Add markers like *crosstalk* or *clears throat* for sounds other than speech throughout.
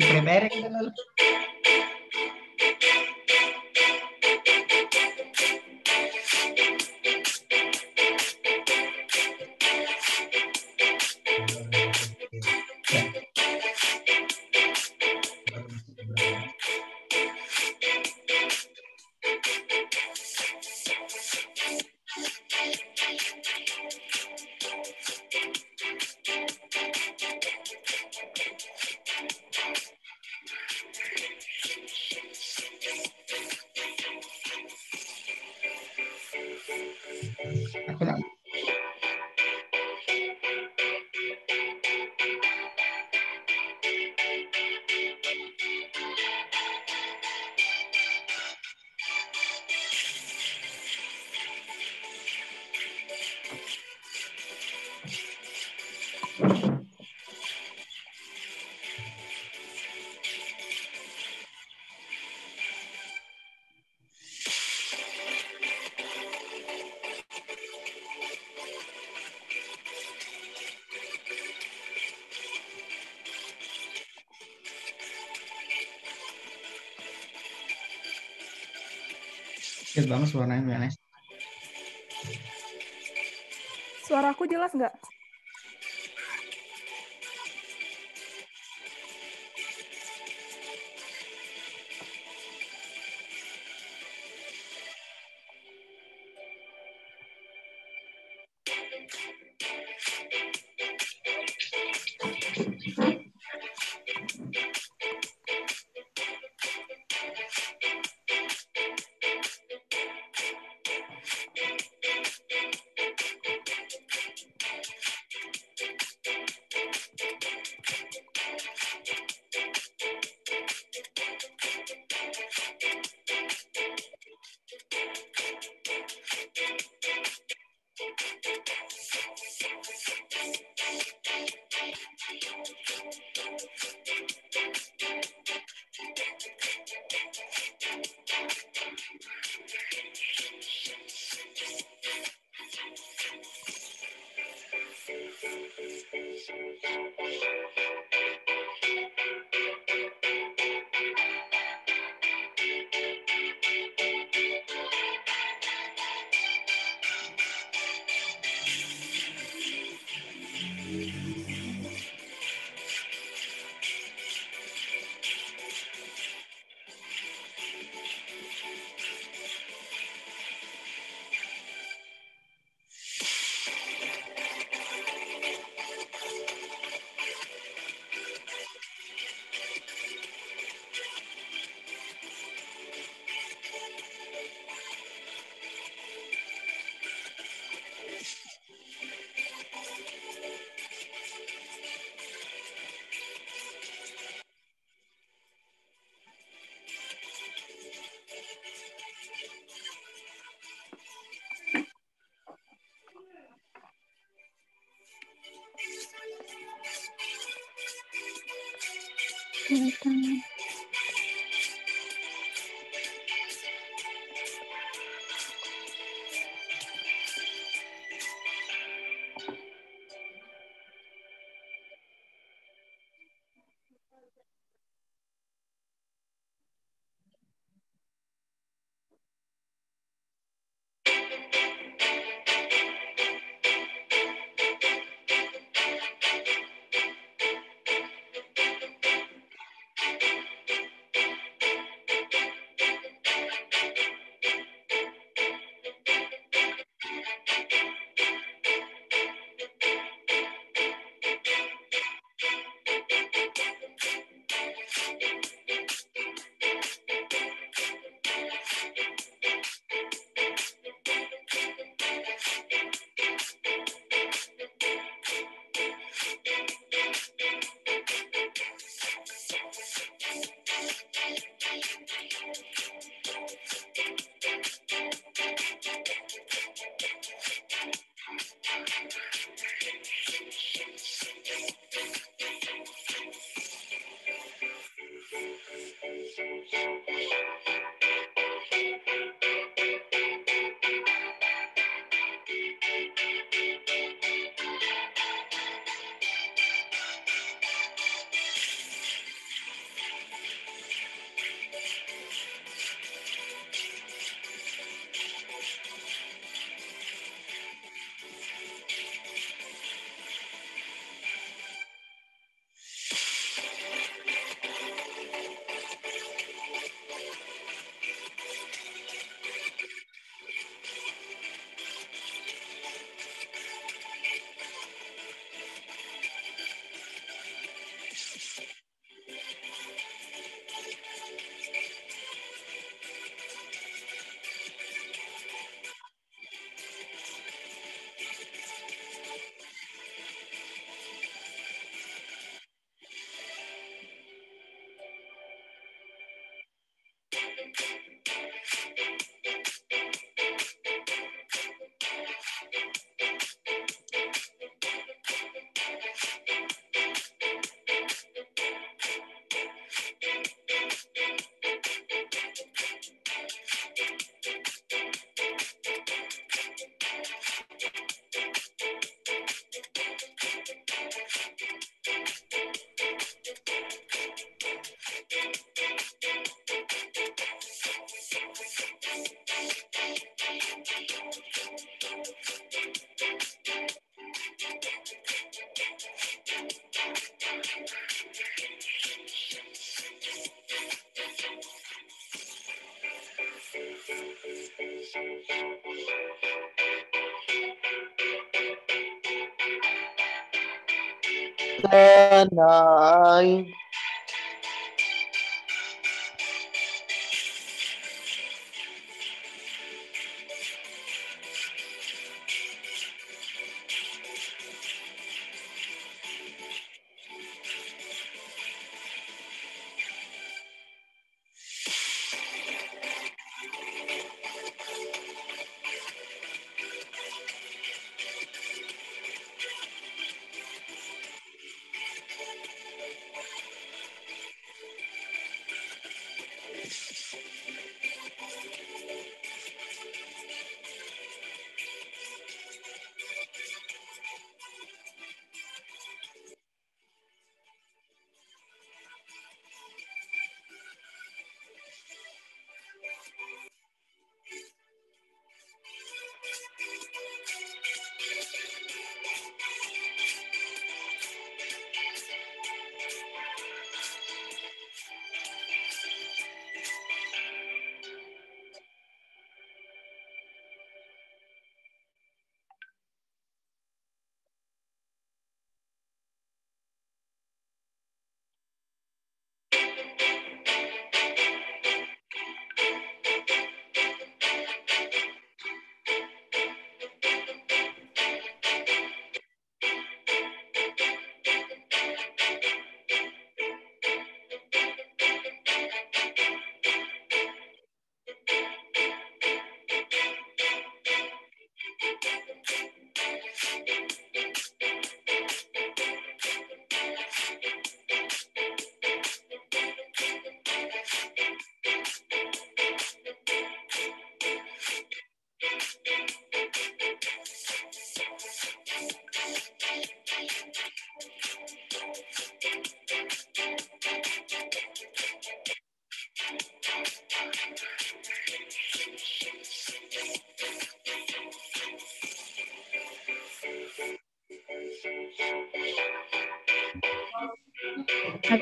Si prepare kita banget suaranya Mianes. Suaraku jelas nggak? 嗯 Thank you. Adonai.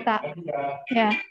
Kata. Ya.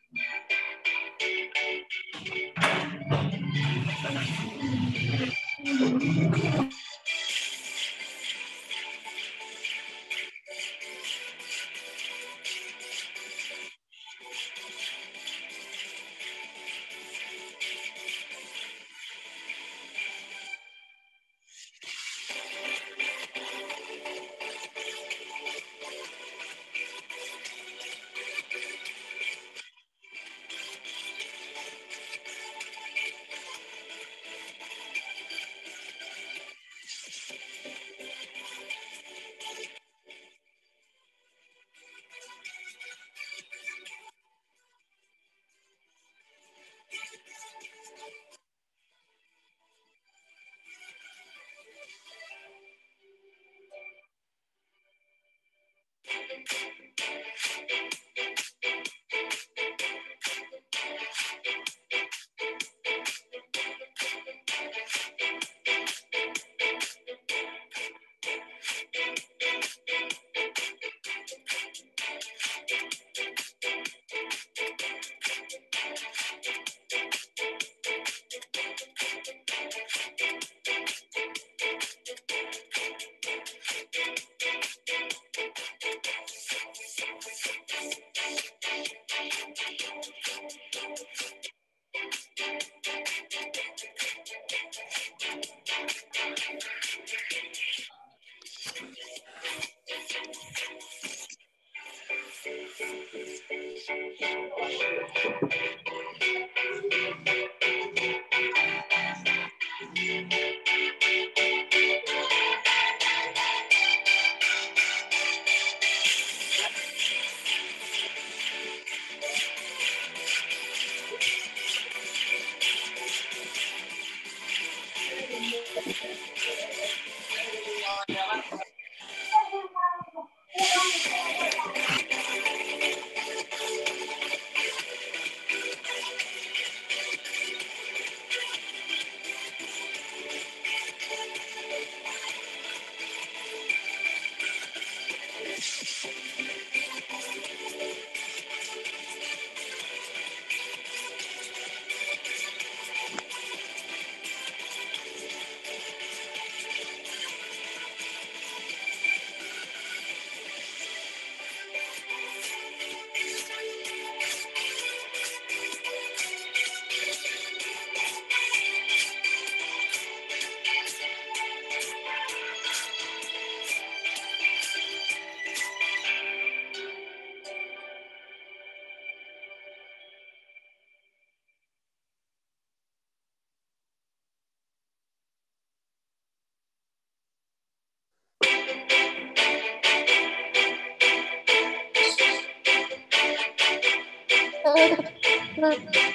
with me.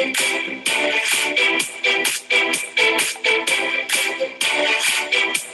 Thank you.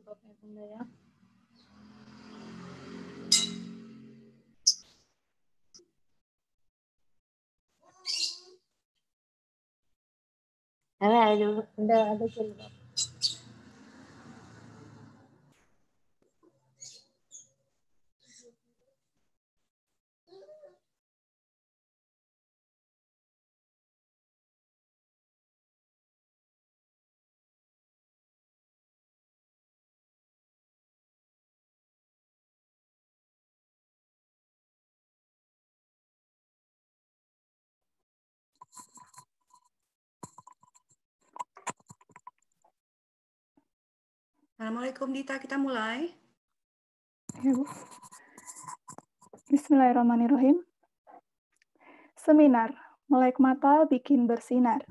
Jawabnya bunda ya ada Assalamualaikum Dita, kita mulai. Bismillahirrahmanirrahim. Seminar, melek mata bikin bersinar,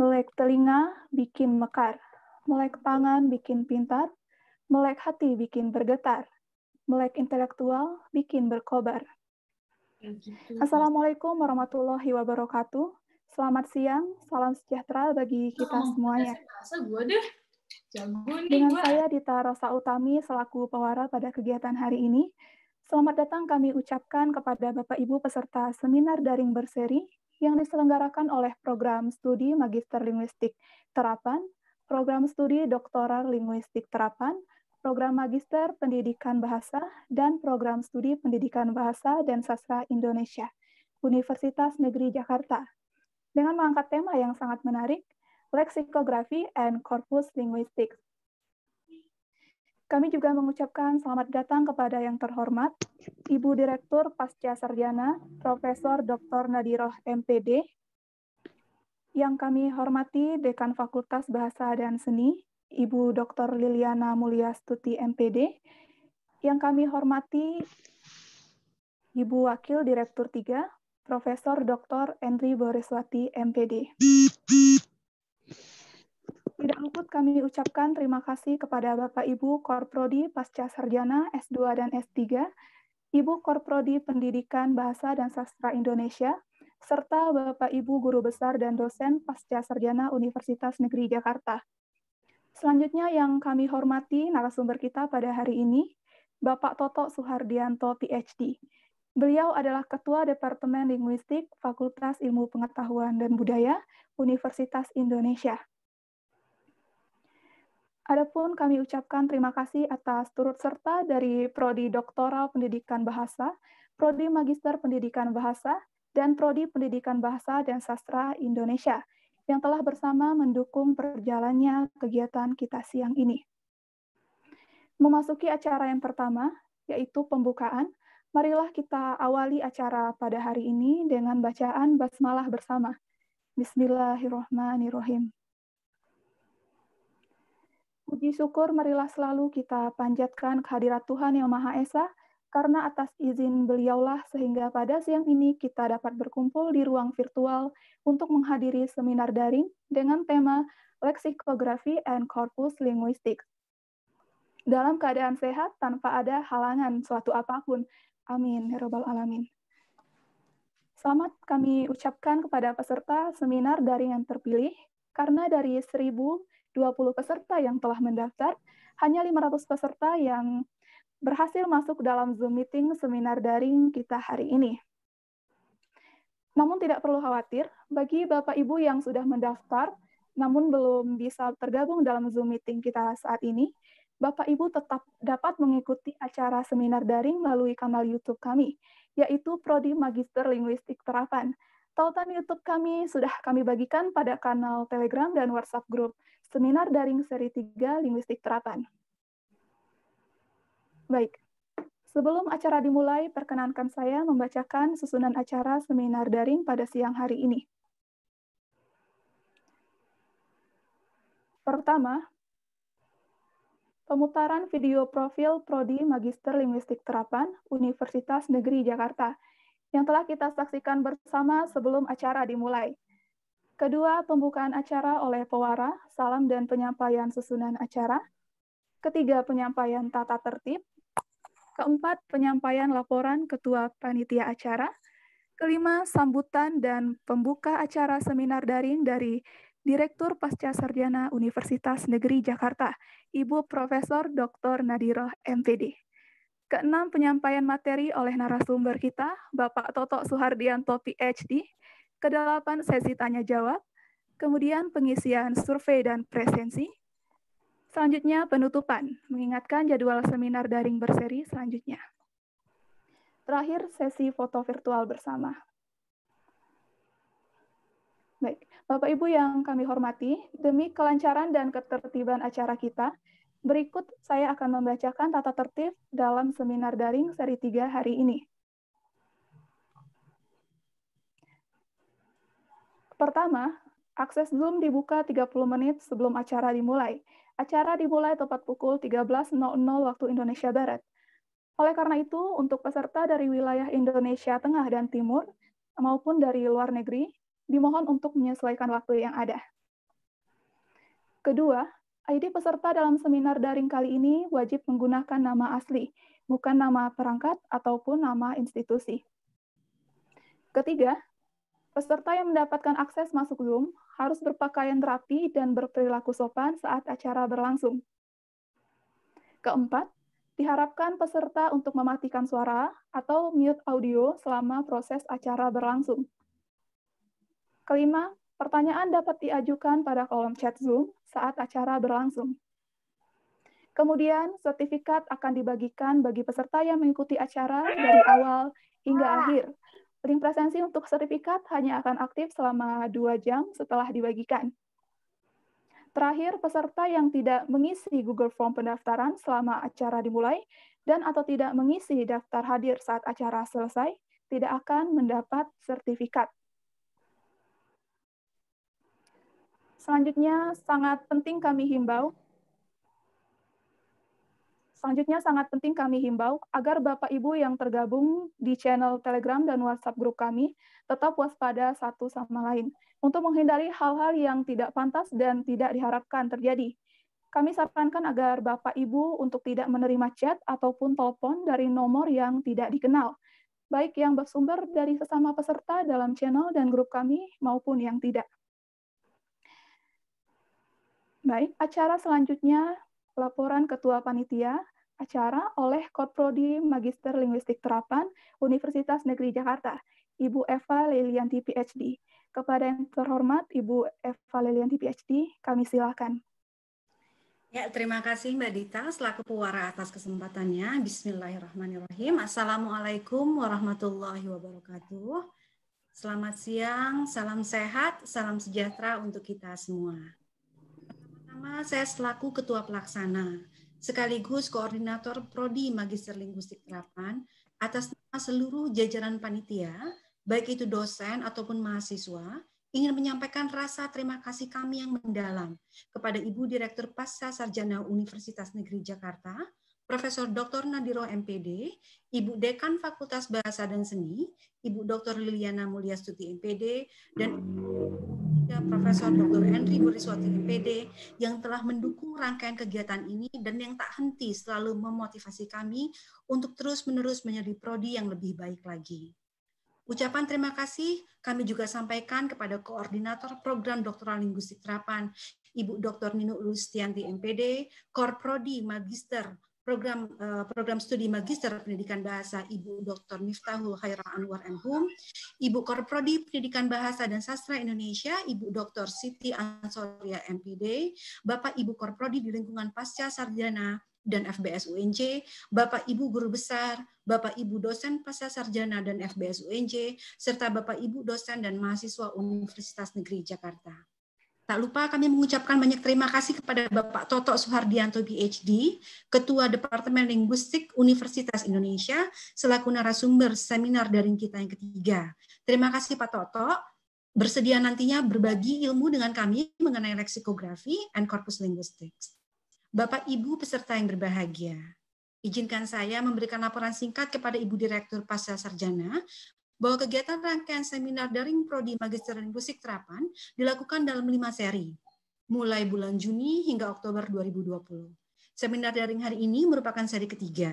melek telinga bikin mekar, melek tangan bikin pintar, melek hati bikin bergetar, melek intelektual bikin berkobar. Assalamualaikum warahmatullahi wabarakatuh. Selamat siang, salam sejahtera bagi kita semuanya. Masa gue deh. Jago nih Dengan gue. saya Dita Rosa Utami selaku pewara pada kegiatan hari ini. Selamat datang kami ucapkan kepada Bapak Ibu peserta seminar daring berseri yang diselenggarakan oleh program studi Magister Linguistik Terapan, program studi Doktoral Linguistik Terapan, program Magister Pendidikan Bahasa, dan program studi Pendidikan Bahasa dan Sastra Indonesia, Universitas Negeri Jakarta. Dengan mengangkat tema yang sangat menarik, Lexicography and Corpus Linguistics. Kami juga mengucapkan selamat datang kepada yang terhormat Ibu Direktur Pasca Sarjana Profesor Dr. Nadiroh MPD, yang kami hormati Dekan Fakultas Bahasa dan Seni, Ibu Dr. Liliana Mulyastuti MPD, yang kami hormati Ibu Wakil Direktur 3, Profesor Dr. Endri Boriswati MPD. Tidak luput kami ucapkan terima kasih kepada Bapak Ibu Korprodi Pasca Sarjana S2 dan S3 Ibu Korprodi Pendidikan Bahasa dan Sastra Indonesia, serta Bapak Ibu Guru Besar dan Dosen Pasca Sarjana Universitas Negeri Jakarta. Selanjutnya yang kami hormati narasumber kita pada hari ini, Bapak Toto Suhardianto, PhD. Beliau adalah Ketua Departemen Linguistik Fakultas Ilmu Pengetahuan dan Budaya Universitas Indonesia. Adapun kami ucapkan terima kasih atas turut serta dari Prodi Doktoral Pendidikan Bahasa, Prodi Magister Pendidikan Bahasa, dan Prodi Pendidikan Bahasa dan Sastra Indonesia yang telah bersama mendukung perjalannya kegiatan kita siang ini. Memasuki acara yang pertama, yaitu pembukaan, marilah kita awali acara pada hari ini dengan bacaan basmalah bersama. Bismillahirrahmanirrahim. Puji syukur marilah selalu kita panjatkan kehadirat Tuhan Yang Maha Esa, karena atas izin beliaulah sehingga pada siang ini kita dapat berkumpul di ruang virtual untuk menghadiri seminar daring dengan tema Lexicography and Corpus Linguistics. Dalam keadaan sehat tanpa ada halangan suatu apa pun. Amin. Ya Rabbal Alamin. Selamat kami ucapkan kepada peserta seminar daring yang terpilih, karena dari 1000 20 peserta yang telah mendaftar, hanya 500 peserta yang berhasil masuk dalam Zoom meeting seminar daring kita hari ini. Namun tidak perlu khawatir, bagi Bapak Ibu yang sudah mendaftar, namun belum bisa tergabung dalam Zoom meeting kita saat ini, Bapak Ibu tetap dapat mengikuti acara seminar daring melalui kanal YouTube kami, yaitu Prodi Magister Linguistik Terapan. Tautan YouTube kami sudah kami bagikan pada kanal Telegram dan WhatsApp Group Seminar Daring Seri 3 Linguistik Terapan. Baik, sebelum acara dimulai, perkenankan saya membacakan susunan acara seminar daring pada siang hari ini. Pertama, pemutaran video profil Prodi Magister Linguistik Terapan Universitas Negeri Jakarta yang telah kita saksikan bersama sebelum acara dimulai. Kedua, pembukaan acara oleh pewara, salam dan penyampaian susunan acara. Ketiga, penyampaian tata tertib. Keempat, penyampaian laporan ketua panitia acara. Kelima, sambutan dan pembuka acara seminar daring dari Direktur Pasca Sarjana Universitas Negeri Jakarta, Ibu Profesor Dr. Nadiroh MPD. Keenam, penyampaian materi oleh narasumber kita, Bapak Toto Suhardianto, PhD, kedelapan sesi tanya jawab, kemudian pengisian survei dan presensi, selanjutnya penutupan, mengingatkan jadwal seminar daring berseri selanjutnya. Terakhir, sesi foto virtual bersama. Baik, Bapak Ibu yang kami hormati, demi kelancaran dan ketertiban acara kita, berikut saya akan membacakan tata tertib dalam seminar daring seri 3 hari ini. Pertama, akses Zoom dibuka 30 menit sebelum acara dimulai. Acara dimulai tepat pukul 13.00 waktu Indonesia Barat. Oleh karena itu, untuk peserta dari wilayah Indonesia Tengah dan Timur maupun dari luar negeri, dimohon untuk menyesuaikan waktu yang ada. Kedua, ID peserta dalam seminar daring kali ini wajib menggunakan nama asli, bukan nama perangkat ataupun nama institusi. Ketiga, Peserta yang mendapatkan akses masuk Zoom harus berpakaian rapi dan berperilaku sopan saat acara berlangsung. Keempat, diharapkan peserta untuk mematikan suara atau mute audio selama proses acara berlangsung. Kelima, pertanyaan dapat diajukan pada kolom chat Zoom saat acara berlangsung. Kemudian, sertifikat akan dibagikan bagi peserta yang mengikuti acara dari awal hingga akhir Link presensi untuk sertifikat hanya akan aktif selama dua jam setelah dibagikan. Terakhir, peserta yang tidak mengisi Google Form pendaftaran selama acara dimulai dan atau tidak mengisi daftar hadir saat acara selesai tidak akan mendapat sertifikat. Selanjutnya, sangat penting kami himbau Selanjutnya sangat penting kami himbau agar Bapak Ibu yang tergabung di channel Telegram dan WhatsApp grup kami tetap waspada satu sama lain untuk menghindari hal-hal yang tidak pantas dan tidak diharapkan terjadi. Kami sarankan agar Bapak Ibu untuk tidak menerima chat ataupun telepon dari nomor yang tidak dikenal, baik yang bersumber dari sesama peserta dalam channel dan grup kami maupun yang tidak. Baik, acara selanjutnya laporan Ketua Panitia acara oleh Kodprodi Magister Linguistik Terapan Universitas Negeri Jakarta, Ibu Eva Lilianti PhD. Kepada yang terhormat Ibu Eva Lilianti PhD, kami silakan. Ya, terima kasih Mbak Dita selaku pewara atas kesempatannya. Bismillahirrahmanirrahim. Assalamualaikum warahmatullahi wabarakatuh. Selamat siang, salam sehat, salam sejahtera untuk kita semua. Pertama-tama saya selaku Ketua Pelaksana sekaligus Koordinator Prodi Magister Linguistik Terapan atas nama seluruh jajaran panitia, baik itu dosen ataupun mahasiswa, ingin menyampaikan rasa terima kasih kami yang mendalam kepada Ibu Direktur Pasca Sarjana Universitas Negeri Jakarta, Profesor Dr. Nadiro MPD, Ibu Dekan Fakultas Bahasa dan Seni, Ibu Dr. Liliana Mulyastuti MPD, dan Profesor Dr. Henry Buriswati MPD yang telah mendukung rangkaian kegiatan ini dan yang tak henti selalu memotivasi kami untuk terus-menerus menjadi prodi yang lebih baik lagi. Ucapan terima kasih kami juga sampaikan kepada Koordinator Program Doktoral Linguistik Terapan, Ibu Dr. Nino Lustianti MPD, Korprodi Magister program uh, program studi magister pendidikan bahasa Ibu Dr. Miftahul Khairah Anwar MHum, Ibu Korprodi Pendidikan Bahasa dan Sastra Indonesia, Ibu Dr. Siti Ansoria MPD, Bapak Ibu Korprodi di lingkungan pasca sarjana dan FBS UNJ, Bapak Ibu Guru Besar, Bapak Ibu dosen pasca sarjana dan FBS UNJ, serta Bapak Ibu dosen dan mahasiswa Universitas Negeri Jakarta. Tak lupa kami mengucapkan banyak terima kasih kepada Bapak Toto Suhardianto PhD, Ketua Departemen Linguistik Universitas Indonesia, selaku narasumber seminar daring kita yang ketiga. Terima kasih Pak Toto, bersedia nantinya berbagi ilmu dengan kami mengenai leksikografi and corpus linguistics. Bapak Ibu peserta yang berbahagia, izinkan saya memberikan laporan singkat kepada Ibu Direktur Pasca Sarjana bahwa kegiatan rangkaian seminar daring Prodi Magister Linguistik Terapan dilakukan dalam lima seri, mulai bulan Juni hingga Oktober 2020. Seminar daring hari ini merupakan seri ketiga.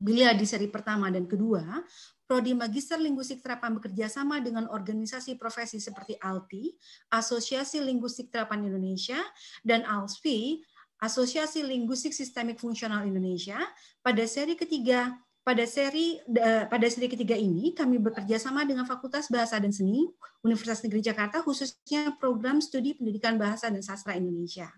Bila di seri pertama dan kedua, Prodi Magister Linguistik Terapan bekerja sama dengan organisasi profesi seperti ALTI, Asosiasi Linguistik Terapan Indonesia, dan ALSPI, Asosiasi Linguistik Sistemik Fungsional Indonesia, pada seri ketiga pada seri pada seri ketiga ini kami bekerja sama dengan Fakultas Bahasa dan Seni Universitas Negeri Jakarta khususnya program studi pendidikan bahasa dan sastra Indonesia.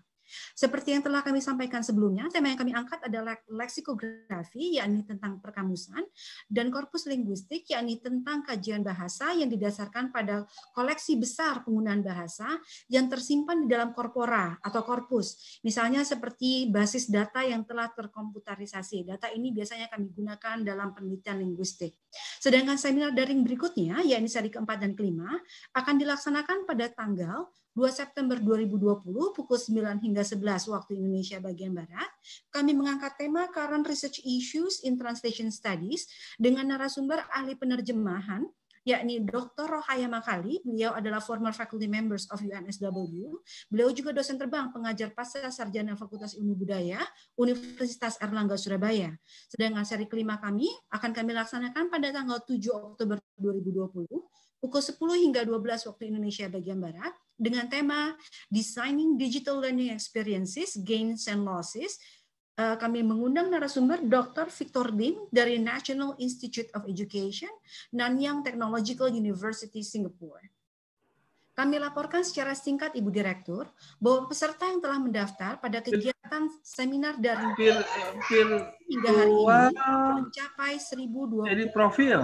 Seperti yang telah kami sampaikan sebelumnya, tema yang kami angkat adalah leksikografi, yakni tentang perkamusan, dan korpus linguistik, yakni tentang kajian bahasa yang didasarkan pada koleksi besar penggunaan bahasa yang tersimpan di dalam korpora atau korpus. Misalnya seperti basis data yang telah terkomputerisasi. Data ini biasanya kami gunakan dalam penelitian linguistik. Sedangkan seminar daring berikutnya, yakni seri keempat dan kelima, akan dilaksanakan pada tanggal 2 September 2020 pukul 9 hingga 11 waktu Indonesia bagian Barat, kami mengangkat tema Current Research Issues in Translation Studies dengan narasumber ahli penerjemahan yakni Dr. Rohaya Makali. Beliau adalah former faculty members of UNSW. Beliau juga dosen terbang pengajar pasca sarjana Fakultas Ilmu Budaya Universitas Erlangga Surabaya. Sedangkan seri kelima kami akan kami laksanakan pada tanggal 7 Oktober 2020 pukul 10 hingga 12 waktu Indonesia bagian Barat dengan tema Designing Digital Learning Experiences, Gains and Losses. Eh, kami mengundang narasumber Dr. Victor Lim dari National Institute of Education, Nanyang Technological University, Singapore. Kami laporkan secara singkat Ibu Direktur bahwa peserta yang telah mendaftar pada kegiatan seminar dari hingga hari ini mencapai 1.020. Jadi profil.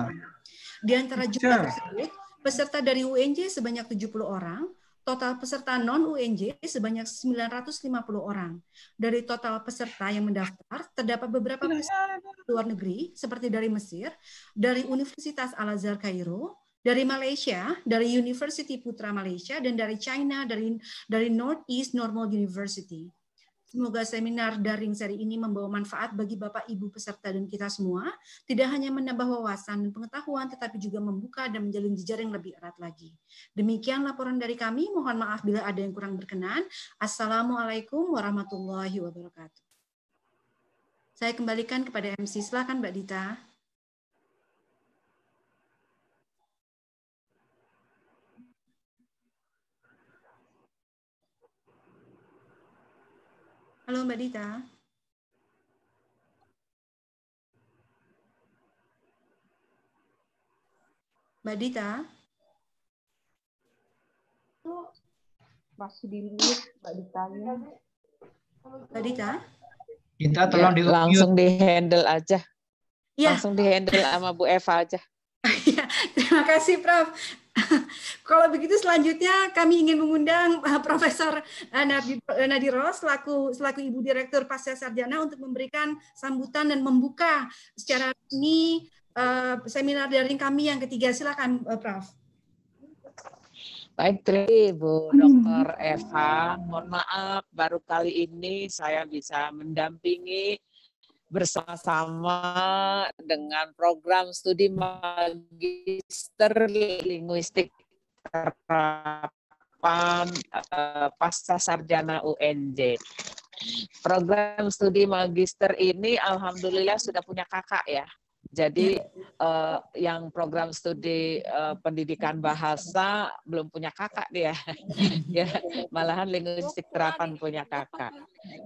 Di antara jumlah tersebut, peserta dari UNJ sebanyak 70 orang, total peserta non-UNJ sebanyak 950 orang. Dari total peserta yang mendaftar, terdapat beberapa peserta luar negeri, seperti dari Mesir, dari Universitas Al-Azhar Kairo, dari Malaysia, dari University Putra Malaysia, dan dari China, dari dari Northeast Normal University. Semoga seminar daring seri ini membawa manfaat bagi Bapak Ibu peserta dan kita semua, tidak hanya menambah wawasan dan pengetahuan, tetapi juga membuka dan menjalin jejaring lebih erat lagi. Demikian laporan dari kami, mohon maaf bila ada yang kurang berkenan. Assalamualaikum warahmatullahi wabarakatuh. Saya kembalikan kepada MC, silakan Mbak Dita. Halo Mbak Dita. Mbak Dita. Masih di mute Mbak Ditanya. Mbak Dita. Kita Ya, tolong di langsung di handle aja. Ya, Langsung di handle sama Bu Eva aja. *laughs* ya, terima kasih Prof. *laughs* Kalau begitu selanjutnya kami ingin mengundang uh, Profesor uh, Nadiro selaku selaku Ibu Direktur Pasca Sarjana untuk memberikan sambutan dan membuka secara resmi uh, seminar daring kami yang ketiga. Silakan uh, Prof. Baik, terima Bu Dr. Eva. Mohon maaf, baru kali ini saya bisa mendampingi bersama-sama dengan program studi magister linguistik terapan eh, pasca sarjana UNJ. Program studi magister ini alhamdulillah sudah punya kakak ya. Jadi eh, yang program studi eh, pendidikan bahasa belum punya kakak dia. *laughs* ya, malahan linguistik terapan punya kakak.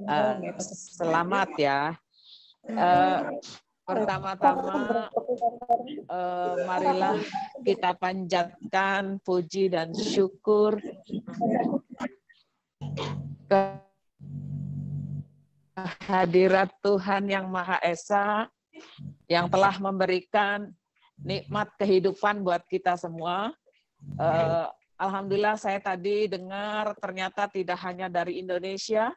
Eh, selamat ya. Eh, pertama-tama eh, marilah kita panjatkan puji dan syukur ke hadirat Tuhan yang Maha Esa yang telah memberikan nikmat kehidupan buat kita semua. Eh, Alhamdulillah saya tadi dengar ternyata tidak hanya dari Indonesia,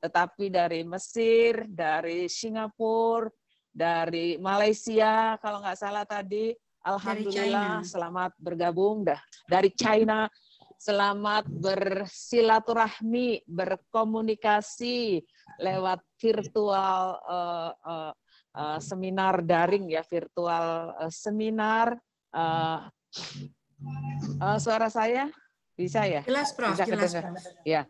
tetapi dari Mesir, dari Singapura, dari Malaysia, kalau nggak salah tadi. Alhamdulillah, selamat bergabung dah. Dari China, selamat bersilaturahmi, berkomunikasi lewat virtual eh, eh, eh, seminar daring ya, virtual eh, seminar. Eh, eh, suara saya bisa ya? Jelas Prof, Bisa jelas kedengar. Prof. Ya,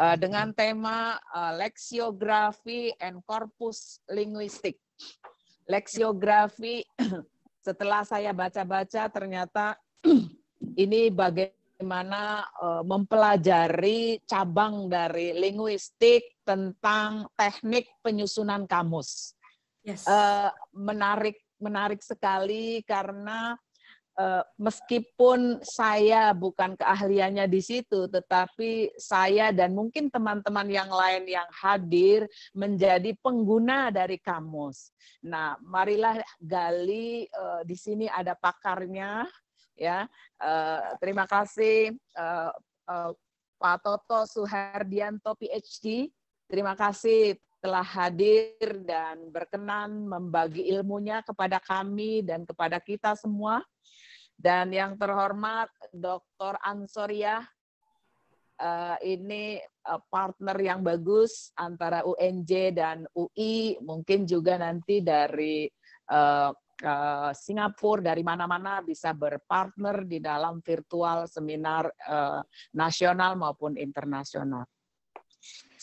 eh, dengan tema eh, leksiografi and corpus linguistik. Leksiografi *clears throat* setelah saya baca-baca ternyata *clears throat* ini bagaimana eh, mempelajari cabang dari linguistik tentang teknik penyusunan kamus. Yes. Eh, menarik menarik sekali karena meskipun saya bukan keahliannya di situ, tetapi saya dan mungkin teman-teman yang lain yang hadir menjadi pengguna dari kamus. Nah, marilah gali eh, di sini ada pakarnya, ya. Eh, terima kasih eh, eh, Pak Toto Suhardianto PhD. Terima kasih telah hadir dan berkenan membagi ilmunya kepada kami dan kepada kita semua. Dan yang terhormat Dr. Ansoria, eh, ini eh, partner yang bagus antara UNJ dan UI, mungkin juga nanti dari eh, Singapura, dari mana-mana bisa berpartner di dalam virtual seminar nasional maupun internasional.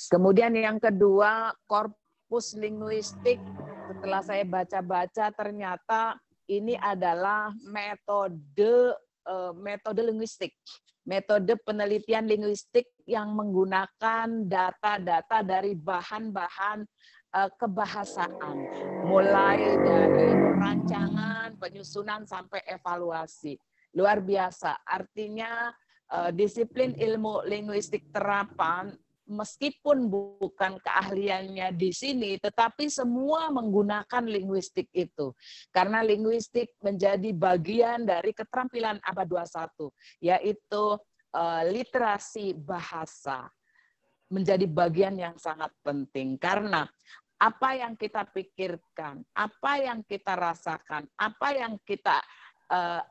Kemudian yang kedua, korpus linguistik. Setelah saya baca-baca, ternyata ini adalah metode eh, metode linguistik, metode penelitian linguistik yang menggunakan data-data dari bahan-bahan eh, kebahasaan, mulai dari rancangan, penyusunan sampai evaluasi. Luar biasa. Artinya eh, disiplin ilmu linguistik terapan meskipun bukan keahliannya di sini, tetapi semua menggunakan linguistik itu. Karena linguistik menjadi bagian dari keterampilan abad 21, yaitu eh, literasi bahasa. Menjadi bagian yang sangat penting. Karena apa yang kita pikirkan, apa yang kita rasakan, apa yang kita eh,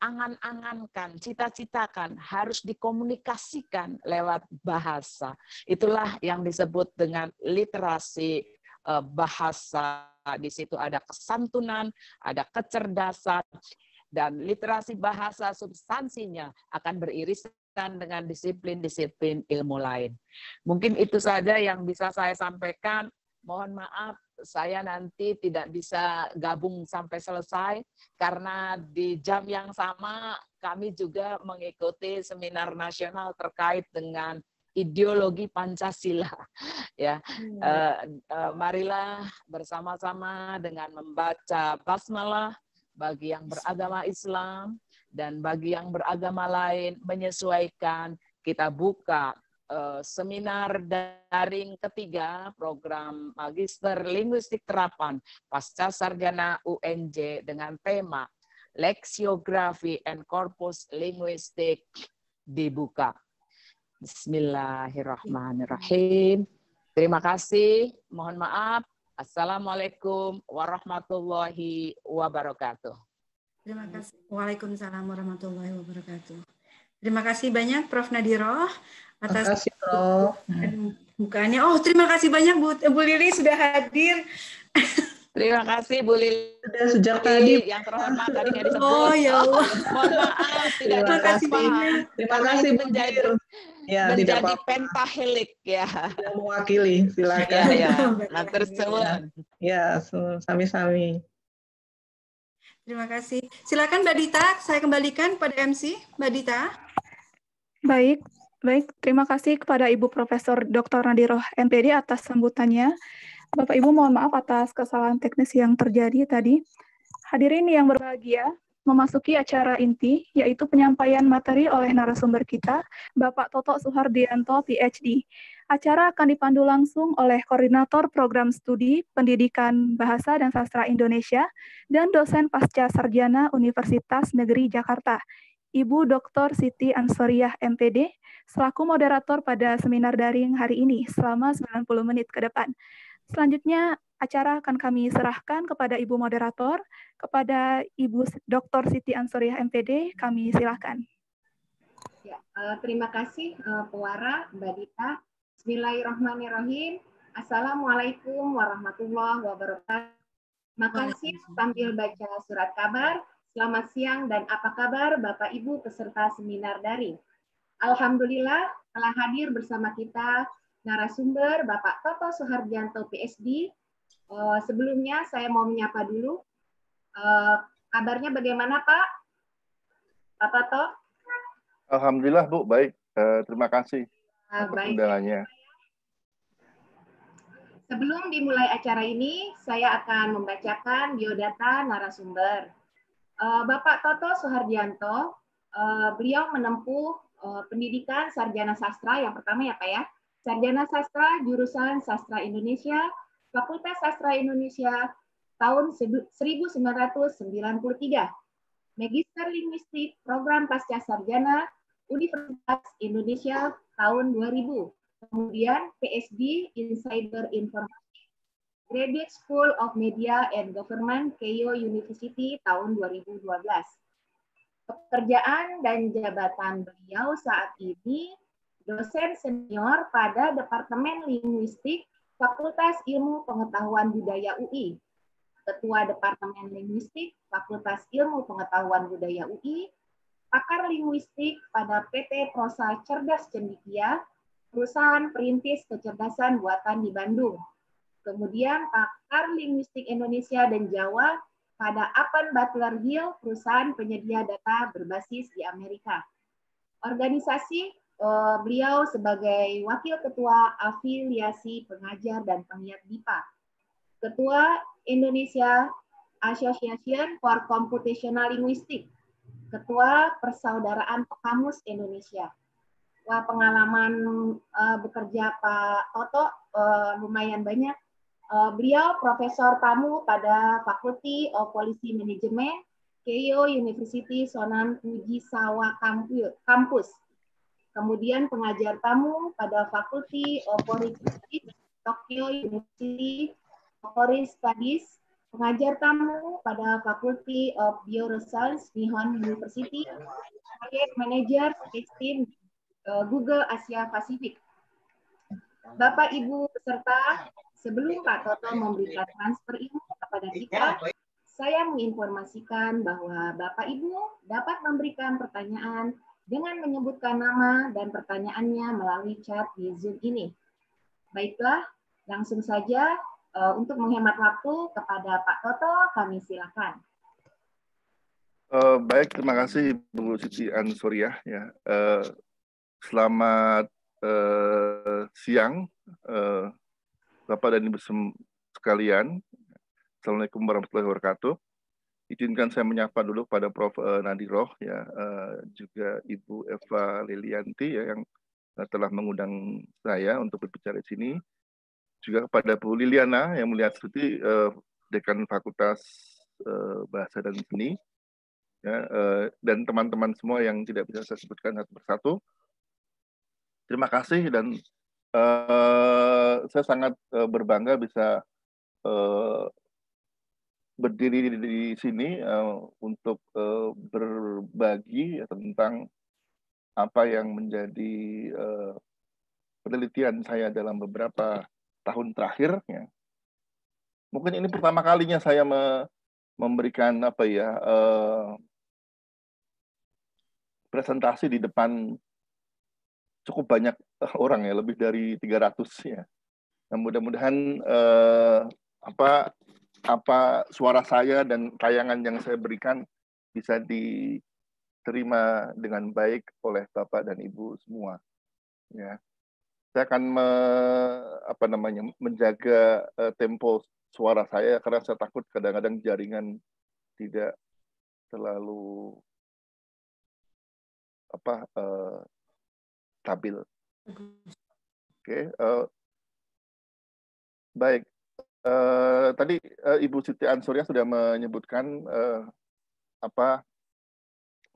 angan-angankan, cita-citakan harus dikomunikasikan lewat bahasa. Itulah yang disebut dengan literasi eh, bahasa. Di situ ada kesantunan, ada kecerdasan, dan literasi bahasa substansinya akan beririsan dengan disiplin-disiplin ilmu lain. Mungkin itu saja yang bisa saya sampaikan. Mohon maaf saya nanti tidak bisa gabung sampai selesai. Karena di jam yang sama kami juga mengikuti seminar nasional terkait dengan ideologi Pancasila. *laughs* Ya hmm. uh, uh, marilah bersama-sama dengan membaca basmalah bagi yang beragama Islam dan bagi yang beragama lain menyesuaikan. Kita buka seminar daring ketiga program Magister Linguistik Terapan Pasca Sarjana UNJ dengan tema Leksiografi and Corpus Linguistik dibuka. Bismillahirrahmanirrahim. Terima kasih. Mohon maaf. Assalamualaikum warahmatullahi wabarakatuh. Terima kasih. Waalaikumsalam warahmatullahi wabarakatuh. Terima kasih banyak Prof. Nadiroh atas terima kasih, Prof. Oh, terima kasih banyak Bu, Bu Lili sudah hadir. *laughs* Terima kasih Bu Lili. Sudah sejak tadi yang terhormat tadi nggak *laughs* disebut. Oh ya Allah. *laughs* Mohon maaf tidak terima kasih banyak. Terima kasih Bu menjadi ya, menjadi tidak apa pentahelik ya. Yang mewakili, silakan. Ya, ya. Matur suwun. Ya, sami-sami. Terima kasih. Silakan Mbak Dita, saya kembalikan pada MC. Mbak Dita. Baik, baik. Terima kasih kepada Ibu Profesor Dr. Nadiroh MPD atas sambutannya. Bapak Ibu mohon maaf atas kesalahan teknis yang terjadi tadi. Hadirin yang berbahagia, memasuki acara inti, yaitu penyampaian materi oleh narasumber kita, Bapak Toto Suhardianto, PhD. Acara akan dipandu langsung oleh Koordinator Program Studi Pendidikan Bahasa dan Sastra Indonesia dan dosen pasca sarjana Universitas Negeri Jakarta, Ibu Dr. Siti Ansoriah MPD selaku moderator pada seminar daring hari ini selama 90 menit ke depan. Selanjutnya acara akan kami serahkan kepada Ibu moderator, kepada Ibu Dr. Siti Ansoriah MPD, kami silakan. Ya, uh, terima kasih uh, Pewara, Mbak Dita. Bismillahirrahmanirrahim. Assalamualaikum warahmatullahi wabarakatuh. Makasih sambil baca surat kabar Selamat siang dan apa kabar Bapak Ibu peserta seminar daring. Alhamdulillah telah hadir bersama kita narasumber Bapak Toto Suharjanto PSD. Uh, eh, sebelumnya saya mau menyapa dulu. Uh, kabarnya bagaimana Pak? Pak Toto? Alhamdulillah Bu, baik. Uh, terima kasih uh, baik. undangannya. Sebelum dimulai acara ini, saya akan membacakan biodata narasumber. Eh, Bapak Toto Suhardianto, uh, beliau menempuh uh, pendidikan sarjana sastra yang pertama ya Pak ya, sarjana sastra jurusan sastra Indonesia, Fakultas Sastra Indonesia tahun 1993, Magister Linguistik Program Pasca Sarjana Universitas Indonesia tahun 2000, kemudian PSD in Cyber Informasi Graduate School of Media and Government, Keio University tahun 2012. Pekerjaan dan jabatan beliau saat ini dosen senior pada Departemen Linguistik Fakultas Ilmu Pengetahuan Budaya UI, Ketua Departemen Linguistik Fakultas Ilmu Pengetahuan Budaya UI, pakar linguistik pada PT Prosa Cerdas Cendikia, perusahaan perintis kecerdasan buatan di Bandung. Kemudian pakar linguistik Indonesia dan Jawa pada Upton Butler Hill, perusahaan penyedia data berbasis di Amerika. Organisasi eh, beliau sebagai wakil ketua afiliasi pengajar dan pengiat BIPA. Ketua Indonesia Association for Computational Linguistics. Ketua Persaudaraan Pekamus Indonesia. Wah, pengalaman uh, bekerja Pak Toto uh, lumayan banyak Uh, beliau profesor tamu pada Fakulty of Policy Management Keio University Sonan Fujisawa Campus. Kemudian pengajar tamu pada Fakulty of Foreign Tokyo University Foreign Studies pengajar tamu pada Faculty of Bioscience Nihon University, Project Manager Team Google Asia Pasifik. Bapak Ibu peserta, sebelum Pak Toto memberikan transfer ilmu kepada kita, saya menginformasikan bahwa Bapak Ibu dapat memberikan pertanyaan dengan menyebutkan nama dan pertanyaannya melalui chat di Zoom ini. Baiklah, langsung saja uh, untuk menghemat waktu kepada Pak Toto, kami silakan. Uh, baik, terima kasih Bu Siti Ansuriah. Ya, uh, selamat siang, Bapak dan Ibu sekalian. Assalamualaikum warahmatullahi wabarakatuh. Izinkan saya menyapa dulu pada Prof. Uh, Nadiroh, ya, uh, juga Ibu Eva Lilianti ya, yang telah mengundang saya untuk berbicara di sini. Juga kepada Bu Liliana yang melihat studi Dekan Fakultas Bahasa dan Seni, ya, dan teman-teman semua yang tidak bisa saya sebutkan satu persatu. Terima kasih dan uh, saya sangat uh, berbangga bisa uh, berdiri di sini uh, untuk uh, berbagi tentang apa yang menjadi uh, penelitian saya dalam beberapa tahun terakhir. Ya. Mungkin ini pertama kalinya saya me memberikan apa ya uh, presentasi di depan cukup banyak *laughs* orang ya, lebih dari 300 ya. Nah, mudah-mudahan eh, apa apa suara saya dan tayangan yang saya berikan bisa diterima dengan baik oleh Bapak dan Ibu semua. Ya. Saya akan me, apa namanya menjaga uh, tempo suara saya karena saya takut kadang-kadang jaringan tidak terlalu apa uh, stabil. Oke, okay. uh, baik. Uh, tadi uh, Ibu Siti Ansurya sudah menyebutkan uh, apa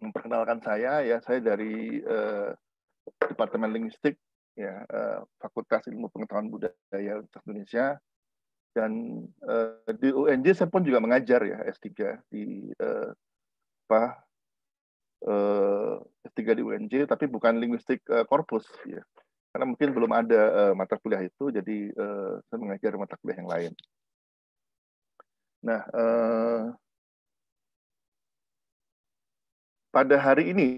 memperkenalkan saya ya saya dari uh, Departemen Linguistik ya uh, Fakultas Ilmu Pengetahuan Budaya Indonesia dan uh, di UNJ saya pun juga mengajar ya S3 di uh, apa uh, S3 di UNJ tapi bukan linguistik korpus ya. Karena mungkin belum ada uh, mata kuliah itu jadi uh, saya mengajar mata kuliah yang lain. Nah, uh, pada hari ini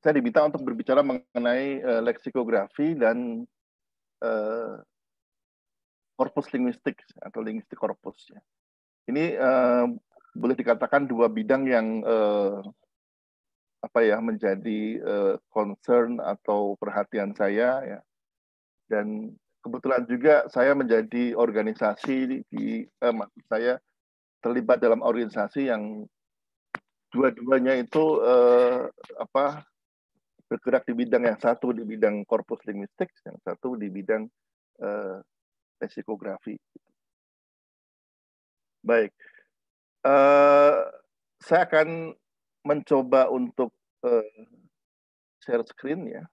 saya diminta untuk berbicara mengenai uh, leksikografi dan uh, korpus linguistik atau linguistik korpus ya. Ini uh, boleh dikatakan dua bidang yang uh, apa ya menjadi uh, concern atau perhatian saya ya. Dan kebetulan juga saya menjadi organisasi di eh, maksud saya terlibat dalam organisasi yang dua-duanya itu eh, apa bergerak di bidang yang satu di bidang korpus linguistik yang satu di bidang eh, baik. Uh, saya akan mencoba untuk uh, share screen ya.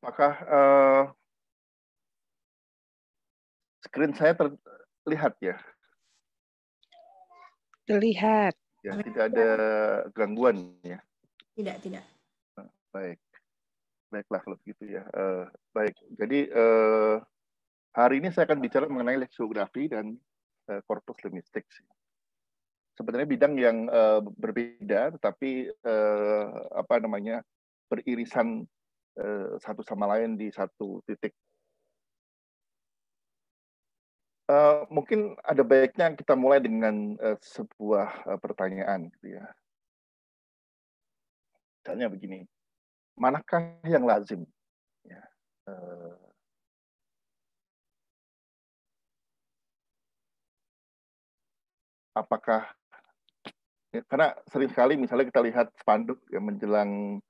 Apakah uh, screen saya terlihat ya? Terlihat. Ya, tidak ada gangguan ya? Tidak, tidak. Nah, baik. Baiklah kalau begitu ya. Uh, baik. Jadi uh, hari ini saya akan bicara mengenai leksiografi dan uh, korpus linguistik. Sebenarnya bidang yang uh, berbeda, tetapi uh, apa namanya beririsan Eh, satu sama lain di satu titik. Eh, mungkin ada baiknya kita mulai dengan eh, sebuah pertanyaan, gitu ya. Misalnya begini, manakah yang lazim? Ya, apakah ya, karena sering kali misalnya kita lihat spanduk yang menjelang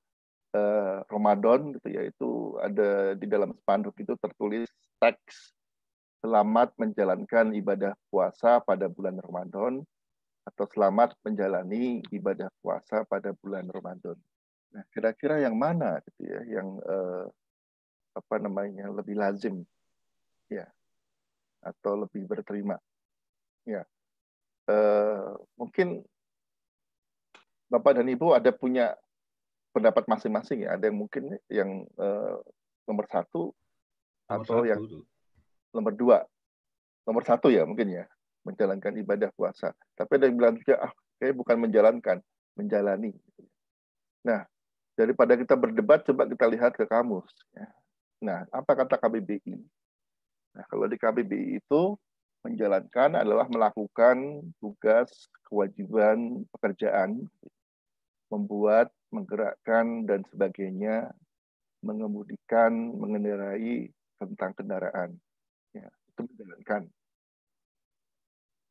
uh, Ramadan gitu ya itu ada di dalam spanduk itu tertulis teks selamat menjalankan ibadah puasa pada bulan Ramadan atau selamat menjalani ibadah puasa pada bulan Ramadan. Nah, kira-kira yang mana gitu ya yang uh, apa namanya lebih lazim ya atau lebih berterima ya uh, mungkin bapak dan ibu ada punya pendapat masing-masing ya ada yang mungkin yang uh, nomor satu nomor atau satu. yang nomor dua nomor satu ya mungkin ya menjalankan ibadah puasa tapi ada yang bilang juga ah kayak bukan menjalankan menjalani nah daripada kita berdebat coba kita lihat ke kamus ya. Nah, apa kata KBBI? Nah, kalau di KBBI itu menjalankan adalah melakukan tugas, kewajiban, pekerjaan, membuat, menggerakkan, dan sebagainya, mengemudikan, mengendarai tentang kendaraan. Ya, itu menjalankan.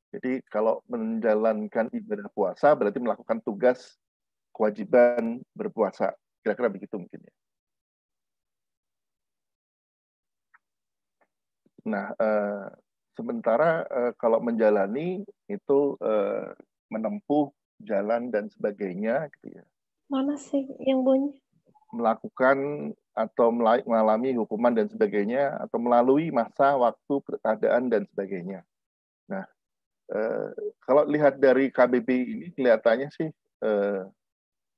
Jadi kalau menjalankan ibadah puasa berarti melakukan tugas, kewajiban berpuasa. Kira-kira begitu mungkin ya. Nah, eh, sementara eh, kalau menjalani itu eh, menempuh jalan dan sebagainya, gitu ya. Mana sih yang bunyi? Melakukan atau mengalami hukuman dan sebagainya, atau melalui masa, waktu, keadaan dan sebagainya. Nah, eh, kalau lihat dari KBB ini kelihatannya sih eh,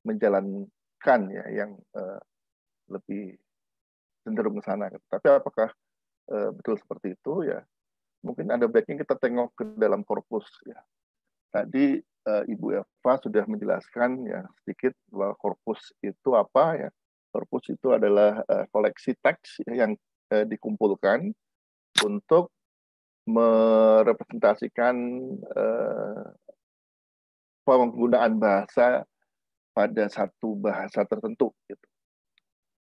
menjalankan ya yang eh, lebih cenderung ke sana. Tapi apakah uh, betul seperti itu ya mungkin ada baiknya kita tengok ke dalam korpus ya tadi uh, Ibu Eva sudah menjelaskan ya sedikit bahwa korpus itu apa ya korpus itu adalah uh, koleksi teks yang uh, dikumpulkan untuk merepresentasikan uh, penggunaan bahasa pada satu bahasa tertentu gitu.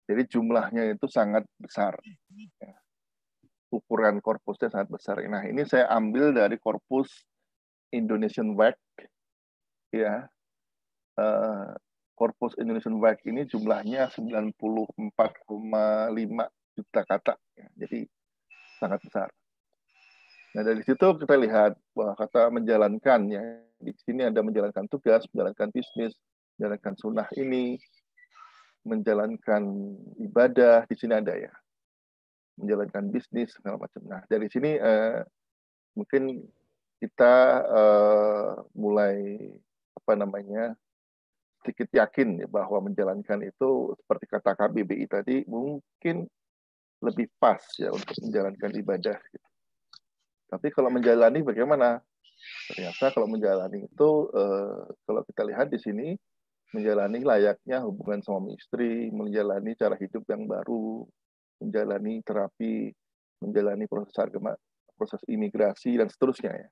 Jadi jumlahnya itu sangat besar. Ya ukuran korpusnya sangat besar. Nah, ini saya ambil dari korpus Indonesian WAC ya. Uh, korpus Indonesian WAC ini jumlahnya 94,5 juta kata. Ya. Jadi sangat besar. Nah, dari situ kita lihat bahwa kata menjalankan ya. Di sini ada menjalankan tugas, menjalankan bisnis, menjalankan sunnah ini, menjalankan ibadah, di sini ada ya menjalankan bisnis segala macam. Nah dari sini uh, mungkin kita uh, mulai apa namanya sedikit yakin ya, bahwa menjalankan itu seperti kata KBBI tadi mungkin lebih pas ya untuk menjalankan ibadah. Gitu. Tapi kalau menjalani bagaimana? Ternyata kalau menjalani itu uh, kalau kita lihat di sini menjalani layaknya hubungan suami istri, menjalani cara hidup yang baru, menjalani terapi, menjalani proses agama, proses imigrasi dan seterusnya ya.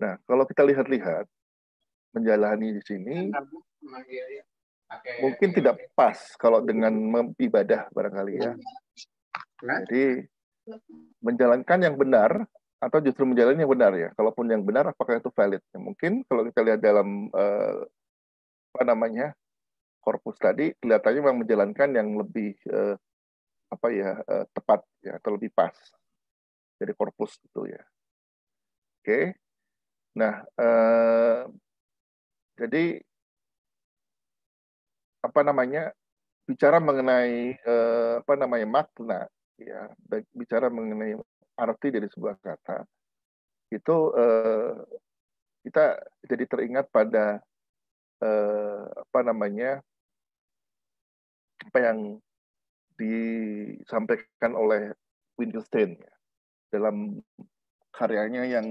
Nah, kalau kita lihat-lihat menjalani di sini mungkin tidak pas kalau dengan ibadah barangkali ya. Jadi menjalankan yang benar atau justru menjalani yang benar ya. Kalaupun yang benar apakah itu valid? Ya, mungkin kalau kita lihat dalam uh, apa namanya korpus tadi kelihatannya memang menjalankan yang lebih uh, apa ya uh, tepat ya atau lebih pas dari korpus itu ya. Oke. Okay. Nah, uh, jadi apa namanya bicara mengenai uh, apa namanya makna ya bicara mengenai arti dari sebuah kata itu uh, kita jadi teringat pada uh, apa namanya apa yang disampaikan oleh Wittgenstein ya, dalam karyanya yang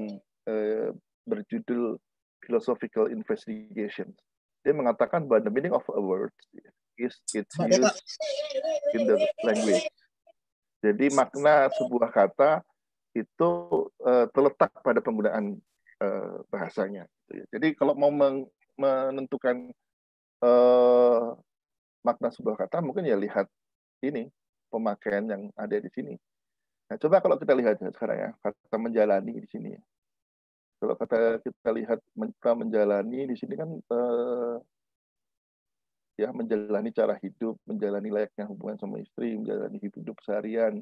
eh, berjudul Philosophical Investigation. Dia mengatakan bahwa the meaning of a word is its use in the language. Jadi makna sebuah kata itu uh, terletak pada penggunaan uh, bahasanya. Jadi kalau mau menentukan uh, makna sebuah kata, mungkin ya lihat ini pemakaian yang ada di sini. Nah, coba kalau kita lihat sekarang ya, kata menjalani di sini. Kalau kata kita lihat kita menjalani di sini kan eh, ya menjalani cara hidup, menjalani layaknya hubungan sama istri, menjalani hidup seharian,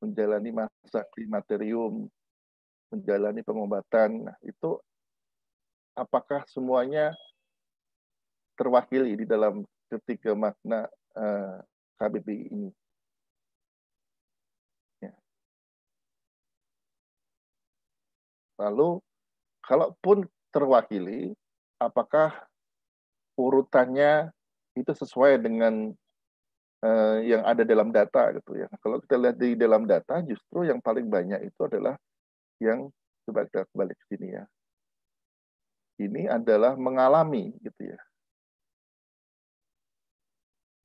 menjalani masa klimaterium, menjalani pengobatan. Nah, itu apakah semuanya terwakili di dalam ketiga makna eh, KBBI ini? Lalu, kalaupun terwakili, apakah urutannya itu sesuai dengan uh, yang ada dalam data gitu ya. Kalau kita lihat di dalam data, justru yang paling banyak itu adalah yang coba kita kembali ke sini ya. Ini adalah mengalami gitu ya.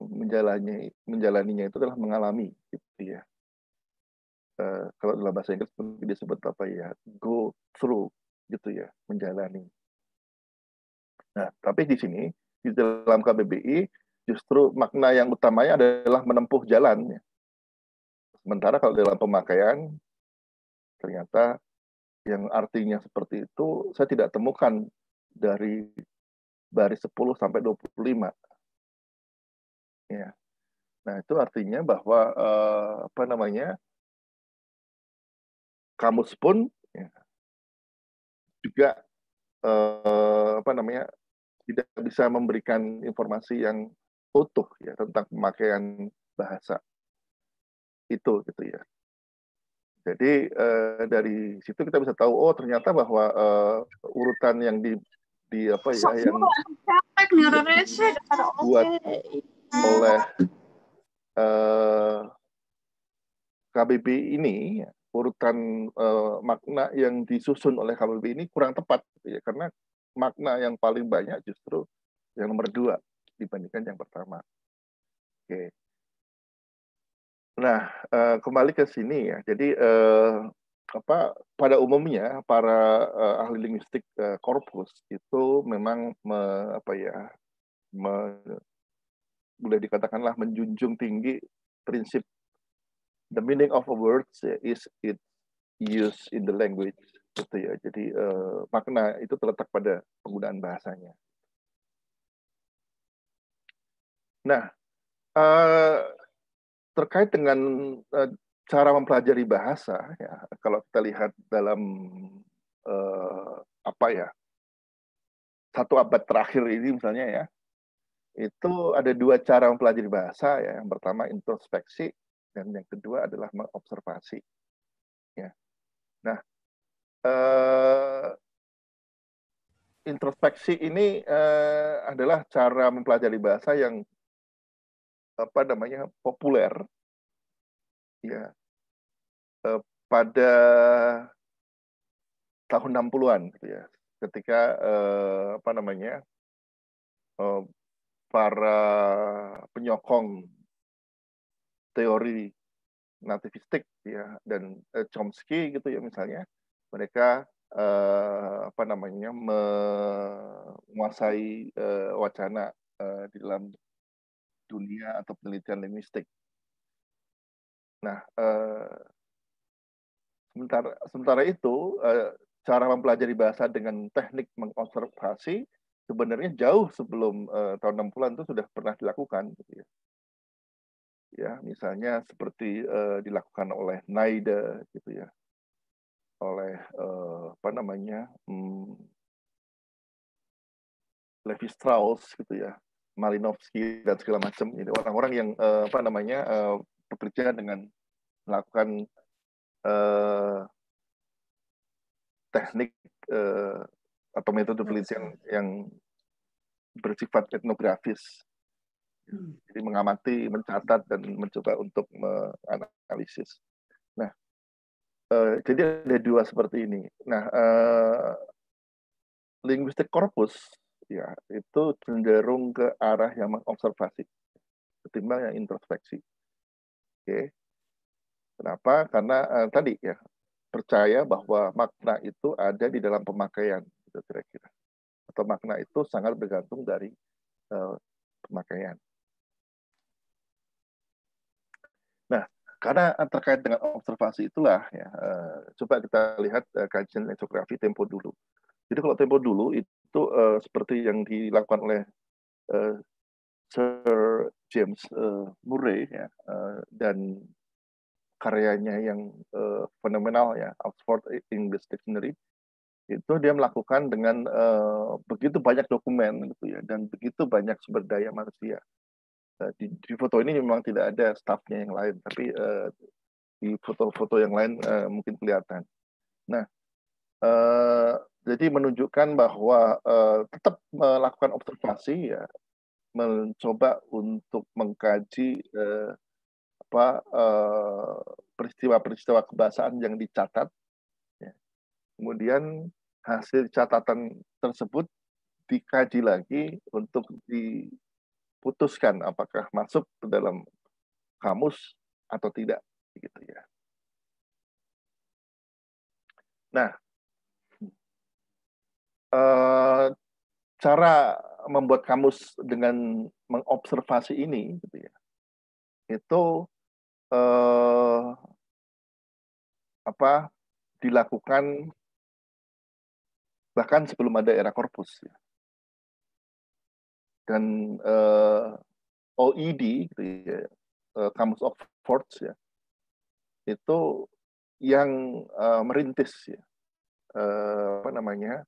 Menjalani menjalaninya itu adalah mengalami gitu ya. Eh, kalau dalam bahasa Inggris mungkin disebut apa ya go through gitu ya menjalani. Nah tapi di sini di dalam KBBI justru makna yang utamanya adalah menempuh jalan. Ya. Sementara kalau dalam pemakaian ternyata yang artinya seperti itu saya tidak temukan dari baris 10 sampai 25. Ya. Nah, itu artinya bahwa eh, apa namanya? Kamus pun ya, juga eh, apa namanya tidak bisa memberikan informasi yang utuh ya tentang pemakaian bahasa itu gitu ya. Jadi eh, dari situ kita bisa tahu oh ternyata bahwa eh, urutan yang di di apa ya yang buat oleh eh, KBB ini urutan uh, makna yang disusun oleh KBB ini kurang tepat gitu ya karena makna yang paling banyak justru yang nomor dua dibandingkan yang pertama. Oke. Nah uh, kembali ke sini ya. Jadi uh, apa pada umumnya para uh, ahli linguistik uh, korpus itu memang me, apa ya me, boleh dikatakanlah menjunjung tinggi prinsip the meaning of a word is it used in the language gitu ya. Jadi uh, makna itu terletak pada penggunaan bahasanya. Nah, uh, terkait dengan uh, cara mempelajari bahasa, ya, kalau kita lihat dalam uh, apa ya satu abad terakhir ini misalnya ya, itu ada dua cara mempelajari bahasa ya. Yang pertama introspeksi, dan yang kedua adalah mengobservasi. Ya. Nah, eh, introspeksi ini eh, adalah cara mempelajari bahasa yang apa namanya populer ya eh, pada tahun 60-an gitu ya ketika eh, apa namanya eh, para penyokong teori nativistik ya dan uh, Chomsky gitu ya misalnya mereka uh, apa namanya menguasai uh, wacana uh, di dalam dunia atau penelitian linguistik. Nah, uh, sementara itu uh, cara mempelajari bahasa dengan teknik mengobservasi sebenarnya jauh sebelum uh, tahun 60-an itu sudah pernah dilakukan gitu ya ya misalnya seperti uh, dilakukan oleh Naida gitu ya. Oleh uh, apa namanya hmm, Levi Strauss gitu ya. Malinowski dan segala macam. Ini orang-orang yang uh, apa namanya uh, bekerja dengan melakukan uh, teknik uh, atau metode penelitian yang bersifat etnografis jadi mengamati, mencatat, dan mencoba untuk menganalisis. Nah, uh, jadi ada dua seperti ini. Nah, uh, linguistik korpus ya itu cenderung ke arah yang mengobservasi ketimbang yang introspeksi. Oke, kenapa? Karena uh, tadi ya percaya bahwa makna itu ada di dalam pemakaian, gitu kira-kira. Atau makna itu sangat bergantung dari uh, pemakaian. Nah, karena terkait dengan observasi itulah ya uh, coba kita lihat uh, kajian etnografi tempo dulu. Jadi kalau tempo dulu itu uh, seperti yang dilakukan oleh uh, Sir James uh, Murray ya uh, dan karyanya yang uh, fenomenal ya Oxford English Dictionary itu dia melakukan dengan uh, begitu banyak dokumen gitu ya dan begitu banyak sumber daya manusia di, di foto ini memang tidak ada staffnya yang lain tapi uh, di foto-foto yang lain uh, mungkin kelihatan nah uh, jadi menunjukkan bahwa uh, tetap melakukan observasi ya mencoba untuk mengkaji uh, peristiwa-peristiwa kebahasaan yang dicatat. Ya. Kemudian hasil catatan tersebut dikaji lagi untuk diputuskan apakah masuk ke dalam kamus atau tidak, gitu ya. Nah, cara membuat kamus dengan mengobservasi ini, gitu ya, itu eh, apa dilakukan bahkan sebelum ada era korpus ya. Dan eh, OED gitu ya, eh, Kamus Oxford ya itu yang eh, merintis ya eh, apa namanya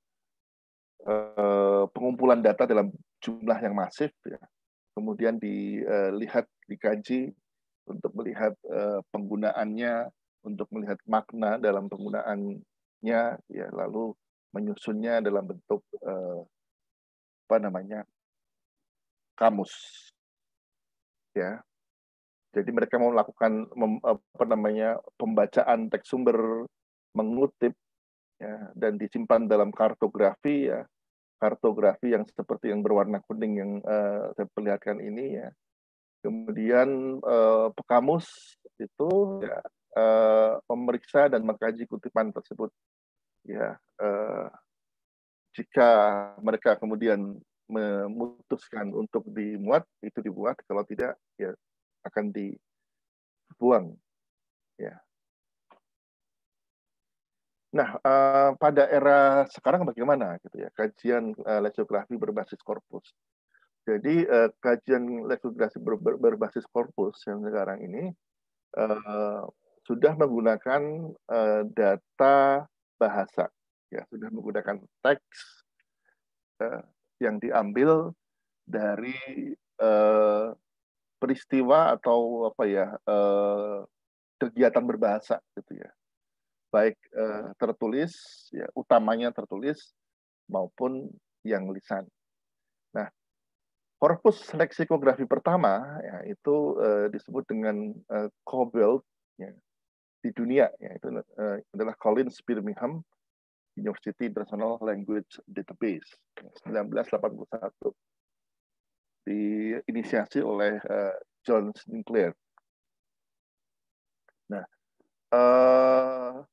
eh, pengumpulan data dalam jumlah yang masif ya. Kemudian dilihat dikaji untuk melihat uh, penggunaannya, untuk melihat makna dalam penggunaannya, ya lalu menyusunnya dalam bentuk uh, apa namanya kamus, ya. Jadi mereka mau melakukan mem, apa namanya pembacaan teks sumber, mengutip, ya, dan disimpan dalam kartografi, ya kartografi yang seperti yang berwarna kuning yang uh, saya perlihatkan ini ya Kemudian eh, pekamus itu ya, eh, memeriksa dan mengkaji kutipan tersebut. Ya, eh, jika mereka kemudian memutuskan untuk dimuat, itu dibuat. Kalau tidak, ya akan dibuang. Ya. Nah, uh, pada era sekarang bagaimana gitu ya kajian uh, berbasis korpus? Jadi uh, kajian leksikografi ber, ber, berbasis korpus yang sekarang ini uh, sudah menggunakan uh, data bahasa, ya sudah menggunakan teks uh, yang diambil dari uh, peristiwa atau apa ya uh, kegiatan berbahasa gitu ya, baik uh, tertulis, ya utamanya tertulis maupun yang lisan. Nah, Korpus leksikografi pertama ya, itu uh, disebut dengan uh, COBOL ya, di dunia ya itu uh, adalah Collins Birmingham University International Language Database 1981 diinisiasi oleh uh, John Sinclair. Nah, uh,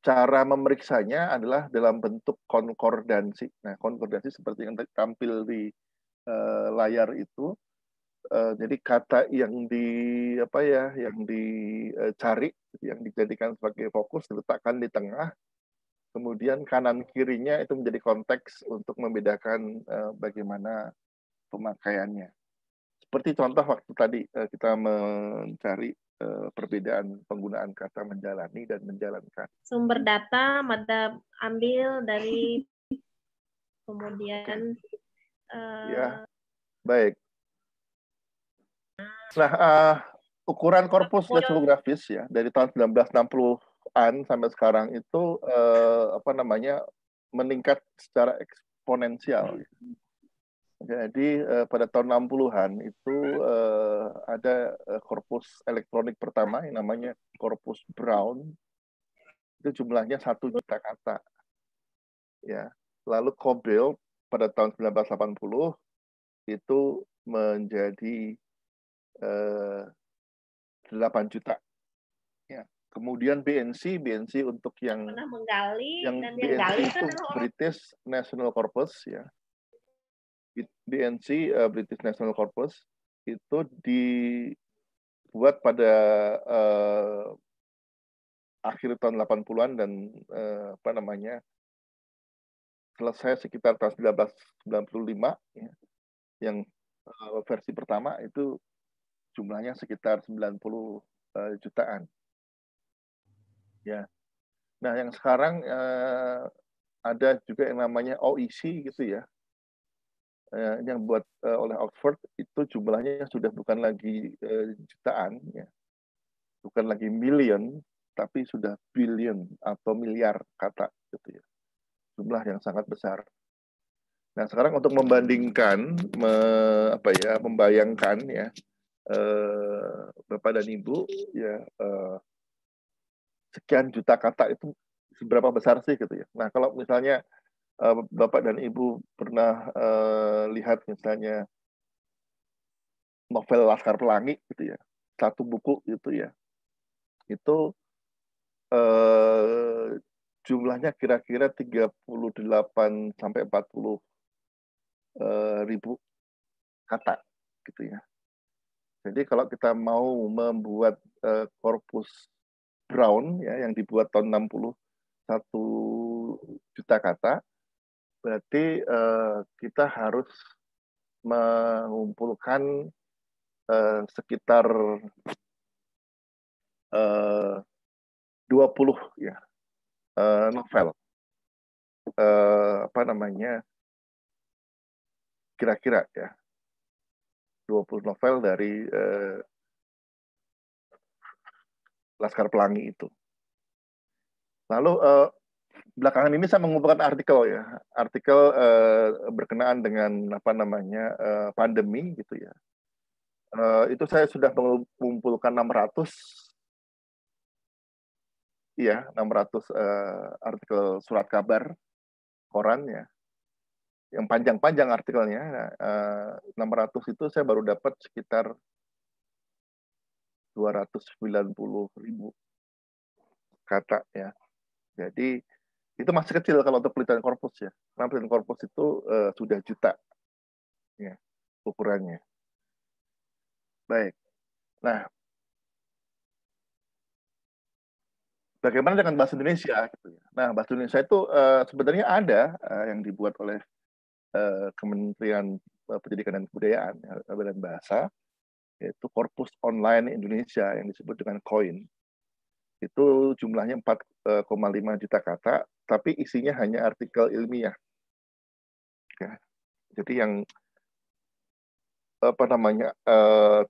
cara memeriksanya adalah dalam bentuk konkordansi. Nah, konkordansi seperti yang tampil di uh, layar itu jadi kata yang di apa ya yang dicari yang dijadikan sebagai fokus diletakkan di tengah kemudian kanan kirinya itu menjadi konteks untuk membedakan uh, bagaimana pemakaiannya. Seperti contoh waktu tadi uh, kita mencari uh, perbedaan penggunaan kata menjalani dan menjalankan. Sumber data mata ambil dari kemudian ya, baik. Nah, uh, ukuran korpus leksikografis ya dari tahun 1960-an sampai sekarang itu uh, apa namanya meningkat secara eksponensial. Jadi uh, pada tahun 60-an itu uh, ada uh, korpus elektronik pertama yang namanya korpus Brown. Itu jumlahnya satu juta kata. Ya. Lalu COBOL pada tahun 1980 itu menjadi eh, 8 juta. Kemudian BNC, BNC untuk yang pernah menggali yang dan BNC gali itu kan British National Corpus ya. BNC uh, eh, British National Corpus itu di dibuat pada uh, akhir tahun 80-an dan uh, apa namanya selesai sekitar tahun 1995 ya, yang uh, versi pertama itu jumlahnya sekitar 90 uh, jutaan. Ya. Nah, yang sekarang uh, ada juga yang namanya OEC gitu ya. Uh, yang buat uh, oleh Oxford itu jumlahnya sudah bukan lagi uh, jutaan ya. Bukan lagi million tapi sudah billion atau miliar kata gitu ya jumlah yang sangat besar. Nah sekarang untuk membandingkan, me, apa ya, membayangkan ya, eh, bapak dan ibu ya eh, sekian juta kata itu seberapa besar sih gitu ya. Nah kalau misalnya eh, bapak dan ibu pernah eh, lihat misalnya novel Laskar Pelangi gitu ya, satu buku gitu ya, itu eh, jumlahnya kira-kira 38 sampai 40 eh, ribu kata gitu ya. Jadi kalau kita mau membuat uh, korpus Brown ya yang dibuat tahun 60 satu juta kata, berarti uh, kita harus mengumpulkan uh, sekitar uh, 20 ya uh, novel. Uh, apa namanya kira-kira ya 20 novel dari uh, Laskar Pelangi itu. Lalu uh, belakangan ini saya mengumpulkan artikel ya, artikel uh, berkenaan dengan apa namanya uh, pandemi gitu ya. Uh, itu saya sudah mengumpulkan 600 Iya, 600 uh, artikel surat kabar koran ya. Yang panjang-panjang artikelnya, uh, eh, 600 itu saya baru dapat sekitar 290 ribu kata ya. Jadi itu masih kecil kalau untuk penelitian korpus ya. Karena penelitian korpus itu uh, sudah juta ya ukurannya. Baik. Nah, bagaimana dengan bahasa Indonesia gitu ya. Nah, bahasa Indonesia itu uh, sebenarnya ada uh, yang dibuat oleh uh, Kementerian Pendidikan dan Kebudayaan ya, dan Bahasa yaitu Korpus Online Indonesia yang disebut dengan KOIN. Itu jumlahnya 4,5 juta kata, tapi isinya hanya artikel ilmiah. Ya. Jadi yang apa namanya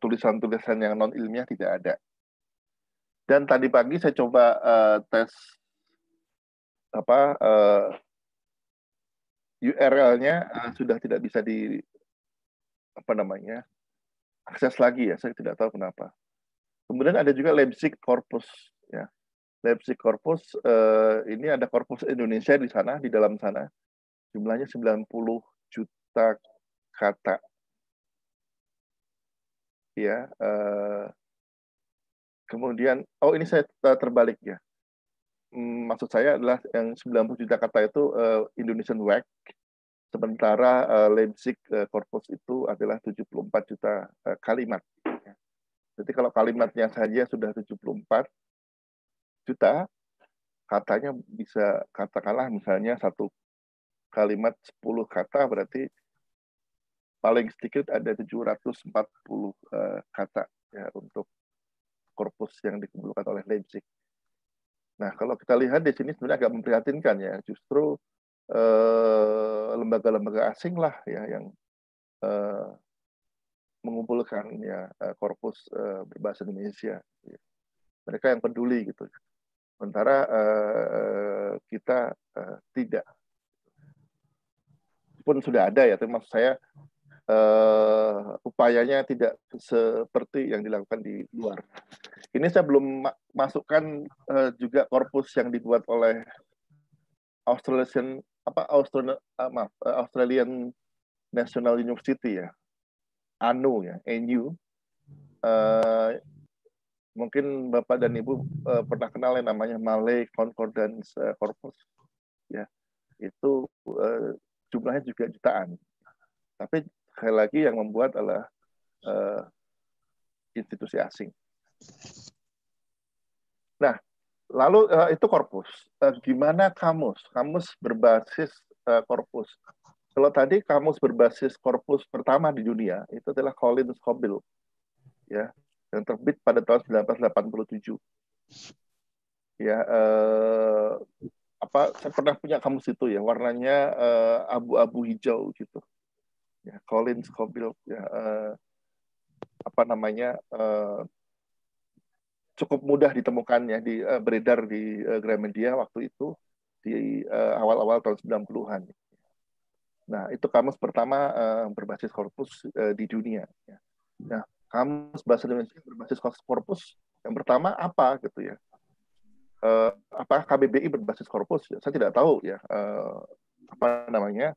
tulisan-tulisan uh, yang non ilmiah tidak ada. Dan tadi pagi saya coba uh, tes apa eh, URL-nya sudah tidak bisa di apa namanya akses lagi ya. Saya tidak tahu kenapa. Kemudian ada juga Leipzig Corpus ya. Leipzig Corpus uh, ini ada korpus Indonesia di sana di dalam sana jumlahnya 90 juta kata ya uh, Kemudian, oh ini saya terbalik ya. Hmm, maksud saya adalah yang 90 juta kata itu uh, Indonesian WAC, sementara uh, Leipzig uh, corpus itu adalah 74 juta uh, kalimat. Jadi kalau kalimatnya saja sudah 74 juta, katanya bisa katakanlah misalnya satu kalimat 10 kata berarti paling sedikit ada 740 uh, kata ya untuk korpus yang dikumpulkan oleh Leipzig. Nah, kalau kita lihat di sini sebenarnya agak memprihatinkan ya, justru eh, lembaga-lembaga eh, asing lah ya yang eh, mengumpulkan ya eh, korpus eh, berbahasa Indonesia. Ya. Mereka yang peduli gitu. Sementara eh, kita eh, tidak. Pun sudah ada ya, tapi maksud saya uh, upayanya tidak seperti yang dilakukan di luar. Ini saya belum ma masukkan uh, juga korpus yang dibuat oleh Australian apa Australian uh, maaf, uh, Australian National University ya, ANU ya, ANU. Uh, mungkin Bapak dan Ibu uh, pernah kenal yang namanya Malay Concordance Corpus ya. Itu uh, jumlahnya juga jutaan. Tapi sekali lagi yang membuat adalah uh, institusi asing. Nah, lalu uh, itu korpus. Uh, gimana kamus? Kamus berbasis uh, korpus. Kalau tadi kamus berbasis korpus pertama di dunia itu adalah Collins Cobble, ya, yang terbit pada tahun 1987. Ya, uh, apa? Saya pernah punya kamus itu ya, warnanya abu-abu hijau gitu. Ya, Collins Cobble, ya, uh, apa namanya? Uh, cukup mudah ditemukan ya di uh, beredar di uh, Gramedia waktu itu di awal-awal uh, tahun 90-an. Nah, itu kamus pertama uh, berbasis korpus uh, di dunia. Ya. Nah, kamus bahasa Indonesia berbasis korpus yang pertama apa gitu ya? Uh, apa KBBI berbasis korpus? Ya, saya tidak tahu ya. Uh, apa namanya?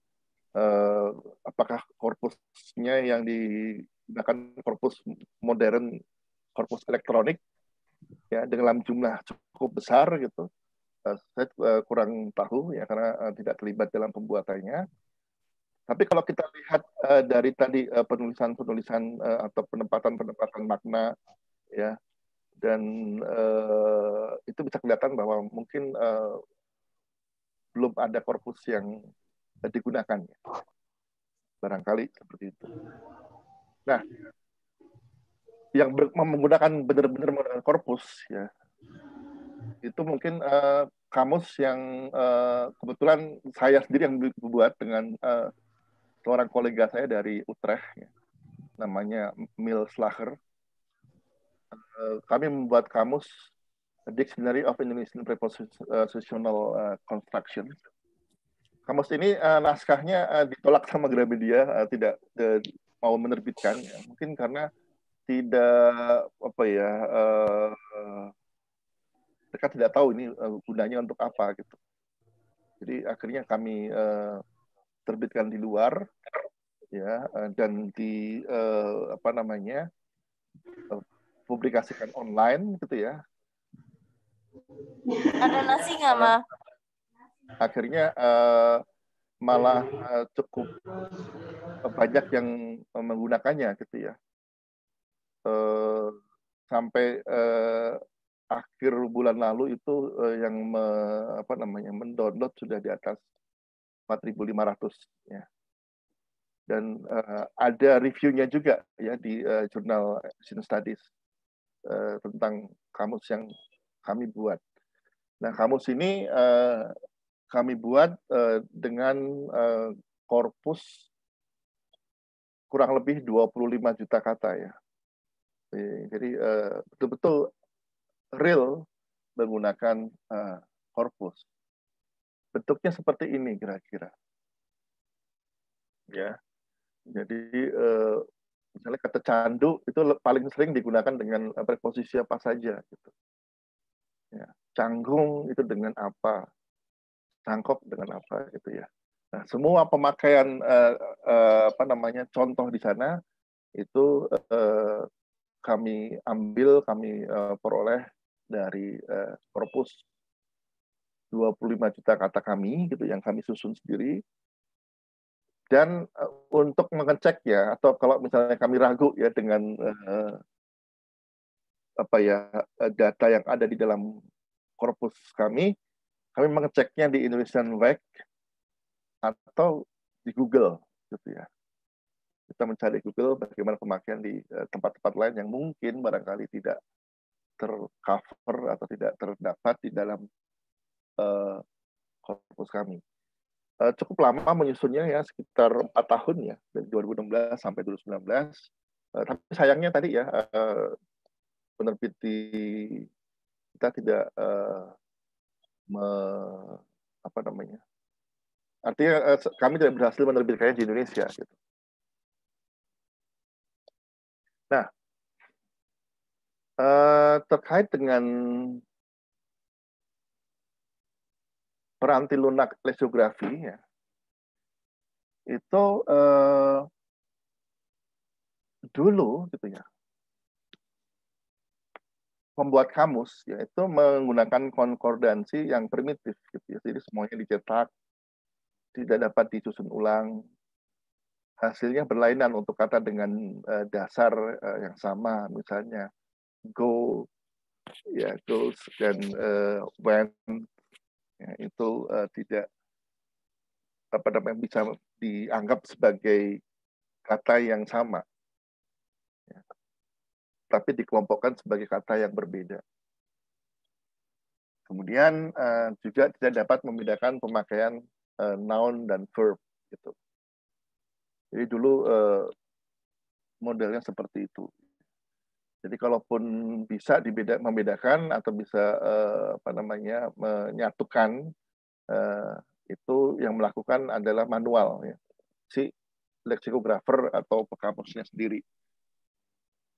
Uh, apakah korpusnya yang digunakan korpus modern, korpus elektronik ya dalam jumlah cukup besar gitu. Uh, saya uh, kurang tahu ya karena uh, tidak terlibat dalam pembuatannya. Tapi kalau kita lihat dari tadi penulisan-penulisan atau penempatan-penempatan makna ya dan itu bisa kelihatan bahwa mungkin belum ada korpus yang digunakan ya. barangkali seperti itu. Nah, yang ber, menggunakan benar-benar menggunakan korpus ya itu mungkin uh, kamus yang uh, kebetulan saya sendiri yang membuat dengan uh, seorang kolega saya dari Utrecht ya. namanya Mil Slager uh, kami membuat kamus Dictionary of Indonesian Prepositional Construction kamus ini naskahnya ditolak sama Gramedia tidak mau menerbitkan ya. mungkin karena tidak apa ya uh, mereka tidak tahu ini uh, gunanya untuk apa gitu. Jadi akhirnya kami uh, terbitkan di luar ya uh, dan di uh, apa namanya uh, publikasikan online gitu ya. Ada nasi nggak ma? Akhirnya uh, malah uh, cukup banyak yang menggunakannya gitu ya eh, sampai eh, akhir bulan lalu itu eh, yang me, apa namanya mendownload sudah di atas 4.500 ya. Dan uh, ada reviewnya juga ya di uh, jurnal Asian Studies uh, tentang kamus yang kami buat. Nah, kamus ini uh, kami buat uh, dengan uh, korpus kurang lebih 25 juta kata ya. Jadi eh, betul-betul real menggunakan uh, korpus. Bentuknya seperti ini kira-kira. Ya. Jadi uh, misalnya kata candu itu paling sering digunakan dengan preposisi apa saja gitu. Ya. Canggung itu dengan apa? Cangkok dengan apa gitu ya. Nah, semua pemakaian uh, uh, apa namanya contoh di sana itu uh, kami ambil, kami uh, peroleh dari uh, korpus 25 juta kata kami gitu yang kami susun sendiri. Dan uh, untuk mengecek ya atau kalau misalnya kami ragu ya dengan uh, apa ya data yang ada di dalam korpus kami kami mengeceknya di Indonesian WEC atau di Google gitu ya kita mencari Google bagaimana pemakaian di eh, tempat-tempat lain yang mungkin barangkali tidak tercover atau tidak terdapat di dalam uh, kami. Uh, cukup lama menyusunnya ya sekitar empat tahun ya dari 2016 sampai 2019. Uh, tapi sayangnya tadi ya uh, penerbit di kita tidak uh, me, apa namanya artinya uh, kami tidak berhasil menerbitkannya di Indonesia gitu. Nah, eh, terkait dengan peranti lunak lesiografi ya, itu eh, dulu gitu ya, membuat kamus yaitu menggunakan konkordansi yang primitif gitu ya. Jadi semuanya dicetak, tidak dapat disusun ulang, hasilnya berlainan untuk kata dengan uh, dasar uh, yang sama misalnya go ya goes dan uh, when ya, itu uh, tidak apa namanya bisa dianggap sebagai kata yang sama ya. tapi dikelompokkan sebagai kata yang berbeda kemudian uh, juga tidak dapat membedakan pemakaian uh, noun dan verb gitu jadi dulu uh, modelnya seperti itu jadi kalaupun bisa dibeda, membedakan atau bisa eh, apa namanya menyatukan eh, itu yang melakukan adalah manual ya. si leksikografer atau pekamusnya sendiri.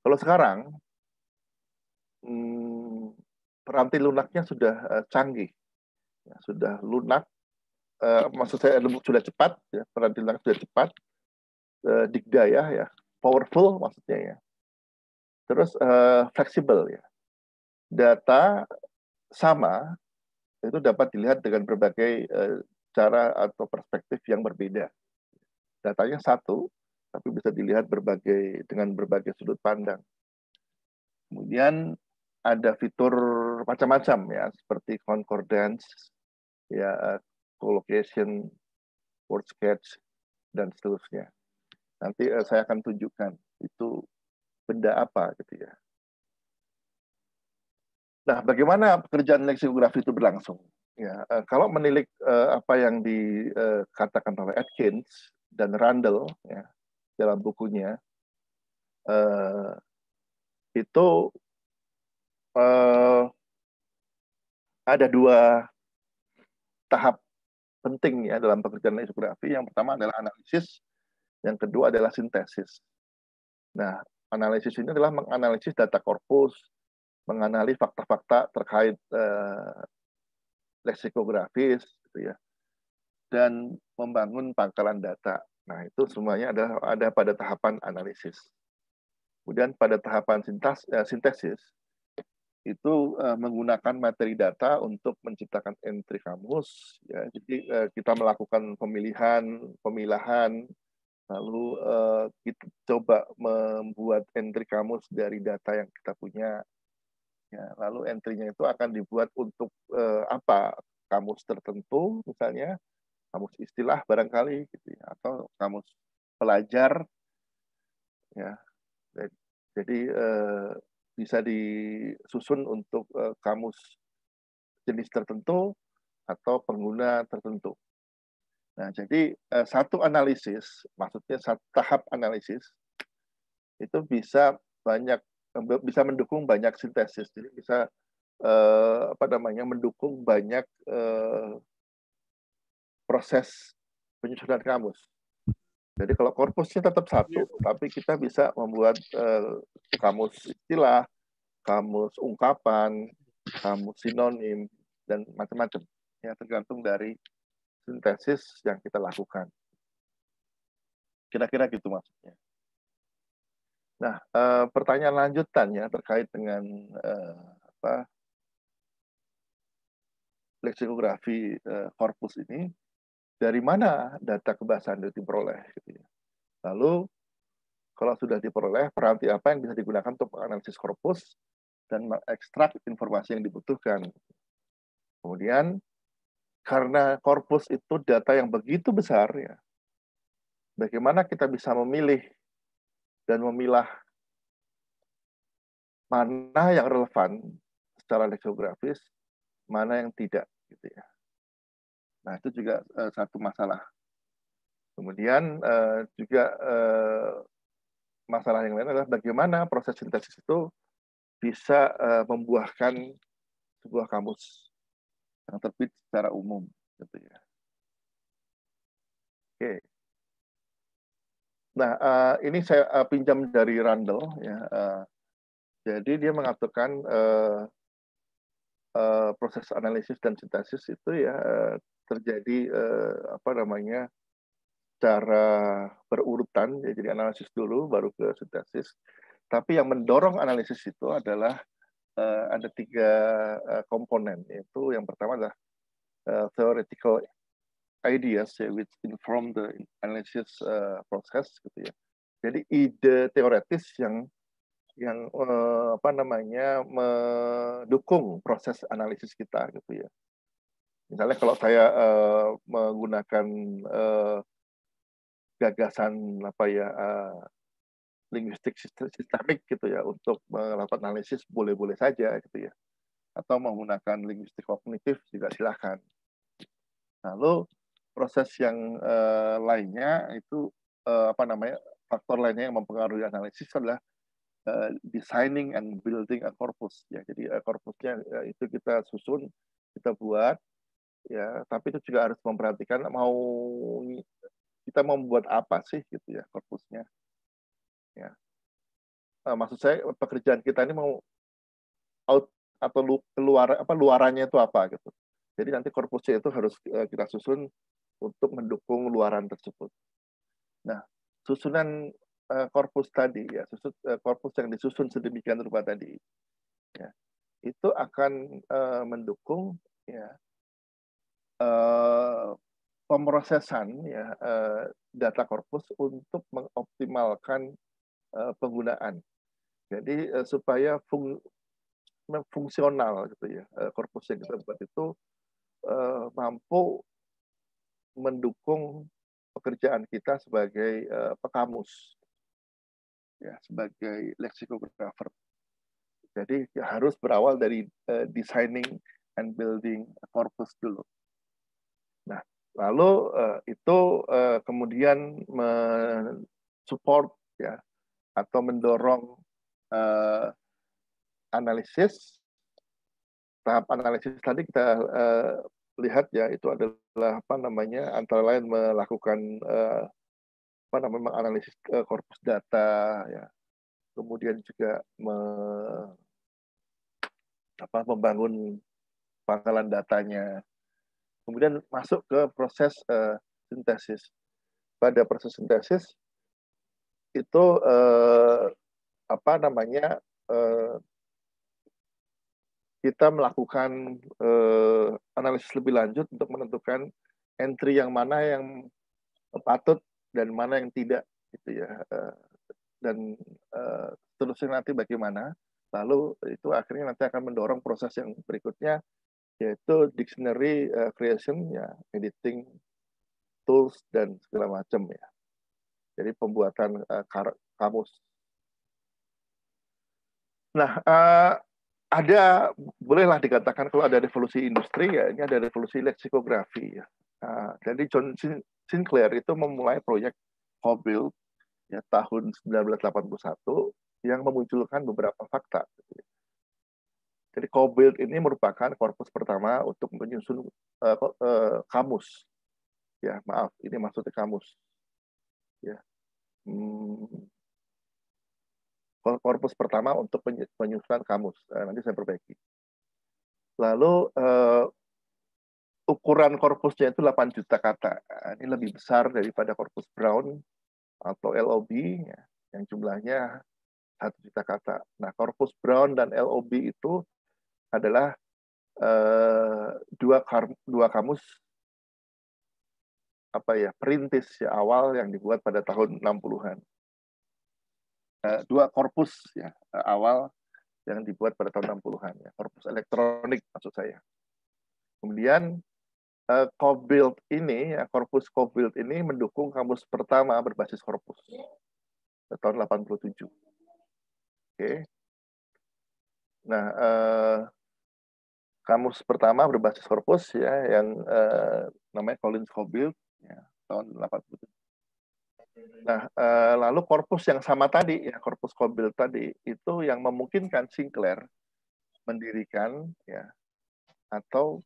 Kalau sekarang hmm, peranti lunaknya sudah eh, canggih, ya, sudah lunak. Eh, maksud saya sudah cepat, ya, peranti lunak sudah cepat, eh, digdaya ya, powerful maksudnya ya terus uh, fleksibel ya. Data sama itu dapat dilihat dengan berbagai uh, cara atau perspektif yang berbeda. Datanya satu, tapi bisa dilihat berbagai dengan berbagai sudut pandang. Kemudian ada fitur macam-macam ya, seperti concordance, ya collocation, word sketch, dan seterusnya. Nanti uh, saya akan tunjukkan itu benda apa gitu ya. Nah, bagaimana pekerjaan leksikografi itu berlangsung? Ya, uh, kalau menilik uh, apa yang dikatakan oleh Atkins dan Randall ya, dalam bukunya, uh, itu uh, ada dua tahap penting ya dalam pekerjaan leksikografi. Yang pertama adalah analisis, yang kedua adalah sintesis. Nah, analisis ini adalah menganalisis data korpus, menganalisis fakta-fakta terkait eh, leksikografis, gitu ya, dan membangun pangkalan data. Nah, itu semuanya ada ada pada tahapan analisis. Kemudian pada tahapan sintas, eh, sintesis, itu eh, menggunakan materi data untuk menciptakan entry kamus. Ya. Jadi eh, kita melakukan pemilihan, pemilahan, Lalu uh, kita coba membuat entry kamus dari data yang kita punya. Ya, lalu entry-nya itu akan dibuat untuk uh, apa? Kamus tertentu, misalnya kamus istilah barangkali, gitu ya, atau kamus pelajar. Ya, jadi uh, bisa disusun untuk uh, kamus jenis tertentu atau pengguna tertentu. Nah, jadi eh, satu analisis, maksudnya satu tahap analisis itu bisa banyak bisa mendukung banyak sintesis. Jadi bisa eh, apa namanya mendukung banyak eh, proses penyusunan kamus. Jadi kalau korpusnya tetap satu, tapi kita bisa membuat eh, kamus istilah, kamus ungkapan, kamus sinonim dan macam-macam. Ya tergantung dari sintesis yang kita lakukan. Kira-kira gitu maksudnya. Nah, eh, pertanyaan lanjutannya terkait dengan eh, apa leksikografi eh, korpus ini, dari mana data kebahasaan itu diperoleh? Gitu ya. Lalu, kalau sudah diperoleh, peranti apa yang bisa digunakan untuk analisis korpus dan mengekstrak informasi yang dibutuhkan. Kemudian, karena korpus itu data yang begitu besar ya. Bagaimana kita bisa memilih dan memilah mana yang relevan secara leksiografis, mana yang tidak gitu ya. Nah, itu juga uh, satu masalah. Kemudian uh, juga uh, masalah yang lain adalah bagaimana proses sintesis itu bisa uh, membuahkan sebuah kamus yang terbit secara umum gitu ya. Oke. Nah, uh, ini saya uh, pinjam dari Randall ya. Uh, jadi dia mengaturkan uh, proses analisis dan sintesis itu ya terjadi apa namanya cara berurutan ya jadi analisis dulu baru ke sintesis. Tapi yang mendorong analisis itu adalah uh, ada tiga uh, komponen yaitu yang pertama adalah uh, theoretical ideas ya, which inform the analysis uh, process gitu ya. Jadi ide teoretis yang yang eh, apa namanya mendukung proses analisis kita gitu ya. Misalnya kalau saya eh, menggunakan eh, gagasan apa ya eh, linguistik sistemik gitu ya untuk melakukan analisis boleh-boleh saja gitu ya. Atau menggunakan linguistik kognitif juga silahkan. Lalu proses yang eh, lainnya itu eh, apa namanya faktor lainnya yang mempengaruhi analisis adalah uh, designing and building a corpus ya jadi uh, corpusnya uh, itu kita susun kita buat ya tapi itu juga harus memperhatikan mau kita membuat apa sih gitu ya korpusnya ya. Uh, maksud saya pekerjaan kita ini mau out atau lu, keluar apa luarannya itu apa gitu. Jadi nanti korpusnya itu harus uh, kita susun untuk mendukung luaran tersebut. Nah susunan uh, korpus tadi ya susun uh, korpus yang disusun sedemikian rupa tadi ya itu akan uh, mendukung ya uh, pemrosesan ya uh, data korpus untuk mengoptimalkan penggunaan jadi uh, supaya fung, fungsional gitu ya uh, korpus yang kita buat itu mampu mendukung pekerjaan kita sebagai pekamus ya sebagai lexicographer. Jadi ya, harus berawal dari designing and building corpus dulu. Nah, lalu itu kemudian mensupport ya atau mendorong uh, analisis. Tahap analisis tadi kita uh, lihat ya itu adalah apa namanya antara lain melakukan uh, apa namanya menganalisis uh, korpus data ya. Kemudian juga me, apa membangun pangkalan datanya. Kemudian masuk ke proses uh, sintesis. Pada proses sintesis itu uh, apa namanya uh, kita melakukan uh, analisis lebih lanjut untuk menentukan entry yang mana yang patut dan mana yang tidak gitu ya uh, dan uh, seterusnya nanti bagaimana. Lalu itu akhirnya nanti akan mendorong proses yang berikutnya yaitu dictionary uh, creation ya editing tools dan segala macam ya jadi pembuatan uh, kamus nah uh, ada bolehlah dikatakan kalau ada revolusi industri ya ini ada revolusi leksikografi ya. Nah, jadi John Sinclair itu memulai proyek Cobalt ya tahun 1981 yang memunculkan beberapa fakta. Jadi Cobalt ini merupakan korpus pertama untuk menyusun uh, uh, kamus. Ya, maaf, ini maksudnya kamus. Ya. Hmm, korpus pertama untuk penyusunan kamus. Eh, nanti saya perbaiki. Lalu uh, ukuran korpusnya itu 8 juta kata. Nah, ini lebih besar daripada korpus Brown atau LOB ya, yang jumlahnya satu juta kata. Nah, korpus Brown dan LOB itu adalah uh, dua dua kamus apa ya perintis ya awal yang dibuat pada tahun 60-an. Eh, dua korpus ya eh, awal yang dibuat pada tahun 60-an ya, korpus elektronik maksud saya. Kemudian uh, Cobuild ini ya korpus Cobuild ini mendukung kamus pertama berbasis korpus tahun 87. Oke. Nah, uh, kamus pertama berbasis korpus ya yang uh, namanya Collins Cobuild ya tahun 87. Nah, eh, lalu korpus yang sama tadi, ya korpus Kobil tadi, itu yang memungkinkan Sinclair mendirikan ya atau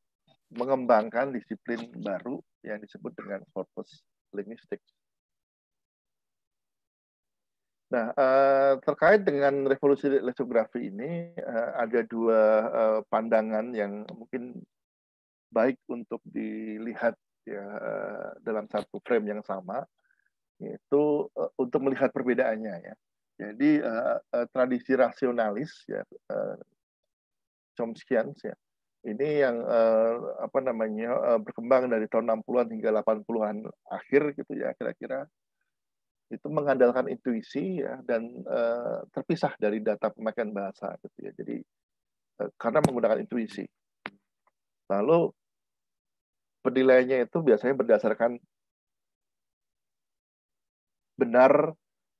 mengembangkan disiplin baru yang disebut dengan korpus linguistik. Nah, eh, terkait dengan revolusi leksikografi ini, eh, ada dua pandangan yang mungkin baik untuk dilihat ya dalam satu frame yang sama yaitu uh, untuk melihat perbedaannya ya. Jadi uh, tradisi rasionalis ya uh, Chomskyan ya. Ini yang uh, apa namanya uh, berkembang dari tahun 60-an hingga 80-an akhir gitu ya kira-kira. itu mengandalkan intuisi ya dan uh, terpisah dari data pemakaian bahasa gitu ya. Jadi uh, karena menggunakan intuisi. Lalu penilaiannya itu biasanya berdasarkan benar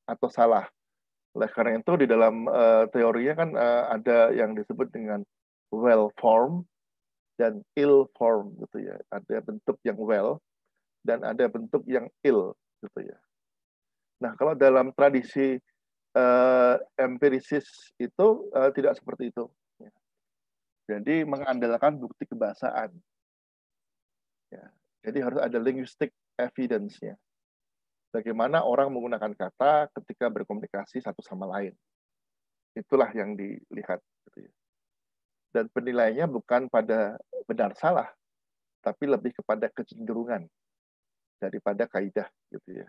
atau salah. Oleh karena itu di dalam uh, teorinya kan uh, ada yang disebut dengan well form dan ill form gitu ya. Ada bentuk yang well dan ada bentuk yang ill gitu ya. Nah, kalau dalam tradisi uh, empirisis itu uh, tidak seperti itu. Jadi mengandalkan bukti kebahasaan. Ya. Jadi harus ada linguistic evidence-nya. Bagaimana orang menggunakan kata ketika berkomunikasi satu sama lain. Itulah yang dilihat. Gitu ya. Dan penilaiannya bukan pada benar salah, tapi lebih kepada kecenderungan daripada kaidah gitu ya.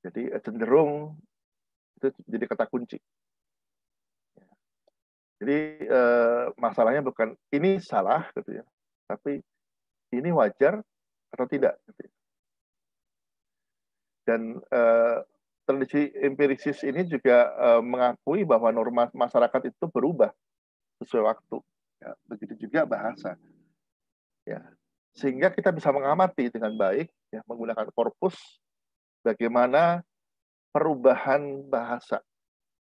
Jadi eh, cenderung itu jadi kata kunci. Jadi eh, masalahnya bukan ini salah gitu ya, tapi ini wajar atau tidak. Dan eh, tradisi empirisis ini juga eh, mengakui bahwa norma masyarakat itu berubah sesuai waktu. Ya, begitu juga bahasa. Ya, sehingga kita bisa mengamati dengan baik ya menggunakan korpus bagaimana perubahan bahasa,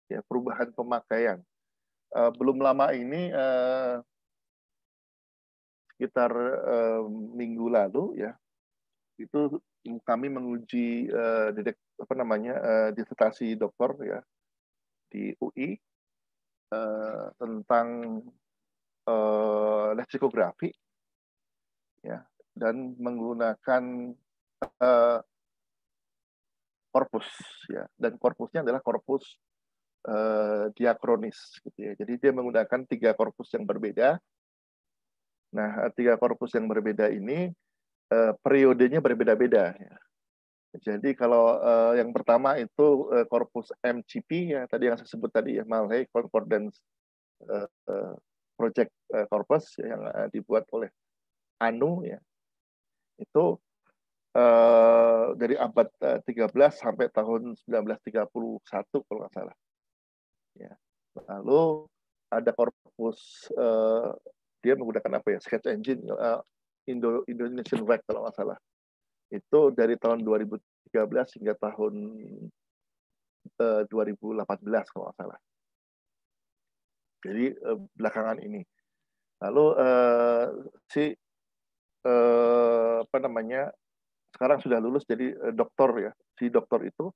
ya perubahan pemakaian. Uh, belum lama ini uh, sekitar uh, minggu lalu ya itu kami menguji uh, dedek, apa namanya uh, disertasi doktor ya di UI uh, tentang uh, leksikografi ya dan menggunakan uh, korpus ya dan korpusnya adalah korpus uh, diakronis gitu ya. Jadi dia menggunakan tiga korpus yang berbeda nah tiga korpus yang berbeda ini uh, periodenya berbeda-beda ya jadi kalau uh, yang pertama itu uh, korpus MCP ya tadi yang saya sebut tadi ya Malhay Concordance Project Corpus ya, yang dibuat oleh ANU ya itu dari abad eh, 13 sampai tahun 1931 kalau nggak salah. Ya. Lalu ada korpus dia menggunakan apa ya sketch engine uh, Indo Indonesian Web kalau nggak salah. Itu dari tahun 2013 hingga tahun uh, 2018 kalau nggak salah. Jadi uh, belakangan ini. Lalu uh, si uh, apa namanya sekarang sudah lulus jadi uh, doktor ya. Si dokter itu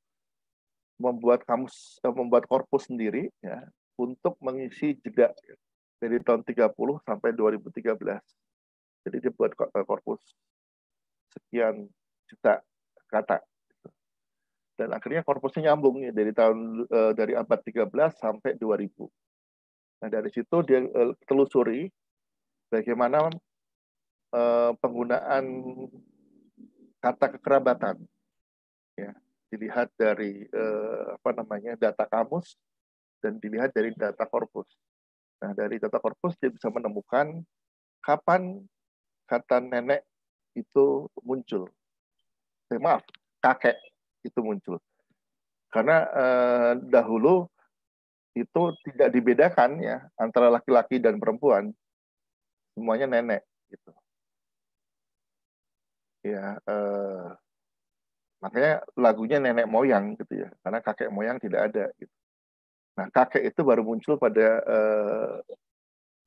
membuat kamus membuat korpus sendiri ya untuk mengisi jeda ya, dari tahun 30 sampai 2013. Jadi dia buat eh, korpus sekian juta kata. Dan akhirnya korpusnya nyambung ya dari tahun uh, dari abad 13 sampai 2000. Nah, dari situ dia uh, telusuri bagaimana penggunaan kata kekerabatan ya dilihat dari eh, apa namanya data kamus dan dilihat dari data korpus. Nah dari data korpus dia bisa menemukan kapan kata nenek itu muncul. Eh, maaf kakek itu muncul. Karena eh, dahulu itu tidak dibedakan ya antara laki-laki dan perempuan. Semuanya nenek gitu. Ya eh, makanya lagunya nenek moyang gitu ya. Karena kakek moyang tidak ada gitu nah kakek itu baru muncul pada eh,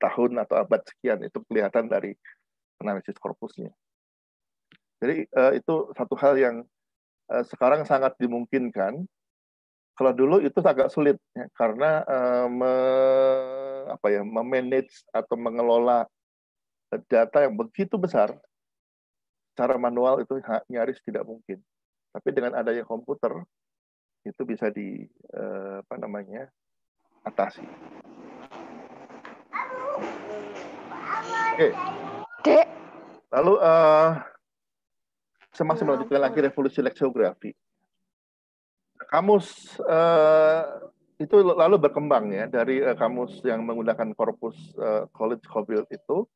tahun atau abad sekian. Itu kelihatan dari analisis korpusnya. Jadi eh, itu satu hal yang eh, sekarang sangat dimungkinkan. Kalau dulu itu agak sulit ya, karena eh, me, apa ya memanage atau mengelola data yang begitu besar secara manual itu nyaris tidak mungkin. Tapi dengan adanya komputer itu bisa di uh, apa namanya atasi. Oke. Okay. Lalu uh, saya masih melanjutkan lagi revolusi leksiografi. Kamus uh, itu lalu berkembang ya dari uh, kamus yang menggunakan korpus uh, College Coville itu,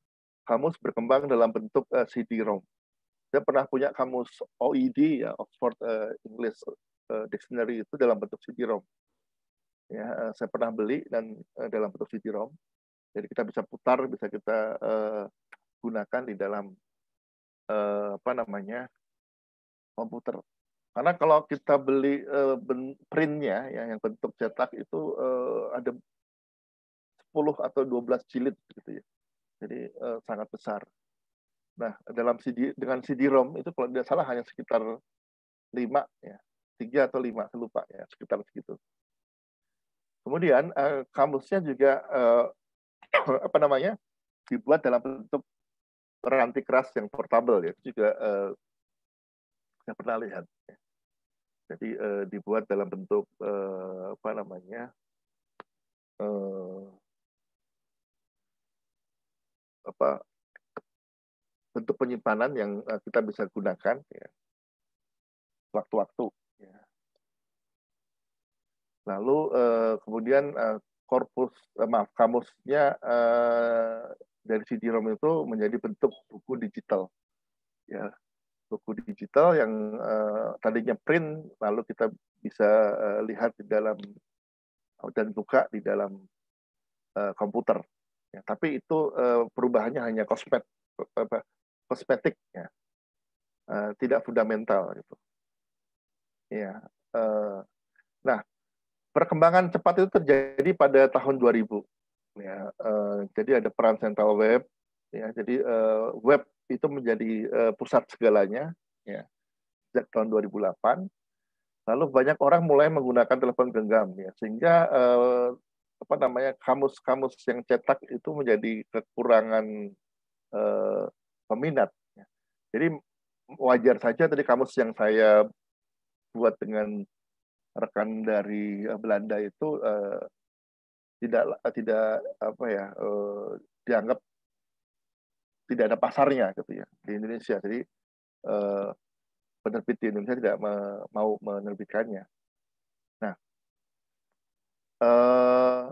kamus berkembang dalam bentuk uh, CD-ROM saya pernah punya kamus OED ya Oxford uh, English uh, Dictionary itu dalam bentuk CD-ROM. Ya, uh, saya pernah beli dan uh, dalam bentuk CD-ROM. Jadi kita bisa putar, bisa kita uh, gunakan di dalam uh, apa namanya komputer. Karena kalau kita beli uh, printnya ya yang bentuk cetak itu uh, ada 10 atau 12 jilid gitu ya. Jadi uh, sangat besar. Nah, dalam CD dengan CD-ROM itu kalau tidak salah hanya sekitar 5 ya, 3 atau 5, saya lupa ya, sekitar segitu. Kemudian uh, kamusnya juga uh, *clears throat* apa namanya? dibuat dalam bentuk ranti keras yang portable ya. Juga uh, saya pernah lihat. Ya. Jadi uh, dibuat dalam bentuk uh, apa namanya? Uh, apa bentuk penyimpanan yang kita bisa gunakan ya waktu-waktu. Lalu uh, kemudian uh, korpus uh, maaf kamusnya uh, dari CD-ROM itu menjadi bentuk buku digital. Ya buku digital yang uh, tadinya print lalu kita bisa uh, lihat di dalam dan buka di dalam uh, komputer. Ya tapi itu uh, perubahannya hanya kosmet kosmetik ya. Uh, tidak fundamental gitu. Ya nah perkembangan cepat itu terjadi pada tahun 2000 ya uh, jadi ada peran central web ya jadi uh, web itu menjadi uh, pusat segalanya ya sejak tahun 2008 lalu banyak orang mulai menggunakan telepon genggam ya sehingga uh, apa namanya kamus-kamus yang cetak itu menjadi kekurangan uh, peminat. Jadi wajar saja tadi kamus yang saya buat dengan rekan dari eh, Belanda itu uh, tidak tidak apa ya uh, dianggap tidak ada pasarnya gitu ya di Indonesia. Jadi uh, penerbit di Indonesia tidak me, mau menerbitkannya. Nah, uh,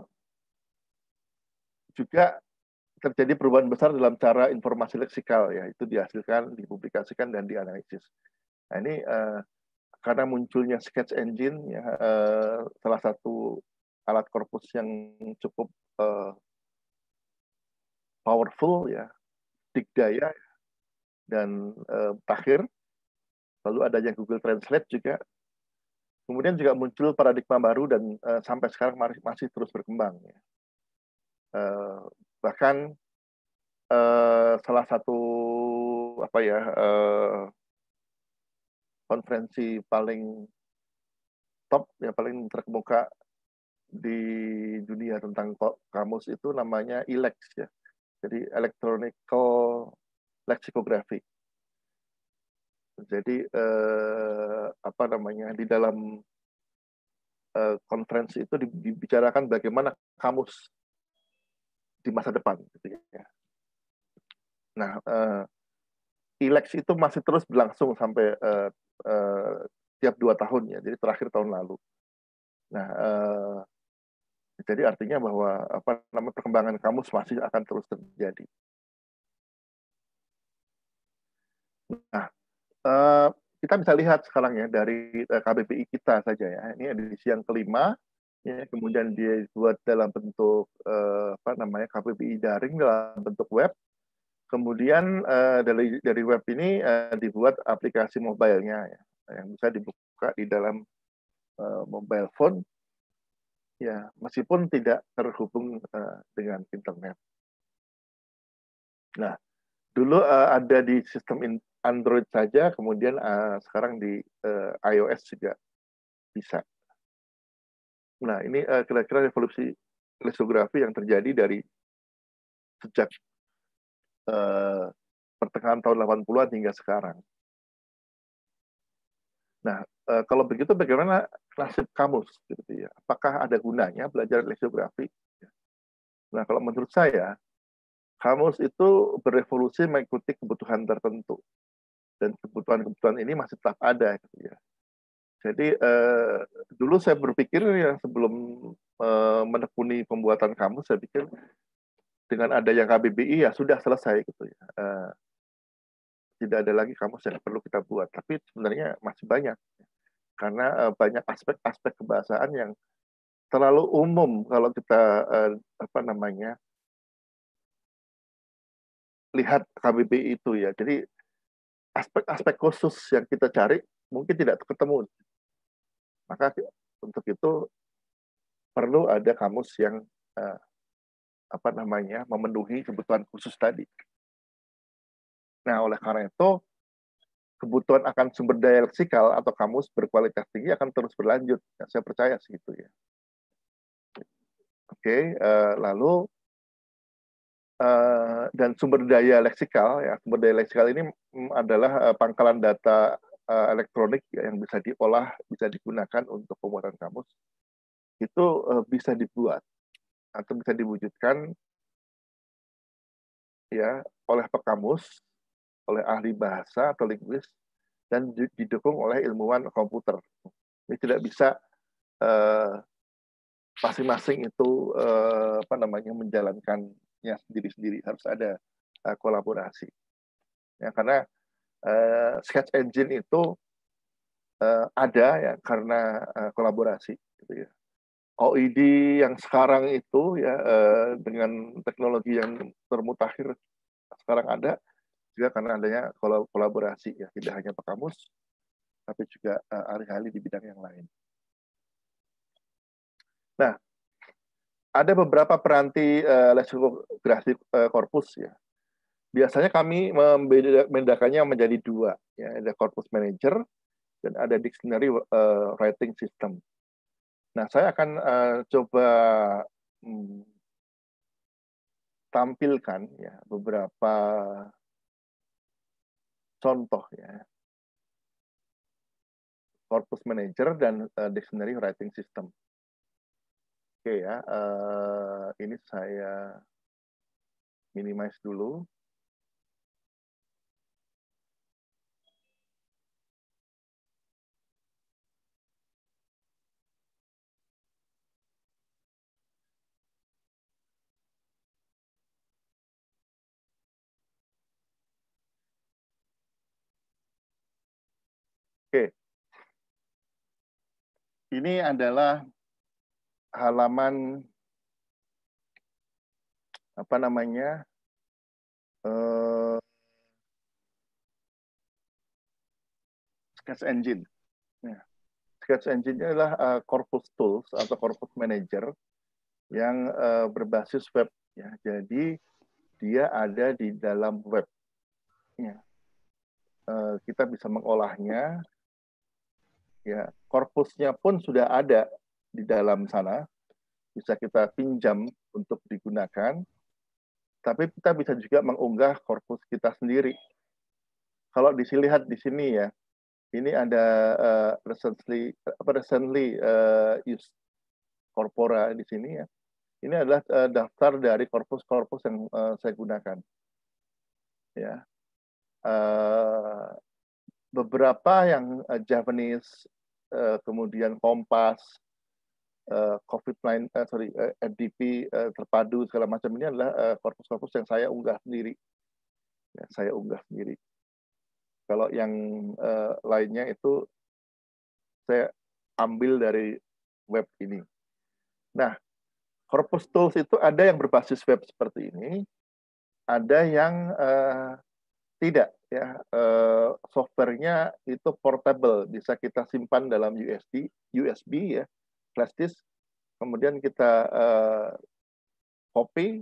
juga terjadi perubahan besar dalam cara informasi leksikal ya itu dihasilkan dipublikasikan dan dianalisis nah ini uh, karena munculnya sketch engine ya uh, salah satu alat korpus yang cukup uh, powerful ya dikdaya dan uh, takhir lalu adanya Google Translate juga kemudian juga muncul paradigma baru dan uh, sampai sekarang masih terus berkembang ya. Uh, bahkan uh, salah satu apa ya uh, konferensi paling top yang paling terkemuka di dunia tentang kamus itu namanya ILEX ya. Jadi electronical lexicography. Jadi eh, apa namanya di dalam eh, konferensi itu dibicarakan bagaimana kamus di masa depan. Gitu ya. Nah, uh, ILEX itu masih terus berlangsung sampai uh, uh, tiap dua tahun ya, jadi terakhir tahun lalu. Nah, uh, jadi artinya bahwa apa namanya perkembangan kamus masih akan terus terjadi. Nah, uh, kita bisa lihat sekarang ya dari KBBI kita saja ya. Ini edisi yang kelima ya kemudian dia buat dalam bentuk uh, apa namanya KPPI daring dalam bentuk web kemudian uh, dari dari web ini uh, dibuat aplikasi mobilenya ya. Yang bisa dibuka di dalam uh, mobile phone. Ya meskipun tidak terhubung uh, dengan internet. Nah dulu uh, ada di sistem Android saja kemudian uh, sekarang di uh, iOS juga bisa. Nah, ini kira eh, kira-kira revolusi lesografi yang terjadi dari sejak uh, pertengahan tahun 80-an hingga sekarang. Nah, uh, kalau begitu bagaimana nasib kamus gitu ya? Apakah ada gunanya belajar lesografi? Nah, kalau menurut saya, kamus itu berevolusi mengikuti kebutuhan tertentu. Dan kebutuhan-kebutuhan ini masih tetap ada gitu ya. Jadi eh, dulu saya berpikir ya sebelum eh, menekuni pembuatan kamu, saya pikir dengan ada yang KBBI ya sudah selesai gitu ya. Eh, tidak ada lagi kamus yang perlu kita buat. Tapi sebenarnya masih banyak. Karena uh, banyak aspek-aspek kebahasaan yang terlalu umum kalau kita uh, apa namanya lihat KBBI itu ya. Jadi aspek-aspek khusus yang kita cari mungkin tidak ketemu. Maka untuk itu perlu ada kamus yang uh, apa namanya memenuhi kebutuhan khusus tadi. Nah, oleh karena itu kebutuhan akan sumber daya leksikal atau kamus berkualitas tinggi akan terus berlanjut. Ya, saya percaya sih ya. Oke, uh, lalu uh, dan sumber daya leksikal ya sumber daya leksikal ini mm, adalah uh, pangkalan data uh, elektronik ya, yang bisa diolah, bisa digunakan untuk pembuatan kamus itu bisa dibuat atau bisa diwujudkan ya oleh pekamus, oleh ahli bahasa atau linguis dan didukung oleh ilmuwan komputer. Ini tidak bisa masing-masing uh, itu uh, apa namanya menjalankannya sendiri-sendiri harus ada uh, kolaborasi. Ya karena uh, sketch engine itu uh, ada ya karena uh, kolaborasi gitu ya. OED yang sekarang itu ya eh, dengan teknologi yang termutakhir sekarang ada juga karena adanya kolaborasi ya tidak hanya pekamus tapi juga eh, ahli-ahli di bidang yang lain. Nah, ada beberapa peranti uh, lexikografi uh, korpus ya. Biasanya kami membedakannya menjadi dua, ya ada corpus manager dan ada dictionary writing system. Nah, saya akan uh, coba hmm, tampilkan ya beberapa contoh ya corpus manager dan uh, dictionary writing system. Oke ya, uh, ini saya minimize dulu. Oke. Ini adalah halaman apa namanya? Uh, Sketch Engine. Ya. Sketch Engine adalah uh, corpus tools atau corpus manager yang uh, berbasis web. Ya. Jadi dia ada di dalam web. Ya. Uh, kita bisa mengolahnya ya korpusnya pun sudah ada di dalam sana. Bisa kita pinjam untuk digunakan. Tapi kita bisa juga mengunggah korpus kita sendiri. Kalau dilihat di sini ya ini ada uh, recently recently uh, used corpora di sini ya. Ini adalah uh, daftar dari korpus-korpus yang uh, saya gunakan. Ya. Uh, beberapa yang uh, Japanese, kemudian Kompas, uh, COVID-19, uh, sorry, uh, terpadu segala macam ini adalah korpus-korpus yang saya unggah sendiri. Ya, saya unggah sendiri. Kalau yang lainnya itu saya ambil dari web ini. Nah, Corpus Tools itu ada yang berbasis web seperti ini, ada yang uh, tidak ya uh, softwarenya itu portable bisa kita simpan dalam USB USB ya flash disk. Kemudian kita uh, copy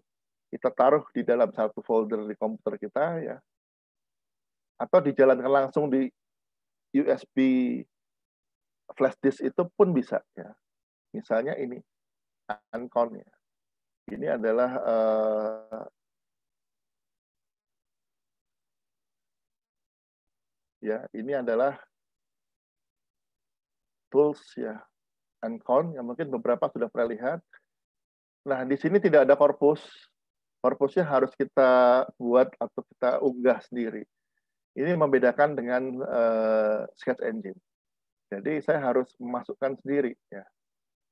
kita taruh di dalam satu folder di komputer kita ya. Atau dijalankan langsung di USB flash disk itu pun bisa ya. Misalnya ini Ancon ya. Ini adalah uh, ya ini adalah tools ya Ancon yang mungkin beberapa sudah pernah lihat. Nah di sini tidak ada korpus, korpusnya harus kita buat atau kita unggah sendiri. Ini membedakan dengan uh, Sketch Engine. Jadi saya harus memasukkan sendiri ya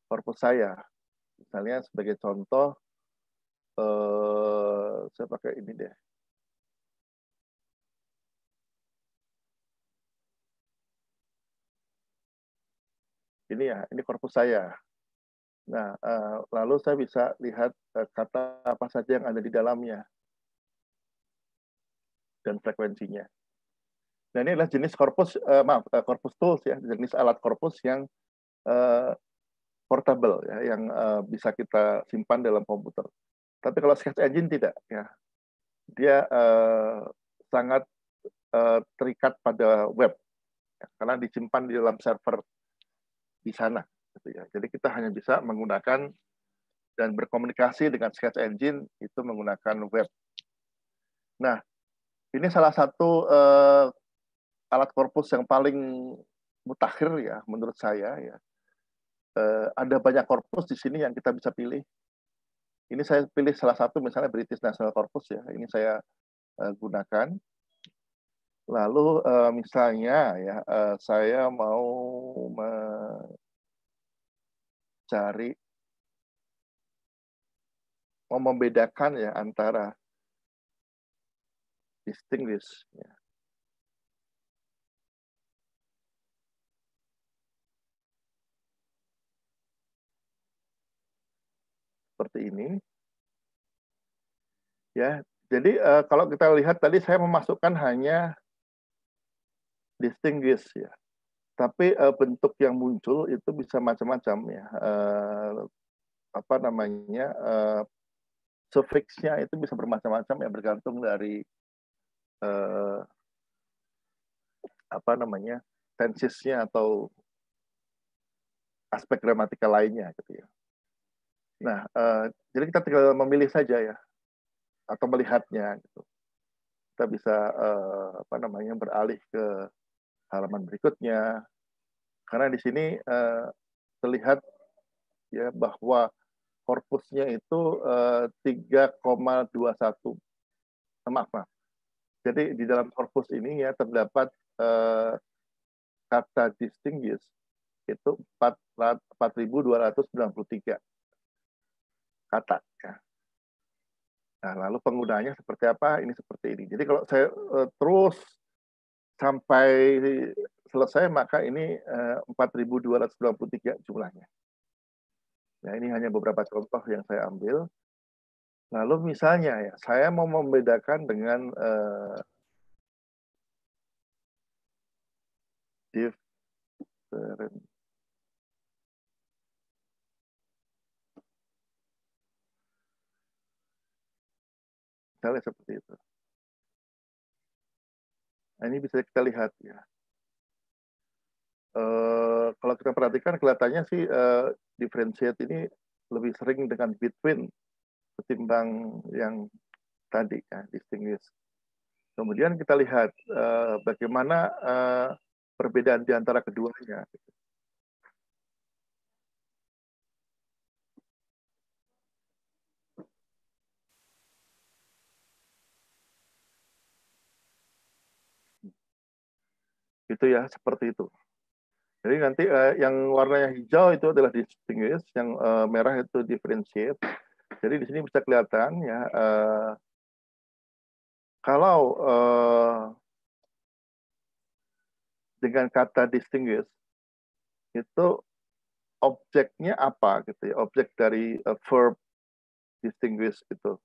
korpus saya. Misalnya sebagai contoh, uh, saya pakai ini deh. Ini ya, ini korpus saya. Nah, uh, lalu saya bisa lihat uh, kata apa saja yang ada di dalamnya dan frekuensinya. Nah, ini adalah jenis korpus, uh, maaf, korpus tools ya, jenis alat korpus yang portable ya, yang bisa kita simpan dalam komputer. Tapi kalau Sketch Engine tidak ya, dia sangat terikat pada web karena disimpan di dalam server di sana. Gitu ya. Jadi kita hanya bisa menggunakan dan berkomunikasi dengan Sketch Engine itu menggunakan web. Nah, ini salah satu uh, alat korpus yang paling mutakhir ya menurut saya ya. Uh, ada banyak korpus di sini yang kita bisa pilih. Ini saya pilih salah satu misalnya British National Corpus ya. Ini saya uh, gunakan. Lalu uh, misalnya ya uh, saya mau mencari mau membedakan ya antara distinguish ya. seperti ini ya jadi uh, kalau kita lihat tadi saya memasukkan hanya distinguish ya tapi uh, bentuk yang muncul itu bisa macam-macam ya uh, apa namanya uh, sufiksnya itu bisa bermacam-macam ya bergantung dari uh, apa namanya tensisnya atau aspek gramatikal lainnya gitu ya. Nah, uh, jadi kita tinggal memilih saja ya atau melihatnya gitu. Kita bisa uh, apa namanya beralih ke halaman berikutnya karena di sini uh, terlihat ya bahwa korpusnya itu uh, 3,21 maaf maaf jadi di dalam korpus ini ya terdapat uh, kata distinguish itu 4.293 kata ya. Nah, lalu penggunanya seperti apa? Ini seperti ini. Jadi kalau saya terus sampai selesai maka ini uh, 4.293 jumlahnya. Nah, ini hanya beberapa contoh yang saya ambil. Lalu misalnya ya, saya mau membedakan dengan uh, different Misalnya seperti itu. Nah, ini bisa kita lihat ya. Uh, kalau kita perhatikan kelihatannya sih uh, differentiate ini lebih sering dengan between ketimbang yang tadi ya distinguish. Kemudian kita lihat uh, bagaimana uh, perbedaan di antara keduanya. Itu ya, seperti itu. Jadi nanti uh, yang warnanya hijau itu adalah distinguish, yang uh, merah itu differentiate. Jadi di sini bisa kelihatan ya, uh, kalau uh, dengan kata distinguish itu objeknya apa gitu ya, objek dari uh, verb distinguish itu.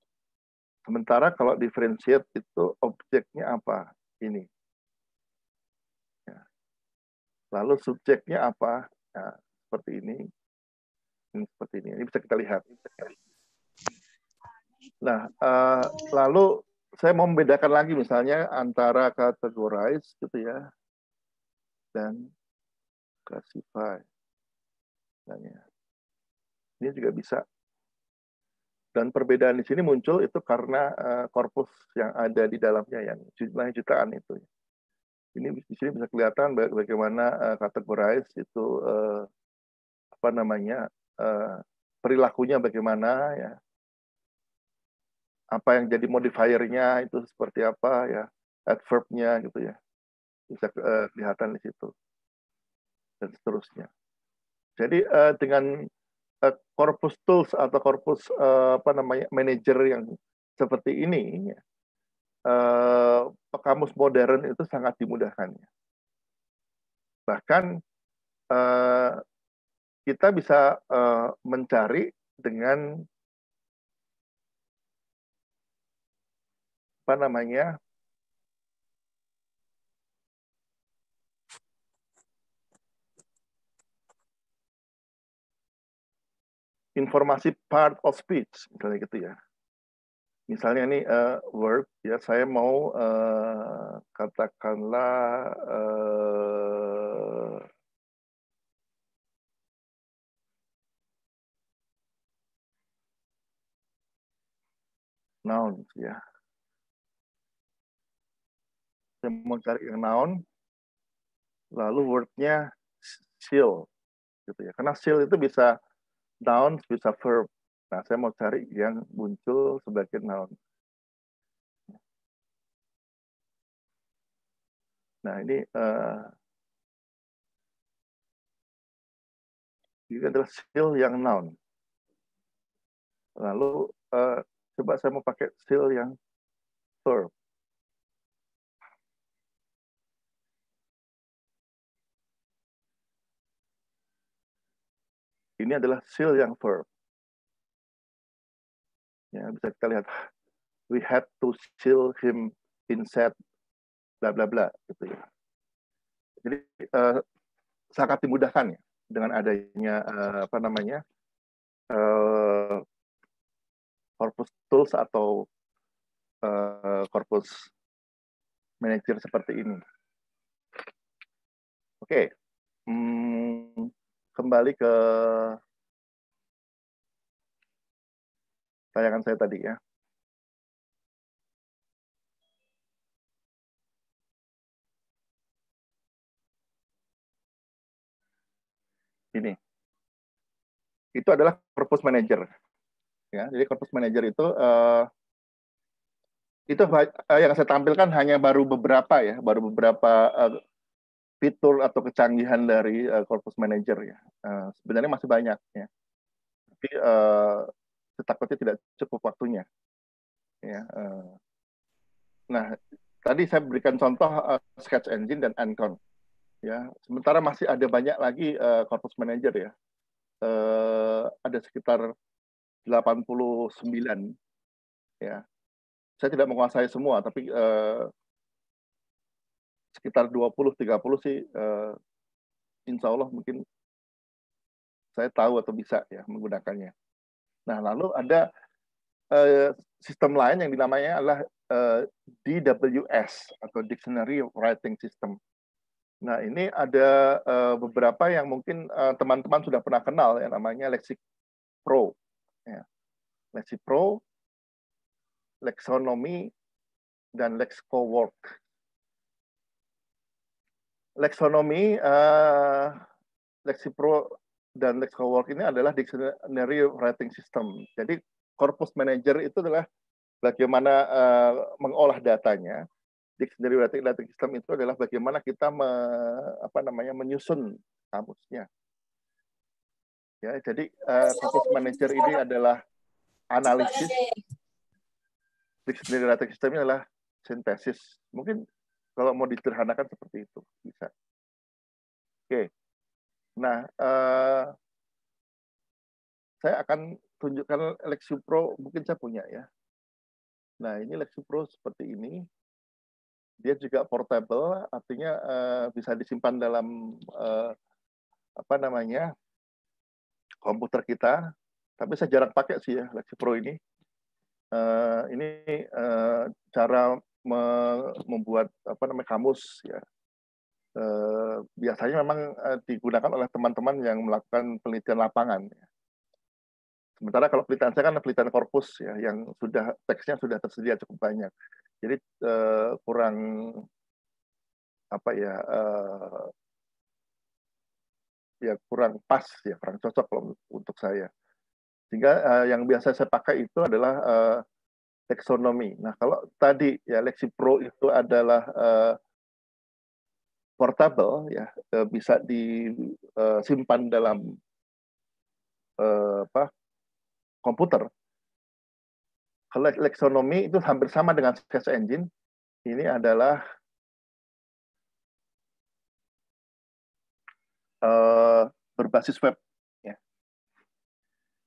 Sementara kalau differentiate itu objeknya apa? Ini. Lalu subjeknya apa? Nah, seperti ini. ini. Seperti ini. Ini bisa kita lihat. Nah, uh, lalu saya mau membedakan lagi misalnya antara categorize gitu ya dan classify. Misalnya. Ini juga bisa. Dan perbedaan di sini muncul itu karena uh, korpus yang ada di dalamnya yang jumlahnya jutaan itu. Ya ini di sini bisa kelihatan bagaimana uh, categorize itu uh, apa namanya uh, perilakunya bagaimana ya. Apa yang jadi modifiernya itu seperti apa ya. Adverbnya gitu ya. Bisa uh, kelihatan di situ. Dan seterusnya. Jadi uh, dengan uh, corpus tools atau corpus uh, apa namanya manager yang seperti ini ya, eh, kamus modern itu sangat dimudahkan. Bahkan eh, kita bisa uh, mencari dengan apa namanya informasi part of speech misalnya gitu ya misalnya ini uh, verb ya saya mau uh, katakanlah uh, noun ya. Saya mau cari yang noun lalu wordnya seal gitu ya. Karena seal itu bisa noun bisa verb Nah, saya mau cari yang muncul sebagai noun. Nah, ini uh, ini adalah seal yang noun. Lalu uh, coba saya mau pakai seal yang verb. Ini adalah seal yang verb. Ya, bisa kita lihat we had to seal him inside bla bla bla gitu ya. Jadi uh, sangat dimudahkan ya dengan adanya uh, apa namanya uh, corpus tools atau uh, corpus manager seperti ini. Oke, okay. hmm, kembali ke tayangan saya tadi ya. Ini. Itu adalah purpose manager. Ya, jadi purpose manager itu uh, itu uh, yang saya tampilkan hanya baru beberapa ya, baru beberapa uh, fitur atau kecanggihan dari uh, corpus manager ya. Uh, sebenarnya masih banyak ya. Tapi uh, takutnya tidak cukup waktunya. Ya, uh, nah, tadi saya berikan contoh uh, Sketch Engine dan Ancon. Ya, sementara masih ada banyak lagi uh, Corpus Manager ya. Uh, ada sekitar 89 ya. Saya tidak menguasai semua, tapi uh, sekitar 20-30 sih uh, insya Allah mungkin saya tahu atau bisa ya menggunakannya. Nah, lalu ada uh, sistem lain yang dinamanya adalah uh, eh, DWS atau Dictionary Writing System. Nah, ini ada uh, beberapa yang mungkin teman-teman uh, sudah pernah kenal ya namanya Lexik Pro. Ya. Lexik Pro, Lexonomy, dan LexCoWork. Lexonomy, uh, LexiPro dan Lex Cowork ini adalah dictionary writing system. Jadi corpus manager itu adalah bagaimana uh, mengolah datanya. Dictionary writing, writing system itu adalah bagaimana kita me, apa namanya menyusun kamusnya. Ya, jadi uh, corpus manager ini adalah analisis. Dictionary writing system ini adalah sintesis. Mungkin kalau mau disederhanakan seperti itu bisa. Oke. Okay. Nah, uh, saya akan tunjukkan Lexio Pro, mungkin saya punya ya. Nah, ini Lexio Pro seperti ini. Dia juga portable, artinya uh, bisa disimpan dalam uh, apa namanya komputer kita. Tapi saya jarang pakai sih ya Lexio Pro ini. Uh, ini uh, cara me membuat apa namanya kamus ya eh, biasanya memang eh, digunakan oleh teman-teman yang melakukan penelitian lapangan. Ya. Sementara kalau penelitian saya kan penelitian korpus ya, yang sudah teksnya sudah tersedia cukup banyak. Jadi eh, kurang apa ya eh, ya kurang pas ya kurang cocok untuk saya. Sehingga eh, yang biasa saya pakai itu adalah eh. Nah kalau tadi ya Lexi Pro itu adalah eh, portable ya eh, bisa disimpan eh, dalam uh, apa komputer. Lexonomy itu hampir sama dengan Sketch Engine. Ini adalah berbasis web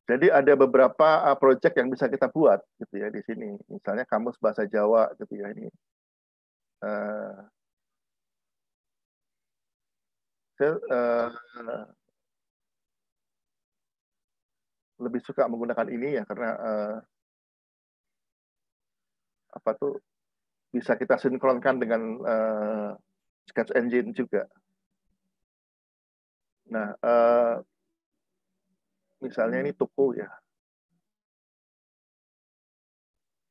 Jadi ada beberapa project yang bisa kita buat gitu ya di sini. Misalnya kamus bahasa Jawa gitu ya ini. Saya uh, lebih suka menggunakan ini ya karena uh, apa tuh bisa kita sinkronkan dengan uh, Sketch Engine juga. Nah, uh, misalnya ini toko ya.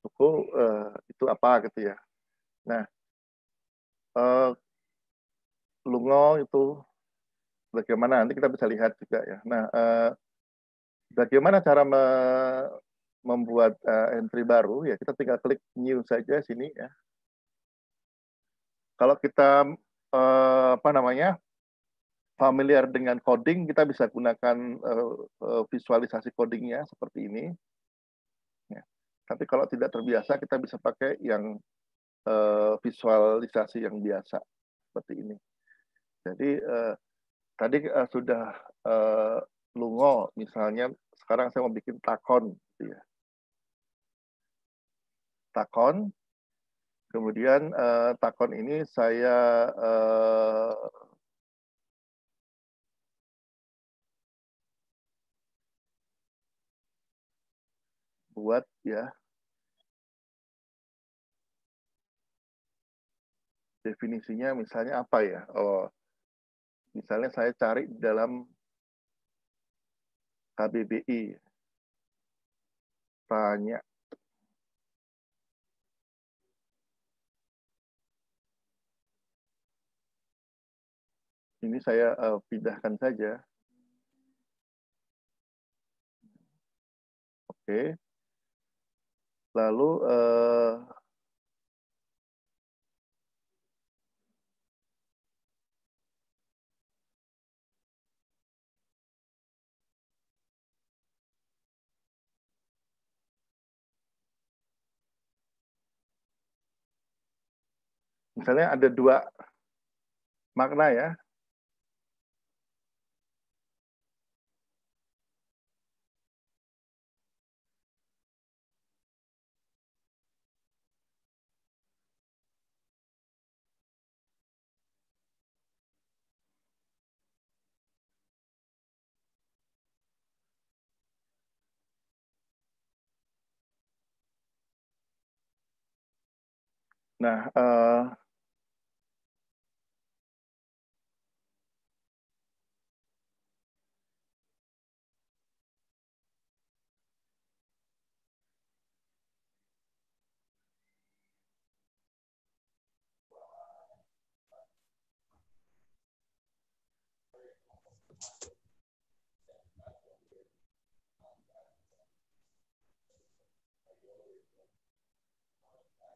Toko uh, itu apa gitu ya. Nah, uh, lungo itu bagaimana nanti kita bisa lihat juga ya. Nah, uh, bagaimana cara me membuat uh, entry baru ya kita tinggal klik new saja sini ya. Kalau kita uh, apa namanya familiar dengan coding, kita bisa gunakan uh, visualisasi codingnya seperti ini. Ya. Tapi kalau tidak terbiasa, kita bisa pakai yang uh, visualisasi yang biasa seperti ini. Jadi uh, tadi uh, sudah uh, lungo, misalnya sekarang saya mau bikin takon, gitu ya. Takon, kemudian uh, takon ini saya uh, buat ya definisinya misalnya apa ya oh misalnya saya cari di dalam KBBI tanya ini saya uh, pindahkan saja. Oke. Lalu eh, misalnya ada dua makna ya. Nah, uh,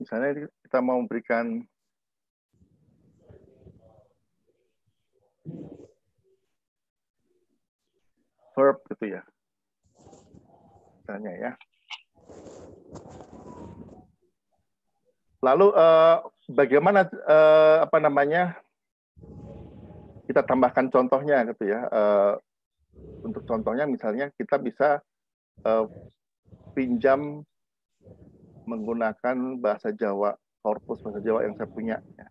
misalnya kita mau memberikan verb gitu ya. Misalnya ya. Lalu eh, bagaimana eh, apa namanya kita tambahkan contohnya gitu ya. Eh, untuk contohnya misalnya kita bisa eh, pinjam menggunakan bahasa Jawa, korpus bahasa Jawa yang saya punya. Ya.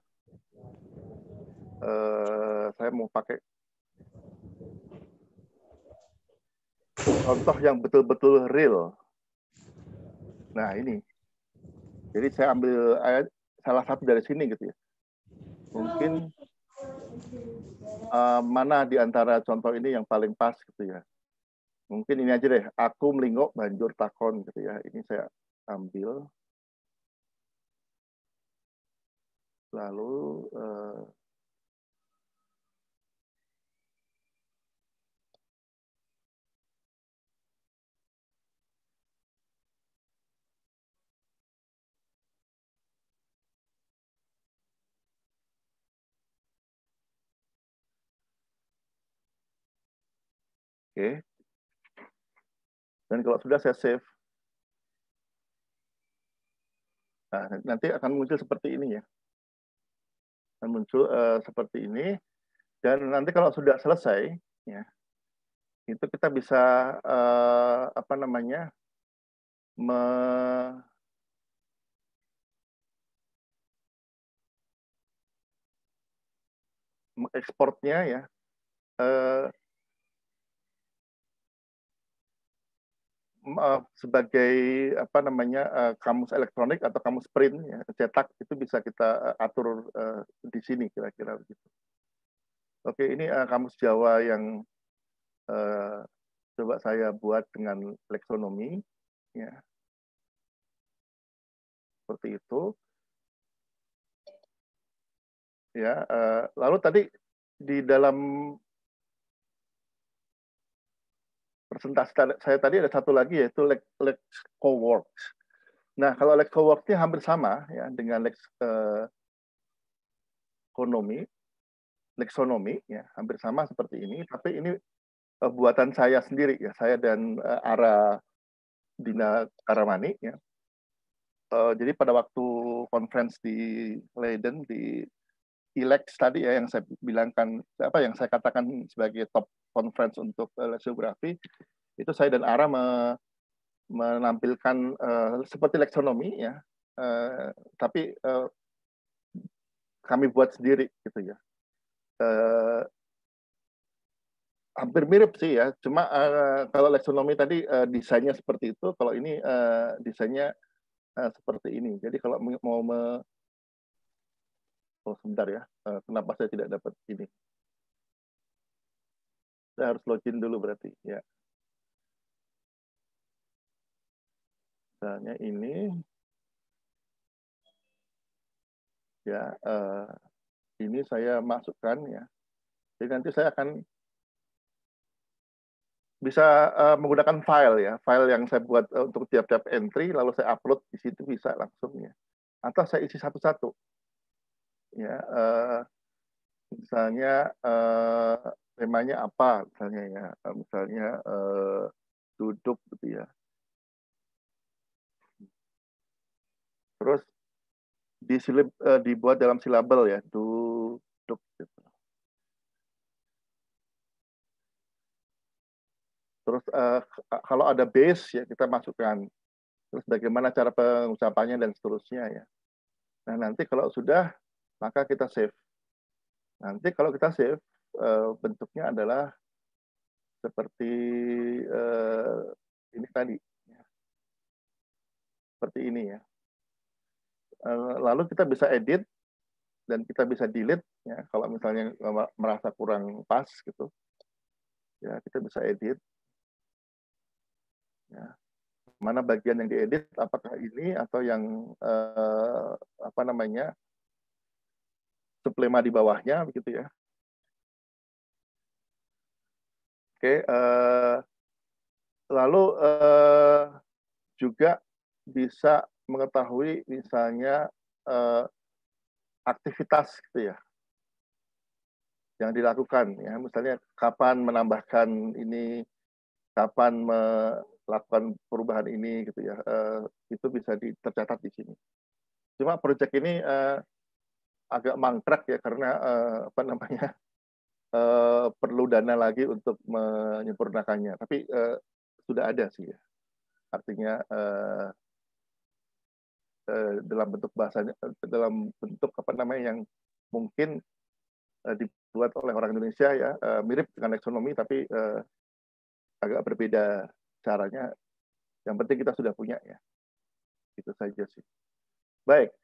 Uh, saya mau pakai contoh yang betul-betul real. Nah ini, jadi saya ambil ayat salah satu dari sini gitu ya. Mungkin uh, mana di antara contoh ini yang paling pas gitu ya. Mungkin ini aja deh, aku melingok banjur takon gitu ya. Ini saya ambil lalu uh, Oke. Dan kalau sudah saya save, Nah, nanti akan muncul seperti ini ya. Akan muncul uh, seperti ini. Dan nanti kalau sudah selesai, ya, itu kita bisa uh, apa namanya me ekspornya ya uh, sebagai apa namanya uh, kamus elektronik atau kamus print ya cetak itu bisa kita atur uh, di sini kira-kira begitu. Oke ini kamus Jawa yang coba saya buat dengan leksonomi ya seperti itu ya lalu tadi di dalam presentasi saya tadi ada satu lagi yaitu Lex, Lexcoworks. Nah, kalau Lexcoworks ini hampir sama ya dengan Lex uh, ekonomi, Lexonomi ya, hampir sama seperti ini, tapi ini uh, buatan saya sendiri ya, saya dan uh, Ara Dina Karamani ya. Uh, jadi pada waktu conference di Leiden di ILEX tadi ya yang saya bilangkan apa yang saya katakan sebagai top conference untuk uh, itu saya dan Ara me, menampilkan uh, seperti leksonomi ya uh, tapi uh, kami buat sendiri gitu ya. Uh, hampir mirip sih ya cuma uh, kalau leksonomi tadi uh, desainnya seperti itu kalau ini uh, desainnya uh, seperti ini. Jadi kalau mau me, Oh, sebentar ya. Eh, kenapa saya tidak dapat ini? Saya harus login dulu berarti, ya. Misalnya ini, ya, uh, ini saya masukkan ya. Jadi nanti saya akan bisa uh, menggunakan file ya, file yang saya buat uh, untuk tiap-tiap entry, lalu saya upload di situ bisa langsung ya. Atau saya isi satu-satu ya uh, misalnya uh, temanya apa misalnya ya? Misalnya uh, duduk gitu ya. Terus disilip uh, dibuat dalam silabel ya duduk gitu. terus uh, kalau ada base ya kita masukkan. Terus bagaimana cara pengucapannya dan seterusnya ya. Nah nanti kalau sudah maka kita save. Nanti kalau kita save, eh, bentuknya adalah seperti eh, ini tadi. Seperti ini ya. Eh, lalu kita bisa edit dan kita bisa delete ya kalau misalnya merasa kurang pas gitu. Ya, kita bisa edit. Ya. Mana bagian yang diedit apakah ini atau yang eh, apa namanya? Suplema di bawahnya begitu ya. Oke, uh, lalu uh, juga bisa mengetahui misalnya uh, aktivitas gitu ya yang dilakukan ya. Misalnya kapan menambahkan ini kapan melakukan perubahan ini gitu ya. Uh, itu bisa tercatat di sini. Cuma proyek ini uh, agak mangkrak ya karena uh, apa namanya uh, *laughs* perlu dana lagi untuk menyempurnakannya. Tapi uh, sudah ada sih ya. Artinya uh, uh, dalam bentuk bahasanya dalam bentuk apa namanya yang mungkin uh, dibuat oleh orang Indonesia ya uh, mirip dengan ekonomi tapi uh, agak berbeda caranya. Yang penting kita sudah punya ya. Itu saja sih. Baik.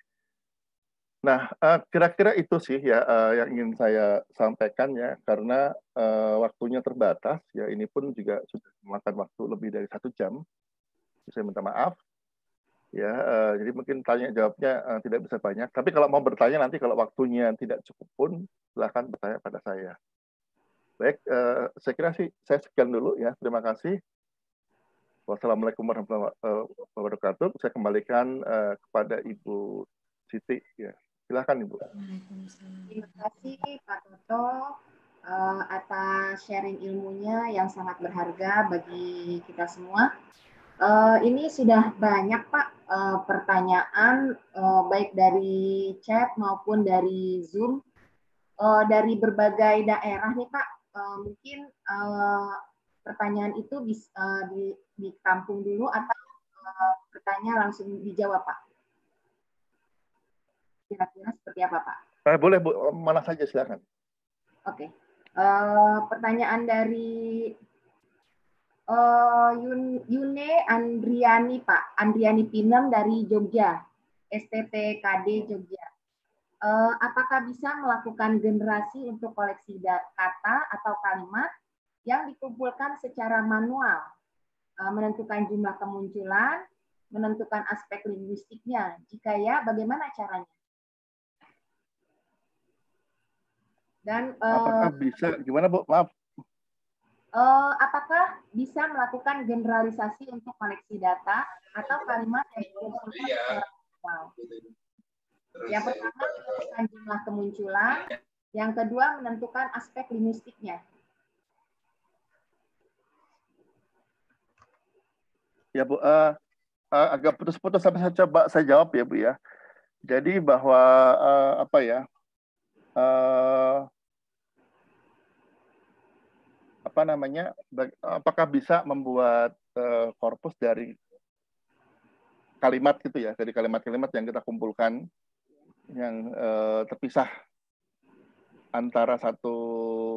Nah, eh, kira-kira itu sih ya uh, yang ingin saya sampaikan ya, karena uh, waktunya terbatas. Ya, ini pun juga sudah memakan waktu lebih dari satu jam. Saya minta maaf. Ya, uh, jadi mungkin tanya jawabnya uh, tidak bisa banyak. Tapi kalau mau bertanya nanti kalau waktunya tidak cukup pun silahkan bertanya pada saya. Baik, uh, saya kira sih saya sekian dulu ya. Terima kasih. Wassalamualaikum warahmatullahi wabarakatuh. Saya kembalikan uh, kepada Ibu Siti ya. Silahkan Ibu. Terima kasih Pak Toto uh, atas sharing ilmunya yang sangat berharga bagi kita semua. Uh, ini sudah banyak Pak uh, pertanyaan uh, baik dari chat maupun dari Zoom uh, dari berbagai daerah nih Pak. Uh, mungkin uh, pertanyaan itu bisa uh, di, ditampung dulu atau uh, bertanya langsung dijawab, Pak? Kira-kira seperti apa, Pak? Eh, boleh, Bu. Mana saja, silakan. Oke. Okay. Uh, pertanyaan dari uh, Yune Andriani, Pak. Andriani Pinem dari Jogja. STTKD Jogja. Uh, apakah bisa melakukan generasi untuk koleksi kata atau kalimat yang dikumpulkan secara manual, uh, menentukan jumlah kemunculan, menentukan aspek linguistiknya. Jika ya, bagaimana caranya? Dan uh, apakah bisa gimana Bu? Maaf. Uh, apakah bisa melakukan generalisasi untuk koleksi data atau kalimat yang manual? Yang pertama menentukan jumlah kemunculan, yang kedua menentukan aspek linguistiknya. Ya Bu, uh, uh, agak putus-putus sampai saya coba saya jawab ya Bu ya. Jadi bahwa uh, apa ya? Uh, apa namanya apakah bisa membuat uh, korpus dari kalimat gitu ya dari kalimat-kalimat yang kita kumpulkan yang uh, terpisah antara satu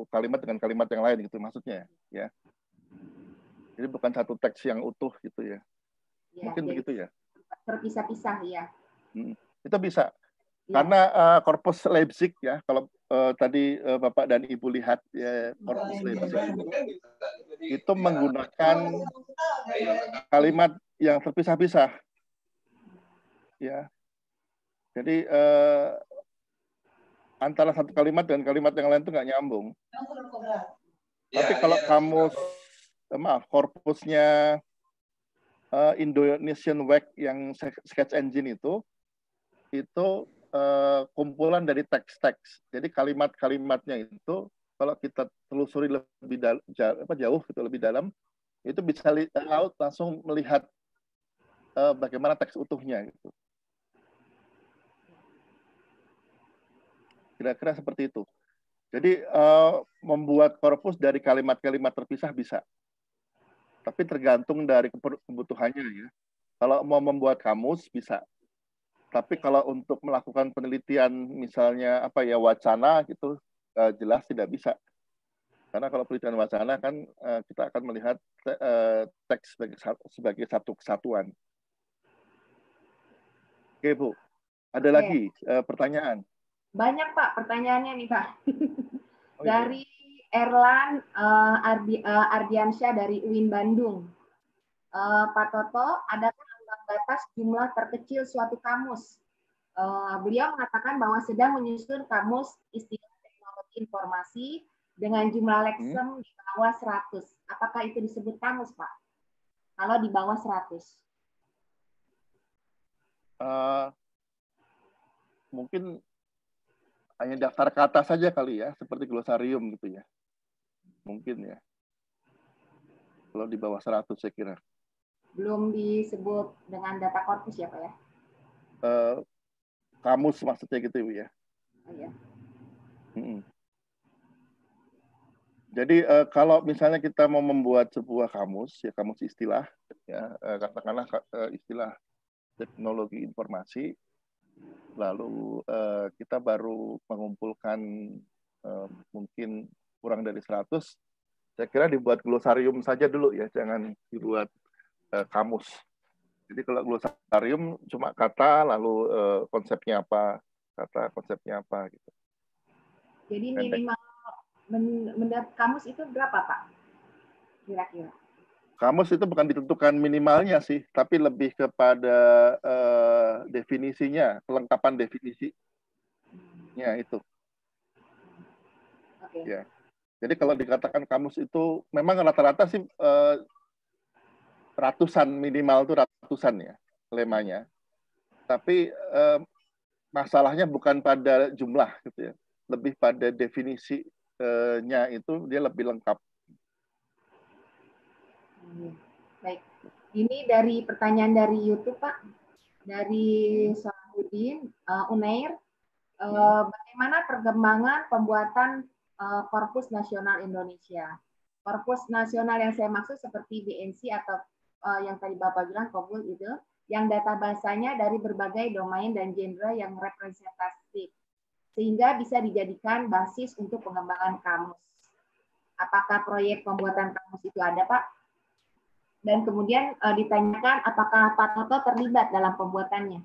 kalimat dengan kalimat yang lain gitu maksudnya ya jadi bukan satu teks yang utuh gitu ya, ya mungkin begitu ya terpisah-pisah ya hmm. itu bisa. Karena uh, korpus Leipzig ya kalau uh, tadi uh, Bapak dan Ibu lihat ya korpus Leipzig itu menggunakan kalimat yang terpisah-pisah. Ya. Jadi uh, antara satu kalimat dan kalimat yang lain itu nggak nyambung. Ya, Tapi kalau ya, kamus, ya. maaf, korpusnya uh, Indonesian Wag yang sketch engine itu, itu uh, kumpulan dari teks-teks. Jadi kalimat-kalimatnya itu kalau kita telusuri lebih dal- jauh, apa, jauh gitu lebih dalam, itu bisa laut langsung melihat uh, bagaimana teks utuhnya gitu. Kira-kira seperti itu. Jadi uh, membuat korpus dari kalimat-kalimat terpisah bisa, tapi tergantung dari kebutuhannya ya. Kalau mau membuat kamus bisa, tapi kalau untuk melakukan penelitian misalnya apa ya wacana gitu uh, jelas tidak bisa. Karena kalau penelitian wacana kan uh, kita akan melihat te uh, teks sebagai sebagai satu kesatuan. Oke Bu, ada Oke. lagi uh, pertanyaan? Banyak Pak pertanyaannya nih Pak. Oh, iya. dari Erlan uh, Ardi, uh, Ardiansyah dari UIN Bandung. Uh, Pak Toto, adakah batas jumlah terkecil suatu kamus. Uh, beliau mengatakan bahwa sedang menyusun kamus istilah teknologi informasi dengan jumlah leksem hmm. di bawah 100. Apakah itu disebut kamus, Pak? Kalau di bawah 100. Uh, mungkin hanya daftar kata saja kali ya, seperti glosarium gitu ya. Mungkin ya. Kalau di bawah 100 saya kira belum disebut dengan data korpus ya Pak ya? Uh, kamus maksudnya gitu ya? Oh, iya. Hmm. Jadi uh, kalau misalnya kita mau membuat sebuah kamus, ya kamus istilah, ya uh, katakanlah uh, istilah teknologi informasi, lalu uh, kita baru mengumpulkan uh, mungkin kurang dari 100, saya kira dibuat glosarium saja dulu ya, jangan dibuat uh, kamus. Jadi kalau glosarium cuma kata lalu uh, konsepnya apa, kata konsepnya apa gitu. Jadi minimal mendapat kamus itu berapa Pak? Kira-kira. Kamus itu bukan ditentukan minimalnya sih, tapi lebih kepada uh, definisinya, kelengkapan definisinya hmm. itu. Oke. Okay. Ya. Jadi kalau dikatakan kamus itu memang rata-rata sih uh, ratusan minimal itu ratusan ya lemanya. Tapi eh, masalahnya bukan pada jumlah gitu ya, lebih pada definisinya itu dia lebih lengkap. Baik, ini dari pertanyaan dari YouTube Pak, dari Salahuddin uh, Unair, uh, bagaimana perkembangan pembuatan uh, Korpus Nasional Indonesia? Korpus nasional yang saya maksud seperti BNC atau uh, yang tadi Bapak bilang Kobul itu, yang data bahasanya dari berbagai domain dan genre yang representatif, sehingga bisa dijadikan basis untuk pengembangan kamus. Apakah proyek pembuatan kamus itu ada, Pak? Dan kemudian uh, ditanyakan apakah Pak Toto terlibat dalam pembuatannya?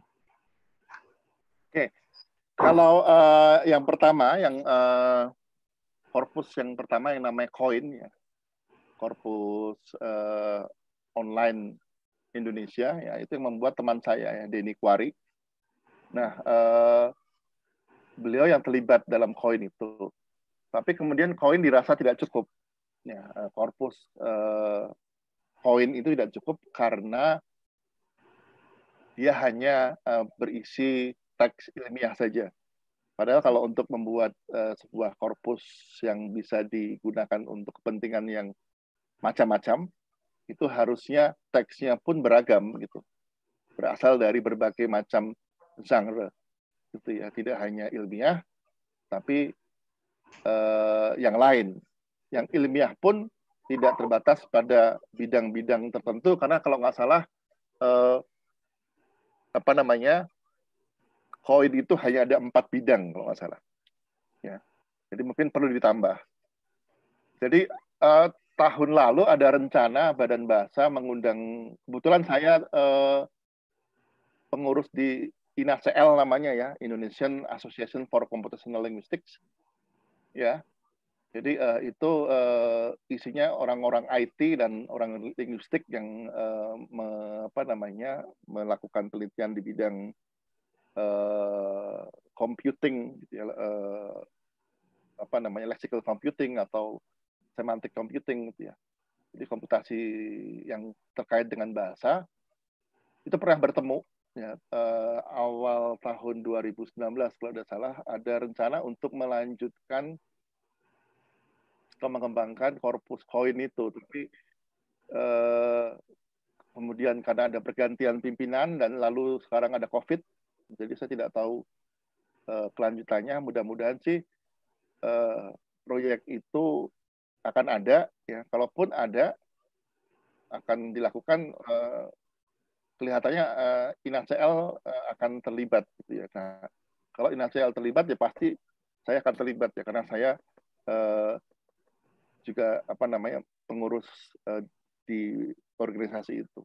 Oke, kalau uh, yang pertama, yang uh, korpus yang pertama yang namanya Coin ya, korpus uh, online Indonesia ya itu yang membuat teman saya ya Denny Kwari. Nah uh, beliau yang terlibat dalam Coin itu, tapi kemudian Coin dirasa tidak cukup. Ya, uh, korpus uh, Coin itu tidak cukup karena dia hanya uh, berisi teks ilmiah saja. Padahal kalau untuk membuat uh, sebuah korpus yang bisa digunakan untuk kepentingan yang macam-macam, itu harusnya teksnya pun beragam gitu. Berasal dari berbagai macam genre. Gitu ya, tidak hanya ilmiah tapi uh, yang lain. Yang ilmiah pun tidak terbatas pada bidang-bidang tertentu karena kalau nggak salah uh, apa namanya koin itu hanya ada empat bidang kalau nggak salah. Ya, jadi mungkin perlu ditambah. Jadi uh, tahun lalu ada rencana Badan Bahasa mengundang, kebetulan saya uh, pengurus di INACL namanya ya, Indonesian Association for Computational Linguistics. Ya, jadi uh, itu uh, isinya orang-orang IT dan orang linguistik yang uh, me, apa namanya melakukan penelitian di bidang uh, computing gitu ya, uh, apa namanya lexical computing atau semantic computing gitu ya. Jadi komputasi yang terkait dengan bahasa itu pernah bertemu ya uh, awal tahun 2019 kalau tidak salah ada rencana untuk melanjutkan mengembangkan korpus koin itu tapi uh, kemudian karena ada pergantian pimpinan dan lalu sekarang ada covid jadi saya tidak tahu uh, kelanjutannya. Mudah-mudahan sih uh, proyek itu akan ada. Ya, kalaupun ada, akan dilakukan. Uh, kelihatannya uh, INACL uh, akan terlibat, gitu ya. Nah, kalau INACL terlibat ya pasti saya akan terlibat ya karena saya uh, juga apa namanya pengurus uh, di organisasi itu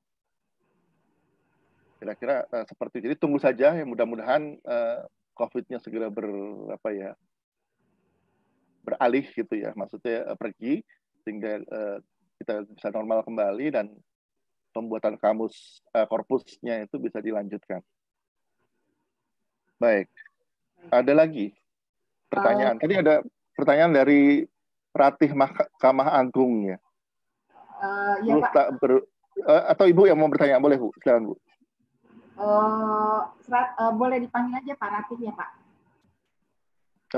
kira-kira uh, seperti itu. Jadi tunggu saja ya mudah-mudahan uh, COVID-nya segera ber apa ya beralih gitu ya, maksudnya uh, pergi sehingga uh, kita bisa normal kembali dan pembuatan kamus uh, korpusnya itu bisa dilanjutkan. Baik, ada lagi pertanyaan. Tadi ada pertanyaan dari Ratih Mahkamah Agung ya. Uh, ya Pak. Ber, uh, atau Ibu yang mau bertanya, boleh Bu, silakan Bu. Uh, serat, uh, boleh dipanggil aja Pak Ratih ya Pak?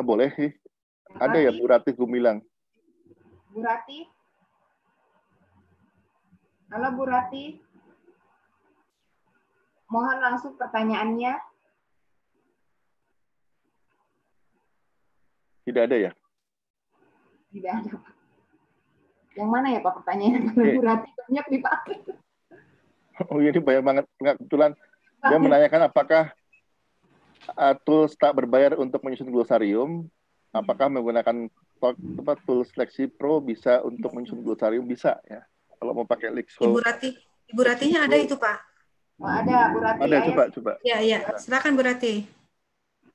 Boleh sih. Ada ya Bu Ratih Gumilang. Bu Ratih? Halo Bu Ratih. Mohon langsung pertanyaannya. Tidak ada ya? Tidak ada Pak. Yang mana ya Pak pertanyaannya? Okay. Bu Ratih banyak Pak. Oh ini banyak banget. Enggak, kebetulan dia menanyakan apakah uh, tools tak berbayar untuk menyusun glosarium, apakah menggunakan apa, tools Lexi Pro bisa untuk menyusun glosarium bisa ya. Kalau mau pakai Lexo. Ibu Rati, Ibu Ratinya ada itu Pak. Oh, ada Bu Rati. Ada coba coba. Ya ya, silakan Bu Rati.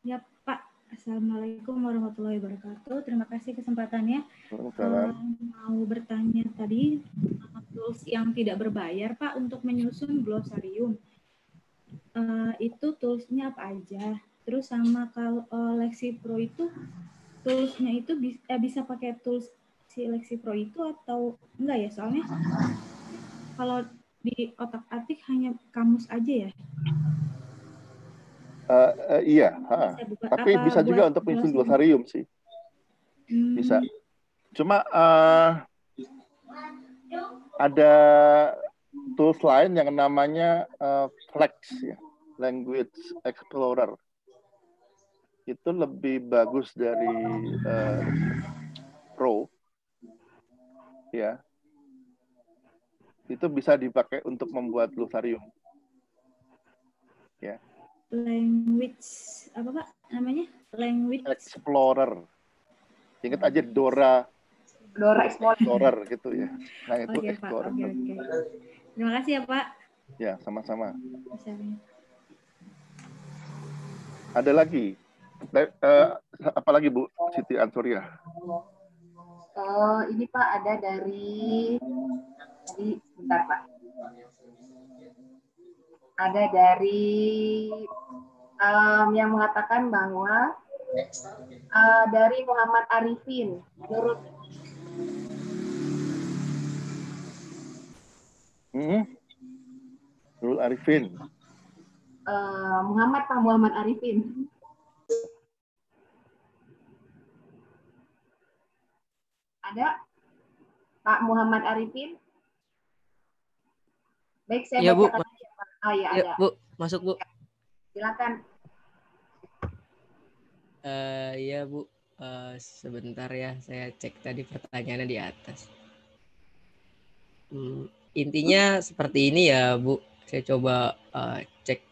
Ya Pak, Assalamualaikum warahmatullahi wabarakatuh. Terima kasih kesempatannya. Uh, mau bertanya tadi tools yang tidak berbayar Pak untuk menyusun glosarium uh, itu toolsnya apa aja terus sama kalau uh, Lexi Pro itu toolsnya itu bisa, eh, bisa pakai tools si Lexi Pro itu atau enggak ya? Soalnya kalau di otak atik hanya kamus aja ya? Uh, uh, iya ha. tapi bisa juga untuk menyusun glosarium sih. Hmm. bisa. Cuma uh, ada tools lain yang namanya uh, Flex ya Language Explorer itu lebih bagus dari uh, Pro ya itu bisa dipakai untuk membuat glosarium. Ya. Language apa Pak namanya? Language Explorer. Ingat aja Dora Dora Explorer. Explorer gitu ya. Nah, itu Oke Pak, Explorer. oke oke. Terima kasih ya Pak. Ya, sama-sama. Ada lagi. Le- eh, apa lagi Bu Siti Ansuria? Eh, ini Pak ada dari tadi sebentar Pak. Ada dari em, yang mengatakan bahwa eh, dari Muhammad Arifin menurut Hmm? Nurul Arifin. eh, Muhammad Pak Muhammad Arifin. Ada Pak Muhammad Arifin? Baik, saya Iya, Bu. aja, Pak. Oh iya, Ya, ada. Bu, masuk Bu. Silakan. Eh, Iya Bu, Eh, sebentar ya, saya cek tadi pertanyaannya di atas. Hmm, intinya seperti ini ya Bu, saya coba eh, cek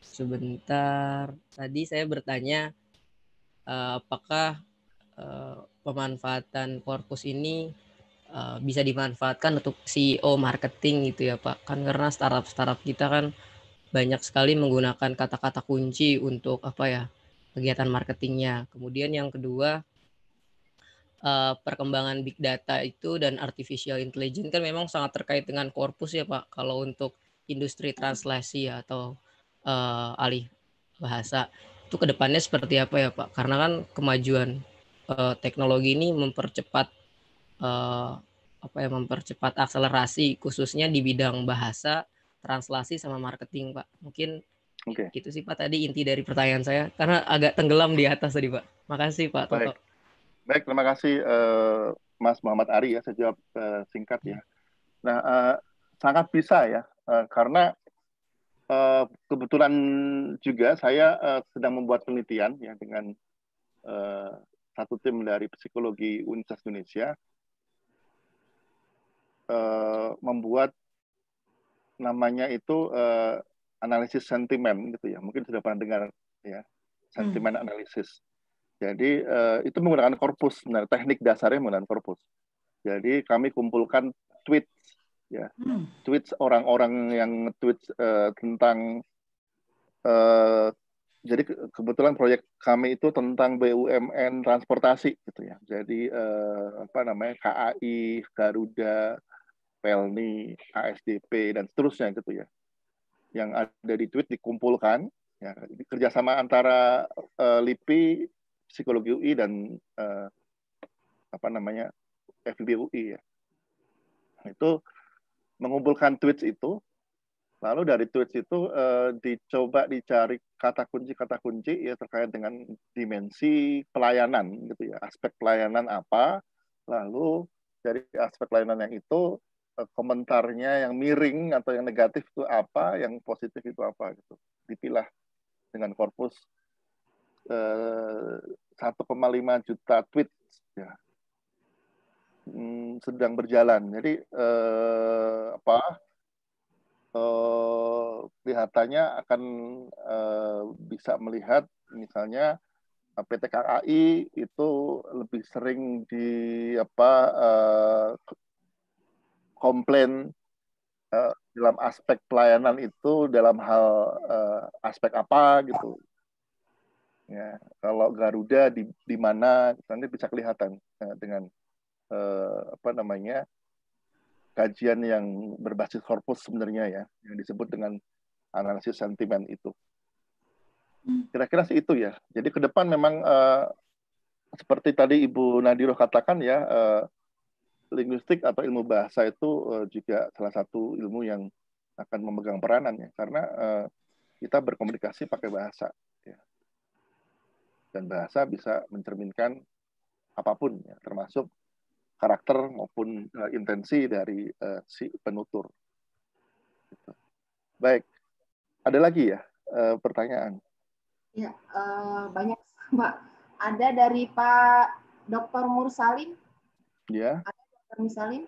sebentar. Tadi saya bertanya eh, apakah eh, pemanfaatan korpus ini eh, bisa dimanfaatkan untuk CEO marketing gitu ya Pak? Kan karena startup-startup kita kan banyak sekali menggunakan kata-kata kunci untuk apa ya kegiatan marketingnya. Kemudian yang kedua eh, perkembangan big data itu dan artificial intelligence kan memang sangat terkait dengan korpus ya Pak. Kalau untuk industri translasi ya, atau eh, alih bahasa itu ke depannya seperti apa ya Pak? Karena kan kemajuan eh, teknologi ini mempercepat eh, apa ya mempercepat akselerasi khususnya di bidang bahasa translasi sama marketing Pak. Mungkin Oke. Gitu sih Pak tadi inti dari pertanyaan saya karena agak tenggelam di atas tadi Pak. Makasih Pak Toto. Baik. Baik, terima kasih eh, Mas Muhammad Ari ya. Saya jawab eh, singkat ya. Nah, eh, sangat bisa ya, eh, karena kebetulan juga saya sedang membuat penelitian ya dengan satu tim dari psikologi Universitas Indonesia eh, membuat namanya itu eh, analisis sentimen gitu ya. Mungkin sudah pernah dengar ya, sentimen analisis. Jadi eh, itu menggunakan korpus, sebenarnya teknik dasarnya menggunakan korpus. Jadi kami kumpulkan tweet ya, Hmm. tweets orang-orang yang tweet tentang eh, jadi ke- kebetulan proyek kami itu tentang BUMN transportasi gitu ya. Jadi eh, apa namanya KAI, Garuda, Pelni, ASDP dan seterusnya gitu ya. Yang ada di tweet dikumpulkan ya kerjasama antara eh, LIPI, Psikologi UI dan eh, apa namanya FIB UI ya. Itu mengumpulkan tweets itu Lalu dari tweets itu eh, dicoba dicari kata kunci kata kunci ya terkait dengan dimensi pelayanan gitu ya. Aspek pelayanan apa. Lalu dari aspek pelayanan yang itu eh, komentarnya yang miring atau yang negatif itu apa yang positif itu apa gitu. Dipilah dengan korpus eh, 1,5 juta tweet ya. Hmm, sedang berjalan. Jadi eh, apa eh, kelihatannya akan eh, bisa melihat misalnya eh, PT KAI itu lebih sering di apa eh, komplain eh, dalam aspek pelayanan itu dalam hal eh, aspek apa gitu. Ya kalau Garuda di di mana nanti bisa kelihatan eh, dengan eh, apa namanya kajian yang berbasis korpus sebenarnya ya, yang disebut dengan analisis sentimen itu. Kira-kira sih itu ya. Jadi ke depan memang eh, seperti tadi Ibu Nadiro katakan ya, eh, linguistik atau ilmu bahasa itu eh, juga salah satu ilmu yang akan memegang peranan ya, karena eh, kita berkomunikasi pakai bahasa. Ya. Dan bahasa bisa mencerminkan apa pun, ya, termasuk karakter maupun uh, intensi dari uh, si penutur. Gitu. Baik, ada lagi ya uh, pertanyaan? Ya, eh, banyak Mbak. Ada dari Pak Dr. Mursalim. Ya, Dr. Misalin?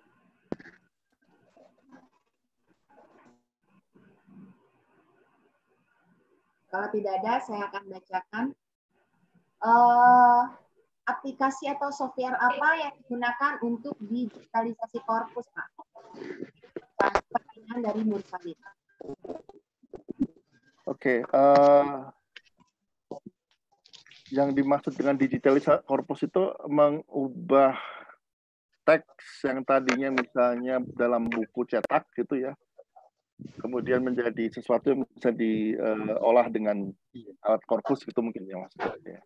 Kalau tidak ada, saya akan bacakan. Uh, aplikasi atau software apa yang digunakan untuk digitalisasi korpus, Pak? Pertanyaan dari Mursalin. Oke, okay, uh, yang dimaksud dengan digitalisasi korpus itu mengubah teks yang tadinya misalnya dalam buku cetak gitu ya, kemudian menjadi sesuatu yang bisa diolah dengan alat korpus gitu mungkin ya maksudnya.